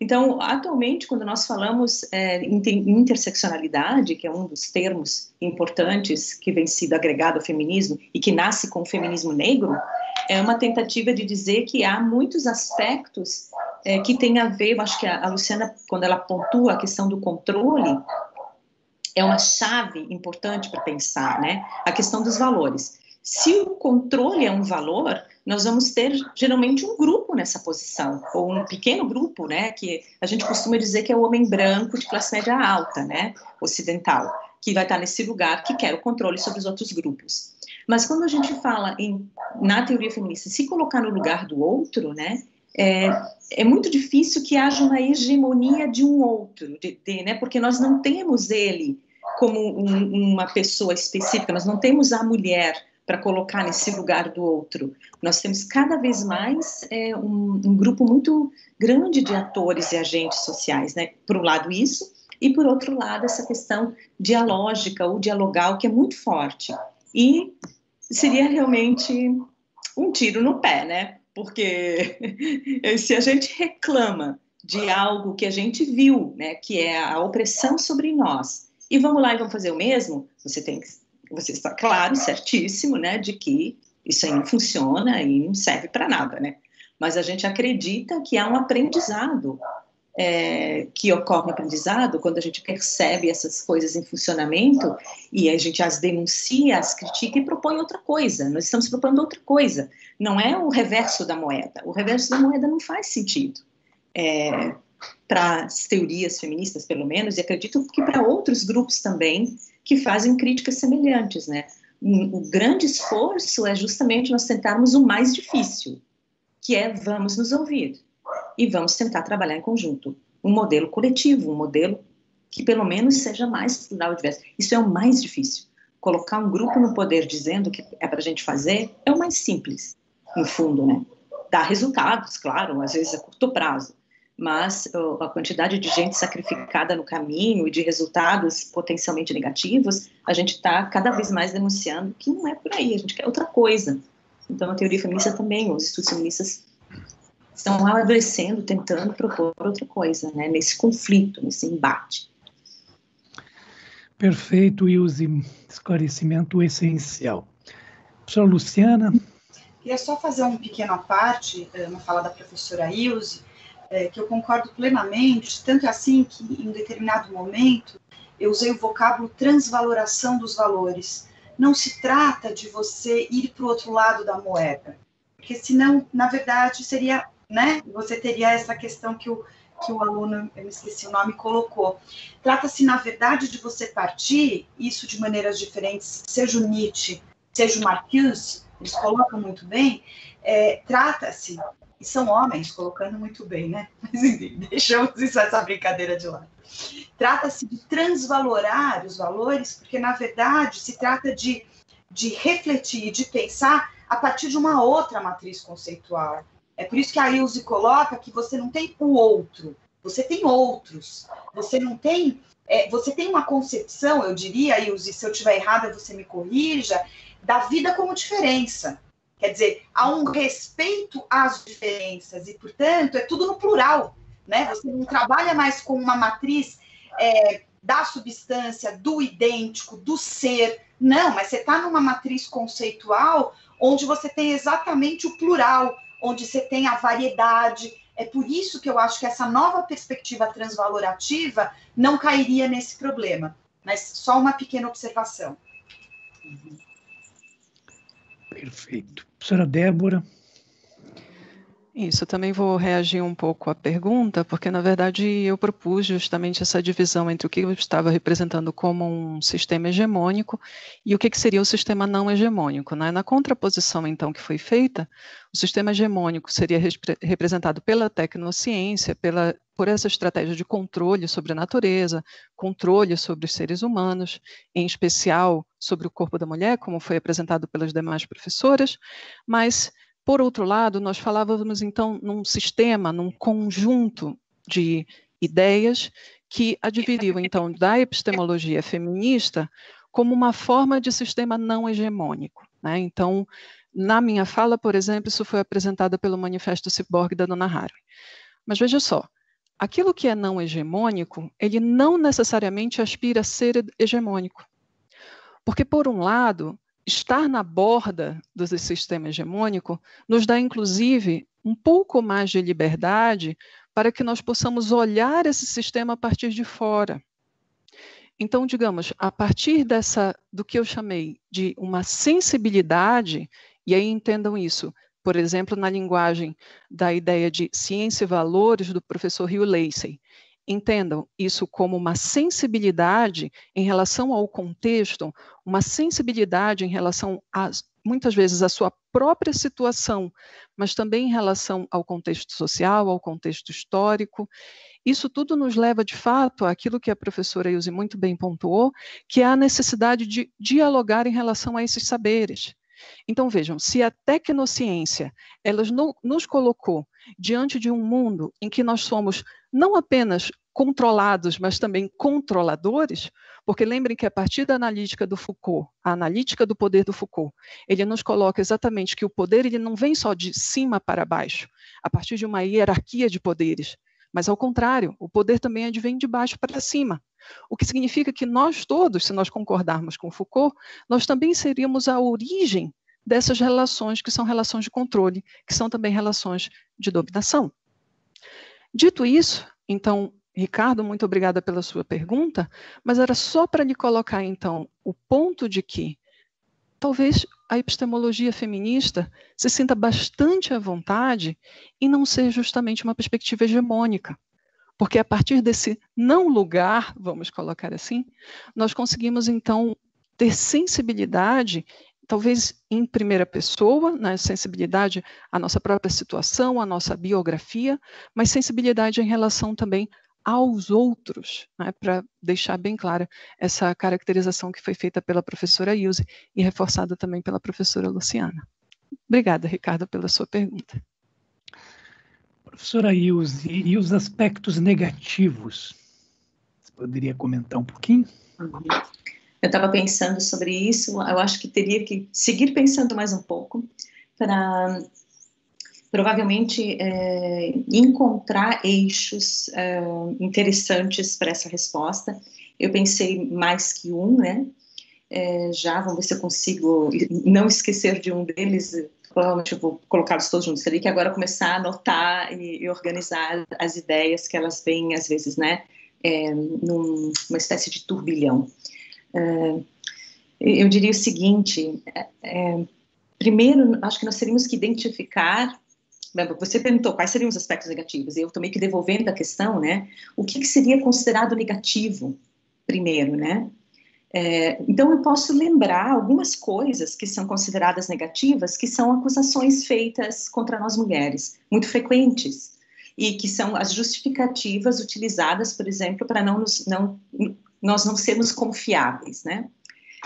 Então, atualmente, quando nós falamos é, em interseccionalidade, que é um dos termos importantes que vem sido agregado ao feminismo e que nasce com o feminismo negro, é uma tentativa de dizer que há muitos aspectos é, que têm a ver, eu acho que a, a Luciana, quando ela pontua a questão do controle, é uma chave importante para pensar, né? A questão dos valores. Se o controle é um valor, nós vamos ter geralmente um grupo nessa posição, ou um pequeno grupo, né, que a gente costuma dizer que é o homem branco de classe média alta, né, ocidental, que vai estar nesse lugar que quer o controle sobre os outros grupos. Mas quando a gente fala em, na teoria feminista, se colocar no lugar do outro, né, é, é muito difícil que haja uma hegemonia de um outro, de, de, né, porque nós não temos ele como um, uma pessoa específica, nós não temos a mulher para colocar nesse lugar do outro. Nós temos cada vez mais é, um, um, grupo muito grande de atores e agentes sociais, né? Por um lado isso, e por outro lado essa questão dialógica ou dialogal que é muito forte. E seria realmente um tiro no pé, né? Porque se a gente reclama de algo que a gente viu, né, que é a opressão sobre nós, e vamos lá e vamos fazer o mesmo, você tem que você está claro, certíssimo, né, de que isso aí não funciona e não serve para nada, né? Mas a gente acredita que há um aprendizado, é, que ocorre um aprendizado quando a gente percebe essas coisas em funcionamento e a gente as denuncia, as critica e propõe outra coisa. Nós estamos propondo outra coisa. Não é o reverso da moeda. O reverso da moeda não faz sentido. É, para as teorias feministas, pelo menos, e acredito que para outros grupos também que fazem críticas semelhantes, né? O grande esforço é justamente nós tentarmos o mais difícil, que é vamos nos ouvir e vamos tentar trabalhar em conjunto. Um modelo coletivo, um modelo que pelo menos seja mais plural e diverso. Isso é o mais difícil. Colocar um grupo no poder dizendo que é para a gente fazer é o mais simples, no fundo, né? Dá resultados, claro, às vezes a curto prazo, mas a quantidade de gente sacrificada no caminho e de resultados potencialmente negativos, a gente está cada vez mais denunciando que não é por aí, a gente quer outra coisa. Então, a teoria feminista também, os estudos feministas estão amadurecendo, tentando propor outra coisa, né, nesse conflito, nesse embate. Perfeito, Ilse, esclarecimento essencial. Professora Luciana. Queria só fazer um pequeno aparte eh, na fala da professora Ilse, eh, que eu concordo plenamente, tanto é assim que em um determinado momento eu usei o vocábulo transvaloração dos valores. Não se trata de você ir para o outro lado da moeda, porque senão, na verdade, seria, né, você teria essa questão que o que o aluno, eu me esqueci o nome, colocou. Trata-se, na verdade, de você partir, isso de maneiras diferentes, seja o Nietzsche, seja o Marcuse, eles colocam muito bem, é, trata-se, e são homens colocando muito bem, né? Mas enfim, deixamos isso, essa brincadeira de lado. Trata-se de transvalorar os valores, porque na verdade se trata de, de refletir, de pensar a partir de uma outra matriz conceitual. É por isso que a Ilse coloca que você não tem o outro, você tem outros. Você não tem. É, você tem uma concepção, eu diria, Ilse, se eu estiver errada, você me corrija, da vida como diferença. Quer dizer, há um respeito às diferenças e, portanto, é tudo no plural. Né? Você não trabalha mais com uma matriz é, da substância, do idêntico, do ser. Não, mas você está numa matriz conceitual onde você tem exatamente o plural, onde você tem a variedade. É por isso que eu acho que essa nova perspectiva transvalorativa não cairia nesse problema. Mas só uma pequena observação. Perfeito. Professora Débora. Isso, também vou reagir um pouco à pergunta, porque na verdade eu propus justamente essa divisão entre o que eu estava representando como um sistema hegemônico e o que, seria o sistema não hegemônico. Né? Na contraposição, então, que foi feita, o sistema hegemônico seria representado pela tecnociência, pela, por essa estratégia de controle sobre a natureza, controle sobre os seres humanos, em especial sobre o corpo da mulher, como foi apresentado pelas demais professoras, mas por outro lado, nós falávamos então num sistema, num conjunto de ideias que adviriam então da epistemologia feminista como uma forma de sistema não hegemônico. Né? Então, na minha fala, por exemplo, isso foi apresentado pelo Manifesto Cyborg da Dona Haraway. Mas veja só, aquilo que é não hegemônico, ele não necessariamente aspira a ser hegemônico. Porque, por um lado, estar na borda do sistema hegemônico nos dá, inclusive, um pouco mais de liberdade para que nós possamos olhar esse sistema a partir de fora. Então, digamos, a partir dessa do que eu chamei de uma sensibilidade, e aí entendam isso, por exemplo, na linguagem da ideia de ciência e valores do professor Hugh Lacey, entendam isso como uma sensibilidade em relação ao contexto, uma sensibilidade em relação a, muitas vezes, à sua própria situação, mas também em relação ao contexto social, ao contexto histórico. Isso tudo nos leva, de fato, àquilo que a professora Ilse muito bem pontuou, que é a necessidade de dialogar em relação a esses saberes. Então, vejam, se a tecnociência ela nos colocou diante de um mundo em que nós somos não apenas controlados, mas também controladores, porque lembrem que a partir da analítica do Foucault, a analítica do poder do Foucault, ele nos coloca exatamente que o poder ele não vem só de cima para baixo, a partir de uma hierarquia de poderes, mas ao contrário, o poder também advém de baixo para cima. O que significa que nós todos, se nós concordarmos com Foucault, nós também seríamos a origem dessas relações que são relações de controle, que são também relações de dominação. Dito isso, então, Ricardo, muito obrigada pela sua pergunta, mas era só para lhe colocar, então, o ponto de que talvez a epistemologia feminista se sinta bastante à vontade em não ser justamente uma perspectiva hegemônica. Porque a partir desse não lugar, vamos colocar assim, nós conseguimos então ter sensibilidade talvez em primeira pessoa, né, sensibilidade à nossa própria situação, à nossa biografia, mas sensibilidade em relação também aos outros, né, para deixar bem clara essa caracterização que foi feita pela professora Ilse e reforçada também pela professora Luciana. Obrigada, Ricardo, pela sua pergunta. Professora Ilse, e os aspectos negativos? Você poderia comentar um pouquinho? Uhum. Eu estava pensando sobre isso, eu acho que teria que seguir pensando mais um pouco para provavelmente é, encontrar eixos é, interessantes para essa resposta. Eu pensei mais que um, né? É, já, vamos ver se eu consigo não esquecer de um deles. Provavelmente eu vou colocá-los todos juntos. Teria que agora começar a anotar e, e, organizar as ideias que elas vêm, às vezes, né? É, numa espécie de turbilhão. É, eu diria o seguinte: é, primeiro, acho que nós teríamos que identificar você perguntou quais seriam os aspectos negativos, e eu tomei que devolvendo a questão, né? O que, que seria considerado negativo, primeiro, né? É, então, eu posso lembrar algumas coisas que são consideradas negativas, que são acusações feitas contra nós mulheres, muito frequentes, e que são as justificativas utilizadas, por exemplo, para não, nos, não nós não sermos confiáveis, né?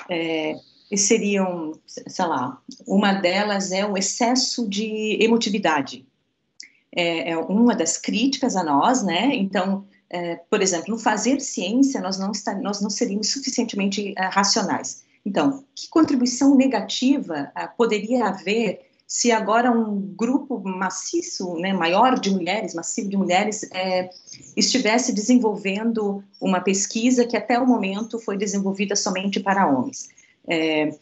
É, e seriam, sei lá, uma delas é o excesso de emotividade. É, é uma das críticas a nós, né? Então, é, por exemplo, no fazer ciência, nós não, está, nós não seríamos suficientemente é, racionais. Então, que contribuição negativa é, poderia haver se agora um grupo maciço, né, maior de mulheres, massivo de mulheres, é, estivesse desenvolvendo uma pesquisa que até o momento foi desenvolvida somente para homens? É,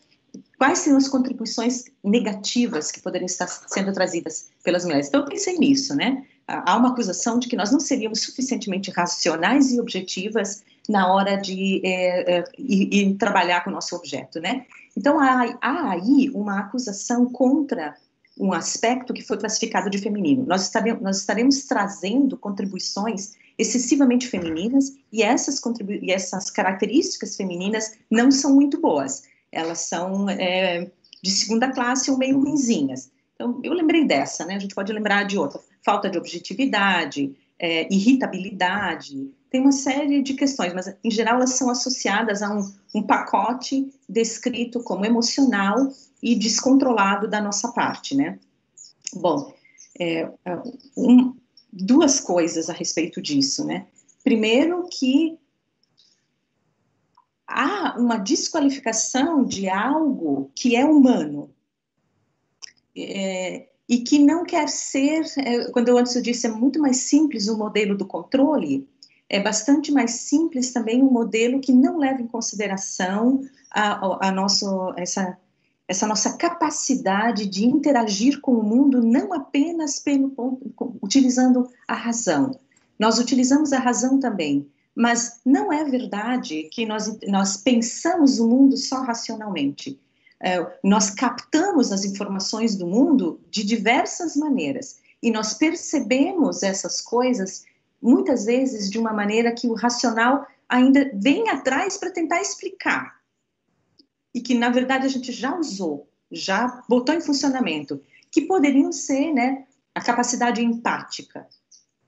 quais seriam as contribuições negativas que poderiam estar sendo trazidas pelas mulheres? Então, eu pensei nisso, né? Há uma acusação de que nós não seríamos suficientemente racionais e objetivas na hora de é, é, ir, ir, trabalhar com o nosso objeto, né? Então, há, há aí uma acusação contra um aspecto que foi classificado de feminino. Nós estaremos, nós estaremos trazendo contribuições excessivamente femininas e essas, e essas características femininas não são muito boas elas são é, de segunda classe ou meio ruinzinhas. Então, eu lembrei dessa, né? A gente pode lembrar de outra. Falta de objetividade, é, irritabilidade, tem uma série de questões, mas em geral elas são associadas a um, um pacote descrito como emocional e descontrolado da nossa parte, né? Bom, é, um, duas coisas a respeito disso, né? Primeiro que há uma desqualificação de algo que é humano é, e que não quer ser, é, quando eu antes disse, é muito mais simples o modelo do controle, é bastante mais simples também um modelo que não leva em consideração a, a nosso, essa, essa nossa capacidade de interagir com o mundo não apenas pelo utilizando a razão. Nós utilizamos a razão também, mas não é verdade que nós, nós pensamos o mundo só racionalmente. É, nós captamos as informações do mundo de diversas maneiras e nós percebemos essas coisas muitas vezes de uma maneira que o racional ainda vem atrás para tentar explicar e que na verdade a gente já usou, já botou em funcionamento, que poderiam ser, né, a capacidade empática,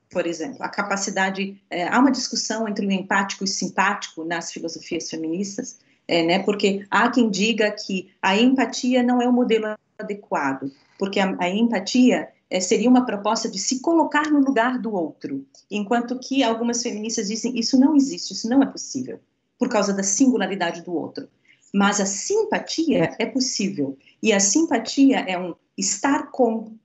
por exemplo, a capacidade. É, há uma discussão entre o empático e o simpático nas filosofias feministas, é, né, porque há quem diga que a empatia não é o modelo adequado, porque a, a empatia é, seria uma proposta de se colocar no lugar do outro, enquanto que algumas feministas dizem isso não existe, isso não é possível, por causa da singularidade do outro. Mas a simpatia é possível, e a simpatia é um estar com,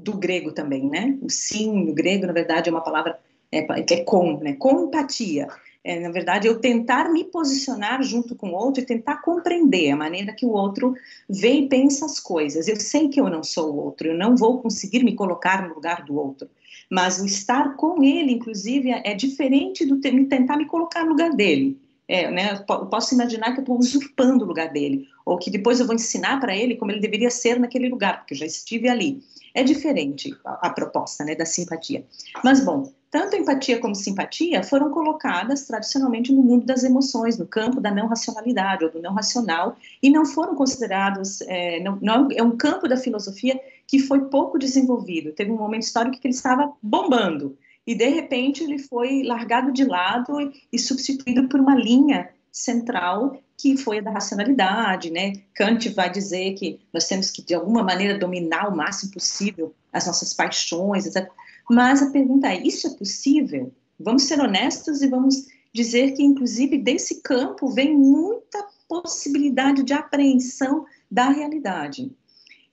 do grego também, né? O sim no grego, na verdade, é uma palavra é, que é com, né? Compatia. É, na verdade, eu tentar me posicionar junto com o outro e tentar compreender a maneira que o outro vê e pensa as coisas. Eu sei que eu não sou o outro, eu não vou conseguir me colocar no lugar do outro, mas o estar com ele, inclusive, é, é diferente do tentar me colocar no lugar dele. É, né, eu posso imaginar que eu estou usurpando o lugar dele, ou que depois eu vou ensinar para ele como ele deveria ser naquele lugar, porque eu já estive ali. É diferente a, a proposta né, da simpatia. Mas, bom, tanto empatia como simpatia foram colocadas tradicionalmente no mundo das emoções, no campo da não racionalidade ou do não racional, e não foram considerados. É, não, não, é um campo da filosofia que foi pouco desenvolvido. Teve um momento histórico que ele estava bombando, e de repente ele foi largado de lado e, substituído por uma linha central que foi a da racionalidade, né? Kant vai dizer que nós temos que, de alguma maneira, dominar o máximo possível as nossas paixões, etc. Mas a pergunta é: isso é possível? Vamos ser honestos e vamos dizer que, inclusive, desse campo vem muita possibilidade de apreensão da realidade.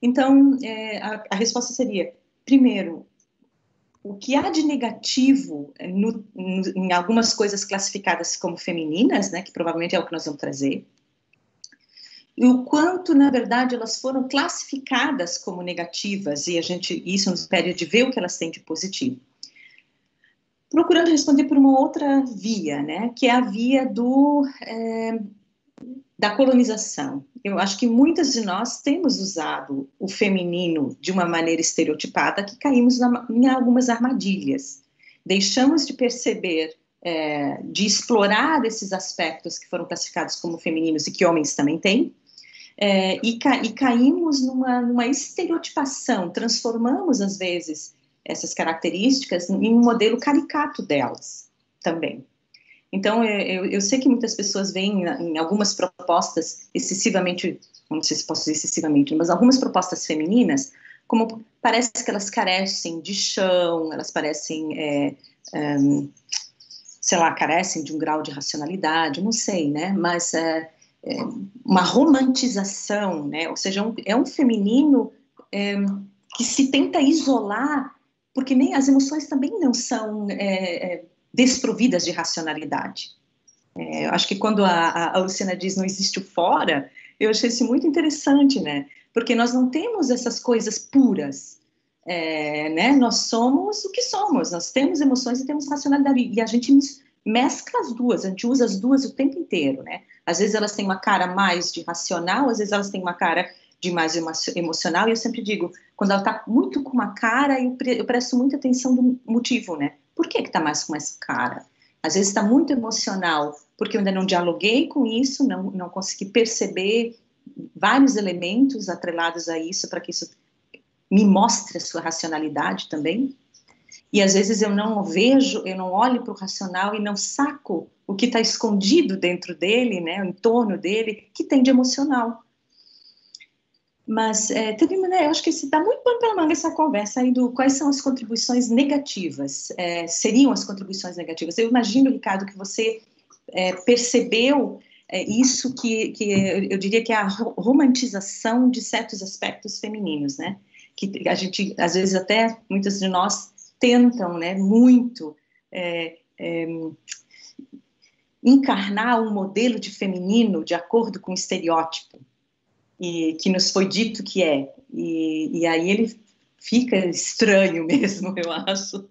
Então, é, a, a, resposta seria: primeiro, o que há de negativo no, no, em algumas coisas classificadas como femininas, né, que provavelmente é o que nós vamos trazer, e o quanto, na verdade, elas foram classificadas como negativas, e a gente, isso nos pede de ver o que elas têm de positivo. Procurando responder por uma outra via, né, que é a via do, é, da colonização. Eu acho que muitas de nós temos usado o feminino de uma maneira estereotipada que caímos na, em algumas armadilhas. Deixamos de perceber, é, de explorar esses aspectos que foram classificados como femininos e que homens também têm, é, e, ca, e, caímos numa, numa estereotipação, transformamos às vezes essas características em um modelo caricato delas também. Então, é, eu, eu sei que muitas pessoas veem em algumas propostas excessivamente, não sei se posso dizer excessivamente, mas algumas propostas femininas, como parece que elas carecem de chão, elas parecem, é, sei lá, carecem de um grau de racionalidade, não sei, né? Mas é, é uma romantização, né? Ou seja, um, é um feminino é, que se tenta isolar, porque nem as emoções também não são é, é desprovidas de racionalidade. É, acho que quando a, a, Luciana diz não existe o fora, eu achei isso muito interessante, né? Porque nós não temos essas coisas puras, é, né? Nós somos o que somos, nós temos emoções e temos racionalidade, e a gente mescla as duas, a gente usa as duas o tempo inteiro, né? Às vezes elas têm uma cara mais de racional, às vezes elas têm uma cara de mais emocional, e eu sempre digo, quando ela está muito com uma cara, eu, pre eu presto muita atenção do motivo, né? Por que está mais com essa cara? Às vezes está muito emocional, porque eu ainda não dialoguei com isso, não, não consegui perceber vários elementos atrelados a isso, para que isso me mostre a sua racionalidade também. E às vezes eu não vejo, eu não olho para o racional e não saco o que está escondido dentro dele, né, em torno dele, que tem de emocional. Mas é, né, eu acho que se dá muito pano pela manga essa conversa aí do quais são as contribuições negativas, é, seriam as contribuições negativas. Eu imagino, Ricardo, que você é, percebeu é, isso que, que eu diria que é a romantização de certos aspectos femininos, né? Que a gente, às vezes até, muitas de nós tentam, né, muito é, é, encarnar um modelo de feminino de acordo com o estereótipo, e que nos foi dito que é. E, e aí ele fica estranho mesmo, eu acho,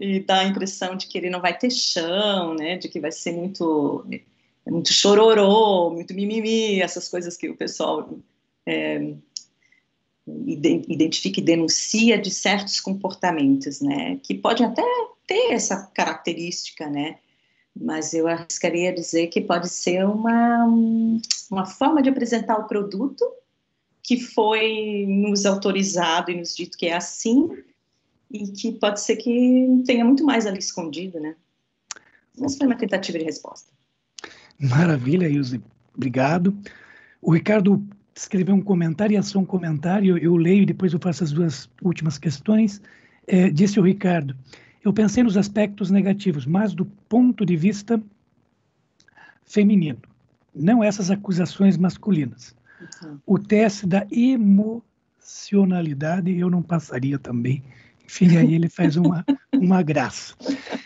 e dá a impressão de que ele não vai ter chão, né, de que vai ser muito, muito chororô, muito mimimi, essas coisas que o pessoal é, identifica e denuncia de certos comportamentos, né, que podem até ter essa característica, né, mas eu arriscaria dizer que pode ser uma, uma forma de apresentar o produto que foi nos autorizado e nos dito que é assim e que pode ser que tenha muito mais ali escondido, né? Mas foi uma tentativa de resposta. Maravilha, Ilse. Obrigado. O Ricardo escreveu um comentário, e é só um comentário, eu leio e depois eu faço as duas últimas questões. É, disse o Ricardo, eu pensei nos aspectos negativos, mas do ponto de vista feminino, não essas acusações masculinas. Uhum. O teste da emocionalidade eu não passaria também. Enfim, aí ele faz uma, uma graça.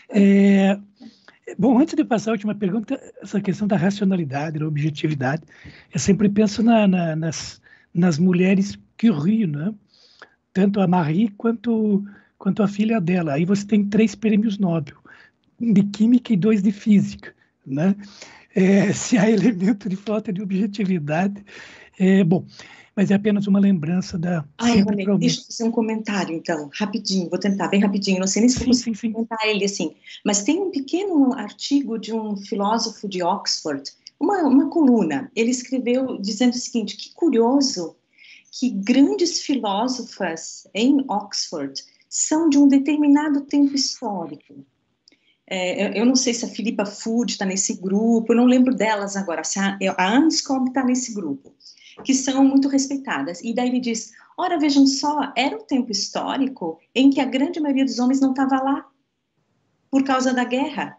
É, bom, antes de passar a última pergunta, essa questão da racionalidade, da objetividade, eu sempre penso na, na, nas, nas mulheres que riem, né? tanto a Marie quanto quanto a filha dela. Aí você tem três prêmios Nobel, de Química e dois de Física. Né? É, se há elemento de falta de objetividade, é bom. Mas é apenas uma lembrança da. Ai, Rony, deixa eu fazer um comentário, então, rapidinho, vou tentar, bem rapidinho, não sei nem se vou sim, sim, comentar ele assim. Mas tem um pequeno artigo de um filósofo de Oxford, uma, uma coluna. Ele escreveu dizendo o seguinte: que curioso que grandes filósofas em Oxford são de um determinado tempo histórico. É, eu não sei se a Filipa Food está nesse grupo, eu não lembro delas agora, se a, a Anscombe está nesse grupo, que são muito respeitadas. E daí ele diz: ora, vejam só, era um tempo histórico em que a grande maioria dos homens não estava lá, por causa da guerra.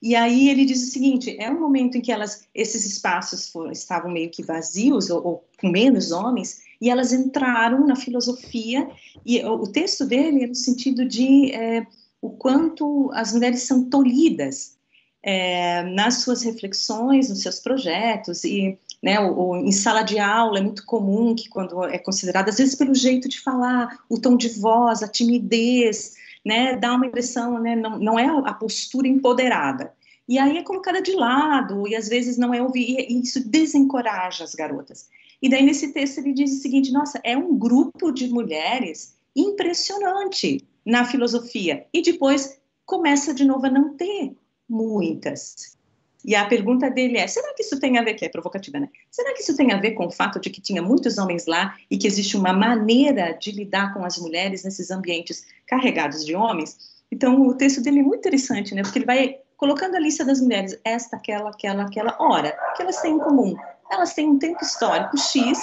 E aí ele diz o seguinte: é um momento em que elas, esses espaços foram, estavam meio que vazios ou, ou com menos homens, e elas entraram na filosofia, e o texto dele é no sentido de é, o quanto as mulheres são tolhidas é, nas suas reflexões, nos seus projetos, e né, o, em sala de aula é muito comum que quando é considerado, às vezes pelo jeito de falar, o tom de voz, a timidez, né, dá uma impressão, né, não, não é a postura empoderada. E aí é colocada de lado, e às vezes não é ouvir, e isso desencoraja as garotas. E daí nesse texto ele diz o seguinte: nossa, é um grupo de mulheres impressionante na filosofia. E depois começa de novo a não ter muitas. E a pergunta dele é: será que isso tem a ver, que é provocativa, né? Será que isso tem a ver com o fato de que tinha muitos homens lá e que existe uma maneira de lidar com as mulheres nesses ambientes carregados de homens? Então, o texto dele é muito interessante, né? Porque ele vai colocando a lista das mulheres, esta, aquela, aquela, aquela. Ora, o que elas têm em comum? Elas têm um tempo histórico X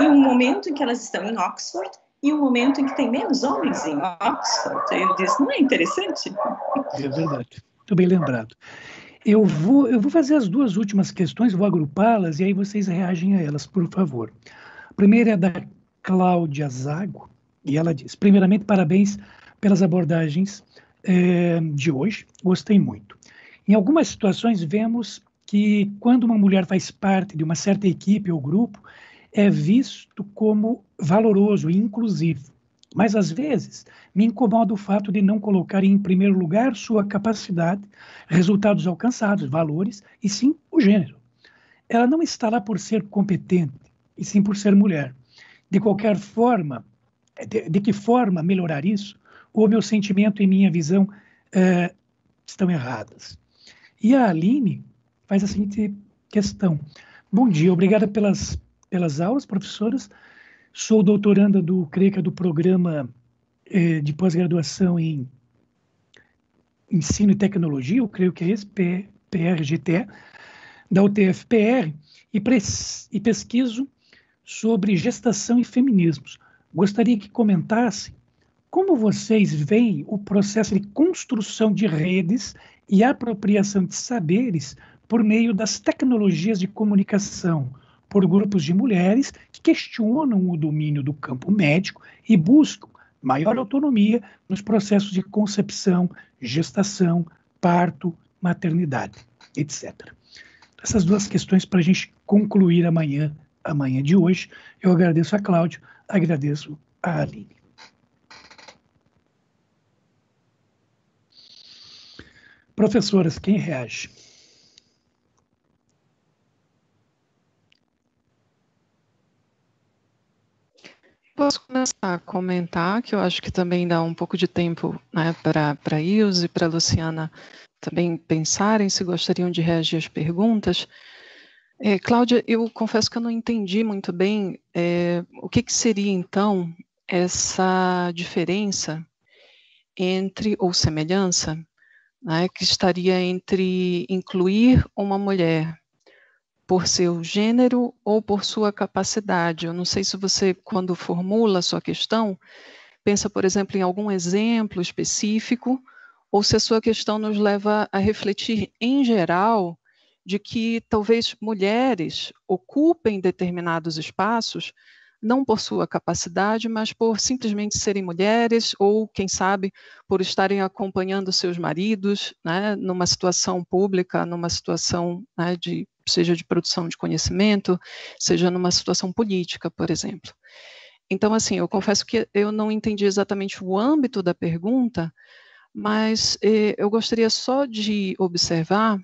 e um momento em que elas estão em Oxford e um momento em que tem menos homens em Oxford. Ele diz: não é interessante? É verdade. Muito bem lembrado. Eu vou, eu vou fazer as duas últimas questões, vou agrupá-las e aí vocês reagem a elas, por favor. A primeira é da Cláudia Zago, e ela diz: primeiramente, parabéns pelas abordagens é, de hoje, gostei muito. Em algumas situações, vemos que quando uma mulher faz parte de uma certa equipe ou grupo, é visto como valoroso e inclusivo. Mas às vezes me incomoda o fato de não colocar em primeiro lugar sua capacidade, resultados alcançados, valores e sim o gênero. Ela não está lá por ser competente, e sim por ser mulher. De qualquer forma, de, de que forma melhorar isso? O meu sentimento e minha visão é, estão erradas. E a Aline faz a seguinte questão. Bom dia, obrigada pelas, pelas aulas, professoras. Sou doutoranda do CRECA do programa eh, de pós-graduação em Ensino e Tecnologia, eu creio que é esse, PRGT, da UTFPR, e, e pesquiso sobre gestação e feminismos. Gostaria que comentasse como vocês veem o processo de construção de redes e apropriação de saberes por meio das tecnologias de comunicação, por grupos de mulheres que questionam o domínio do campo médico e buscam maior autonomia nos processos de concepção, gestação, parto, maternidade, etc. Essas duas questões para a gente concluir amanhã, amanhã de hoje. Eu agradeço a Cláudio, agradeço a Aline. Professoras, quem reage? Posso começar a comentar, que eu acho que também dá um pouco de tempo né, para a Ilse e para a Luciana também pensarem se gostariam de reagir às perguntas. É, Cláudia, eu confesso que eu não entendi muito bem é, o que, que seria então essa diferença entre, ou semelhança, né, que estaria entre incluir uma mulher por seu gênero ou por sua capacidade. Eu não sei se você, quando formula a sua questão, pensa, por exemplo, em algum exemplo específico, ou se a sua questão nos leva a refletir, em geral, de que talvez mulheres ocupem determinados espaços não por sua capacidade, mas por simplesmente serem mulheres ou, quem sabe, por estarem acompanhando seus maridos, né, numa situação pública, numa situação né, de seja de produção de conhecimento, seja numa situação política, por exemplo. Então, assim, eu confesso que eu não entendi exatamente o âmbito da pergunta, mas eh, eu gostaria só de observar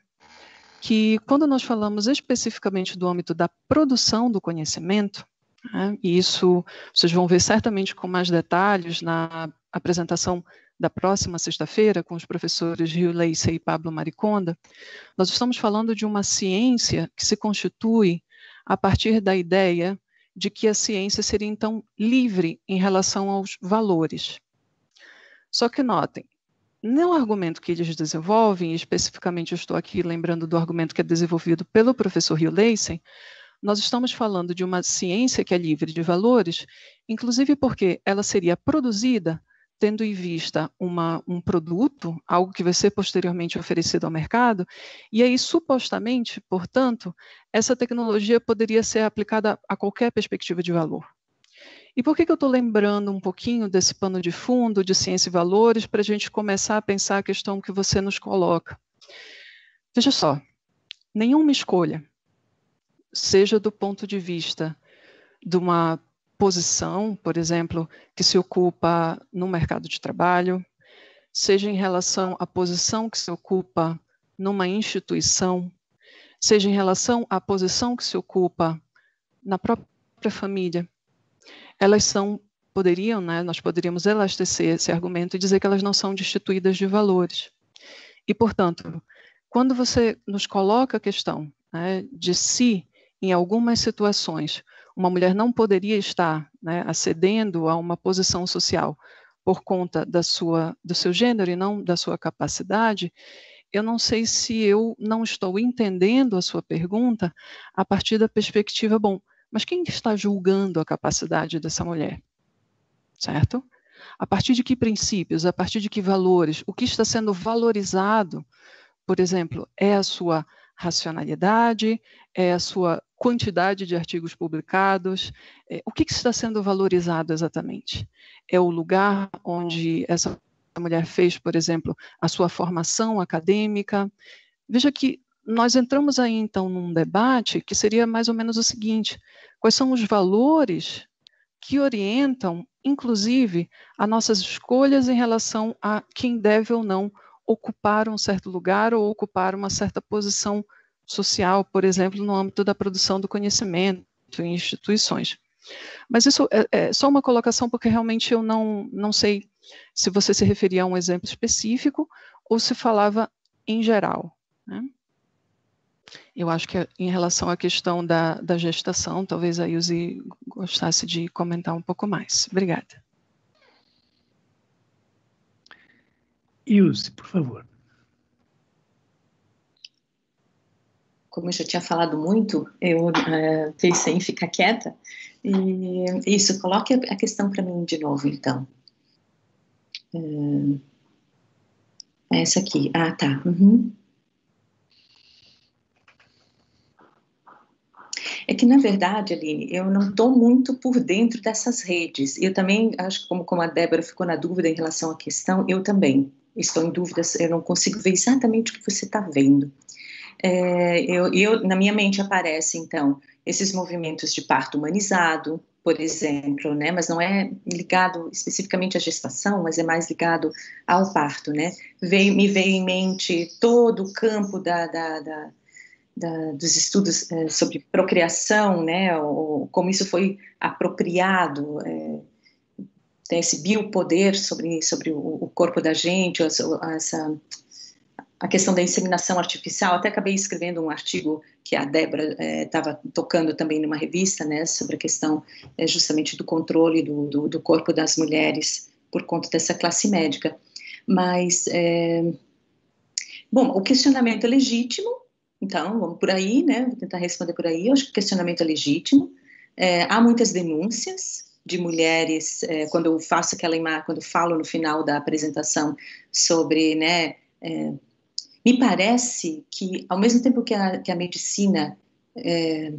que quando nós falamos especificamente do âmbito da produção do conhecimento, né? E isso vocês vão ver certamente com mais detalhes na apresentação da próxima sexta-feira com os professores Rio Leicey e Pablo Mariconda. Nós estamos falando de uma ciência que se constitui a partir da ideia de que a ciência seria então livre em relação aos valores. Só que notem, no argumento que eles desenvolvem, especificamente eu estou aqui lembrando do argumento que é desenvolvido pelo professor Rio Leicey, nós estamos falando de uma ciência que é livre de valores, inclusive porque ela seria produzida tendo em vista uma, um produto, algo que vai ser posteriormente oferecido ao mercado, e aí, supostamente, portanto, essa tecnologia poderia ser aplicada a qualquer perspectiva de valor. E por que, que eu estou lembrando um pouquinho desse pano de fundo de ciência e valores para a gente começar a pensar a questão que você nos coloca? Veja só, nenhuma escolha, seja do ponto de vista de uma posição, por exemplo, que se ocupa no mercado de trabalho, seja em relação à posição que se ocupa numa instituição, seja em relação à posição que se ocupa na própria família, elas são poderiam, né, nós poderíamos elastecer esse argumento e dizer que elas não são destituídas de valores. E, portanto, quando você nos coloca a questão né, de se, em algumas situações, uma mulher não poderia estar né, acedendo a uma posição social por conta da sua, do seu gênero e não da sua capacidade, eu não sei se eu não estou entendendo a sua pergunta a partir da perspectiva, bom, mas quem está julgando a capacidade dessa mulher? Certo? A partir de que princípios, a partir de que valores, o que está sendo valorizado, por exemplo, é a sua racionalidade, é a sua quantidade de artigos publicados, é, o que, que está sendo valorizado exatamente? É o lugar onde essa mulher fez, por exemplo, a sua formação acadêmica. Veja que nós entramos aí então num debate que seria mais ou menos o seguinte: quais são os valores que orientam, inclusive, as nossas escolhas em relação a quem deve ou não ocupar um certo lugar ou ocupar uma certa posição social, por exemplo, no âmbito da produção do conhecimento em instituições. Mas isso é, é só uma colocação porque realmente eu não, não sei se você se referia a um exemplo específico ou se falava em geral. Né? Eu acho que em relação à questão da, da gestação, talvez a Ilse gostasse de comentar um pouco mais. Obrigada. Ilse, por favor. Como eu já tinha falado muito, eu uh, pensei em ficar quieta. E isso, coloque a questão para mim de novo, então. Uh, essa aqui. Ah, tá. Uhum. É que, na verdade, Aline, eu não estou muito por dentro dessas redes. Eu também, acho que como, como a Débora ficou na dúvida em relação à questão, eu também estou em dúvida, eu não consigo ver exatamente o que você está vendo. É, eu, eu, na minha mente aparece, então, esses movimentos de parto humanizado, por exemplo, né, mas não é ligado especificamente à gestação, mas é mais ligado ao parto, né, veio, me veio em mente todo o campo da, da, da da, dos estudos é, sobre procriação, né, ou, como isso foi apropriado, é, tem esse biopoder sobre, sobre o, o corpo da gente, essa, a questão da inseminação artificial, até acabei escrevendo um artigo que a Débora estava é, tocando também numa revista, né, sobre a questão é, justamente do controle do, do, do, corpo das mulheres por conta dessa classe médica. Mas, é, bom, o questionamento é legítimo, então, vamos por aí, né? Vou tentar responder por aí. Eu acho que o questionamento é legítimo. Há muitas denúncias de mulheres, quando eu faço aquela imagem, quando falo no final da apresentação sobre, né? Me parece que, ao mesmo tempo que a, que a medicina é,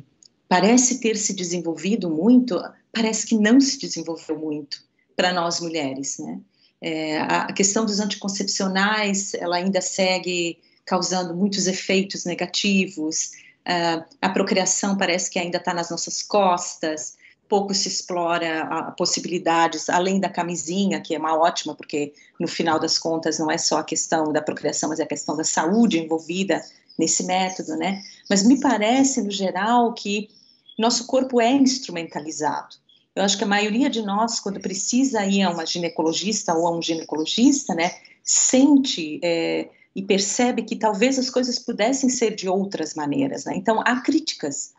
parece ter se desenvolvido muito, parece que não se desenvolveu muito para nós mulheres, né? É, a questão dos anticoncepcionais, ela ainda segue causando muitos efeitos negativos. Uh, a procriação parece que ainda está nas nossas costas. Pouco se explora a, a possibilidades, além da camisinha, que é uma ótima, porque no final das contas não é só a questão da procriação, mas é a questão da saúde envolvida nesse método, né? Mas me parece, no geral, que nosso corpo é instrumentalizado. Eu acho que a maioria de nós, quando precisa ir a uma ginecologista ou a um ginecologista, né, sente é, e percebe que talvez as coisas pudessem ser de outras maneiras. Né? Então, há críticas.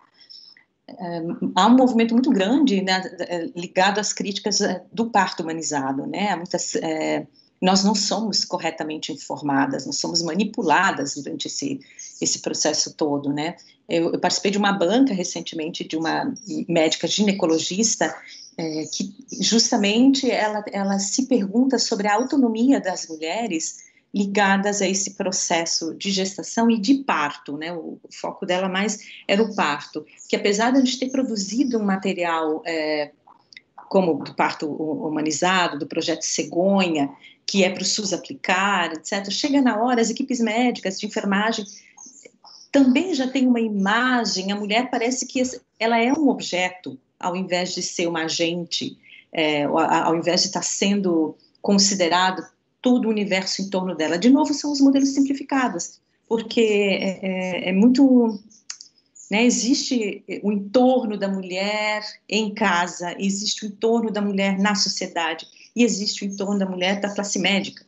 É, há um movimento muito grande né, ligado às críticas é, do parto humanizado. Né? Muitas, é, nós não somos corretamente informadas, nós somos manipuladas durante esse, esse processo todo. Né? Eu, eu participei de uma banca recentemente de uma médica ginecologista é, que justamente ela, ela se pergunta sobre a autonomia das mulheres ligadas a esse processo de gestação e de parto, né? O, o foco dela mais era o parto, que apesar de a gente ter produzido um material é, como do parto humanizado, do projeto Cegonha, que é para o SUS aplicar, etc. Chega na hora, as equipes médicas de enfermagem também já tem uma imagem, a mulher parece que ela é um objeto, ao invés de ser uma agente, é, ao invés de estar sendo considerado todo o universo em torno dela. De novo, são os modelos simplificados, porque é, é, é muito. Né, existe o entorno da mulher em casa, existe o entorno da mulher na sociedade, e existe o entorno da mulher da classe médica.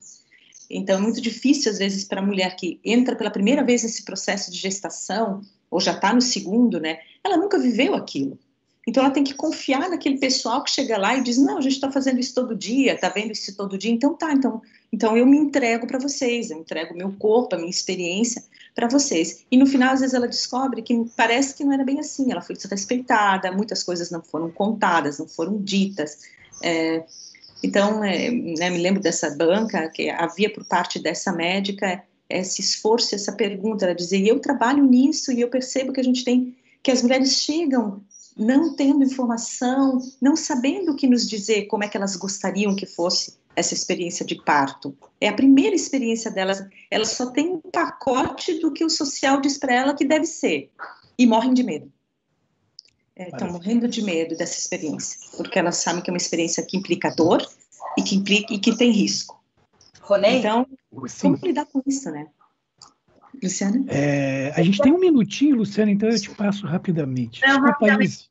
Então, é muito difícil, às vezes, para a mulher que entra pela primeira vez nesse processo de gestação, ou já está no segundo, né? Ela nunca viveu aquilo. Então, ela tem que confiar naquele pessoal que chega lá e diz: Não, a gente está fazendo isso todo dia, está vendo isso todo dia, então tá, então, então eu me entrego para vocês, eu entrego meu corpo, a minha experiência para vocês. E no final, às vezes, ela descobre que parece que não era bem assim, ela foi desrespeitada, muitas coisas não foram contadas, não foram ditas. É, então, é, né, me lembro dessa banca, que havia por parte dessa médica esse esforço, essa pergunta, ela dizia, eu trabalho nisso e eu percebo que a gente tem, que as mulheres chegam não tendo informação, não sabendo o que nos dizer, como é que elas gostariam que fosse essa experiência de parto. É a primeira experiência delas, elas só têm um pacote do que o social diz para ela que deve ser, e morrem de medo estão é, morrendo de medo dessa experiência, porque elas sabem que é uma experiência que implica dor e que, implica, e que tem risco. Ronei? Então, Sim. como lidar com isso, né? Luciana? É, a gente tem um minutinho, Luciana, então eu te passo rapidamente. Não, Desculpa, rapidamente.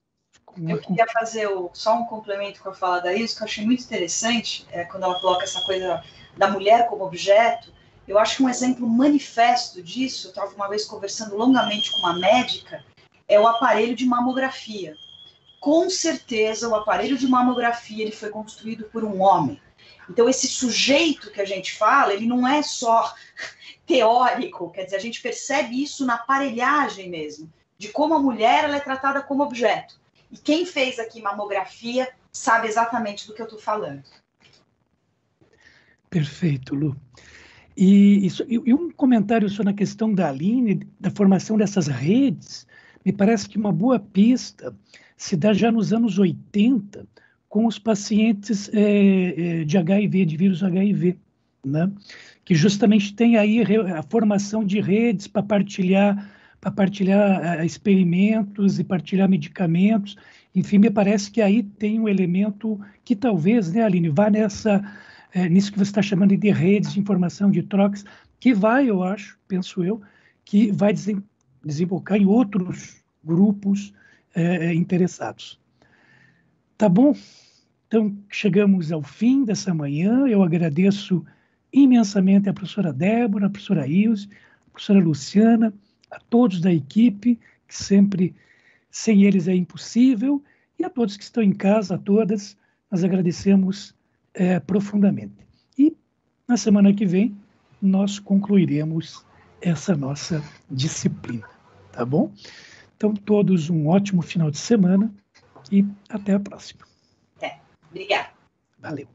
Eu queria fazer o, só um complemento com a fala da Iris, que eu achei muito interessante, é, quando ela coloca essa coisa da mulher como objeto. Eu acho que um exemplo manifesto disso, eu estava uma vez conversando longamente com uma médica, é o aparelho de mamografia. Com certeza, o aparelho de mamografia ele foi construído por um homem. Então, esse sujeito que a gente fala, ele não é só teórico, quer dizer, a gente percebe isso na aparelhagem mesmo, de como a mulher ela é tratada como objeto. E quem fez aqui mamografia sabe exatamente do que eu estou falando. Perfeito, Lu. E, isso, e, um comentário só na questão da Aline, da formação dessas redes, me parece que uma boa pista se dá já nos anos 80 com os pacientes é, de HIV, de vírus HIV, né? Que justamente tem aí a formação de redes para partilhar, para partilhar uh, experimentos e partilhar medicamentos. Enfim, me parece que aí tem um elemento que talvez, né, Aline, vá nessa, é, nisso que você está chamando de redes de informação, de trocas, que vai, eu acho, penso eu, que vai desembocar em outros grupos é, interessados. Tá bom? Então, chegamos ao fim dessa manhã. Eu agradeço imensamente a professora Débora, a professora Ilse, a professora Luciana, a todos da equipe, que sempre, sem eles é impossível, e a todos que estão em casa, a todas, nós agradecemos é, profundamente. E na semana que vem, nós concluiremos essa nossa disciplina, tá bom? Então, todos um ótimo final de semana e até a próxima. É, obrigada. Valeu.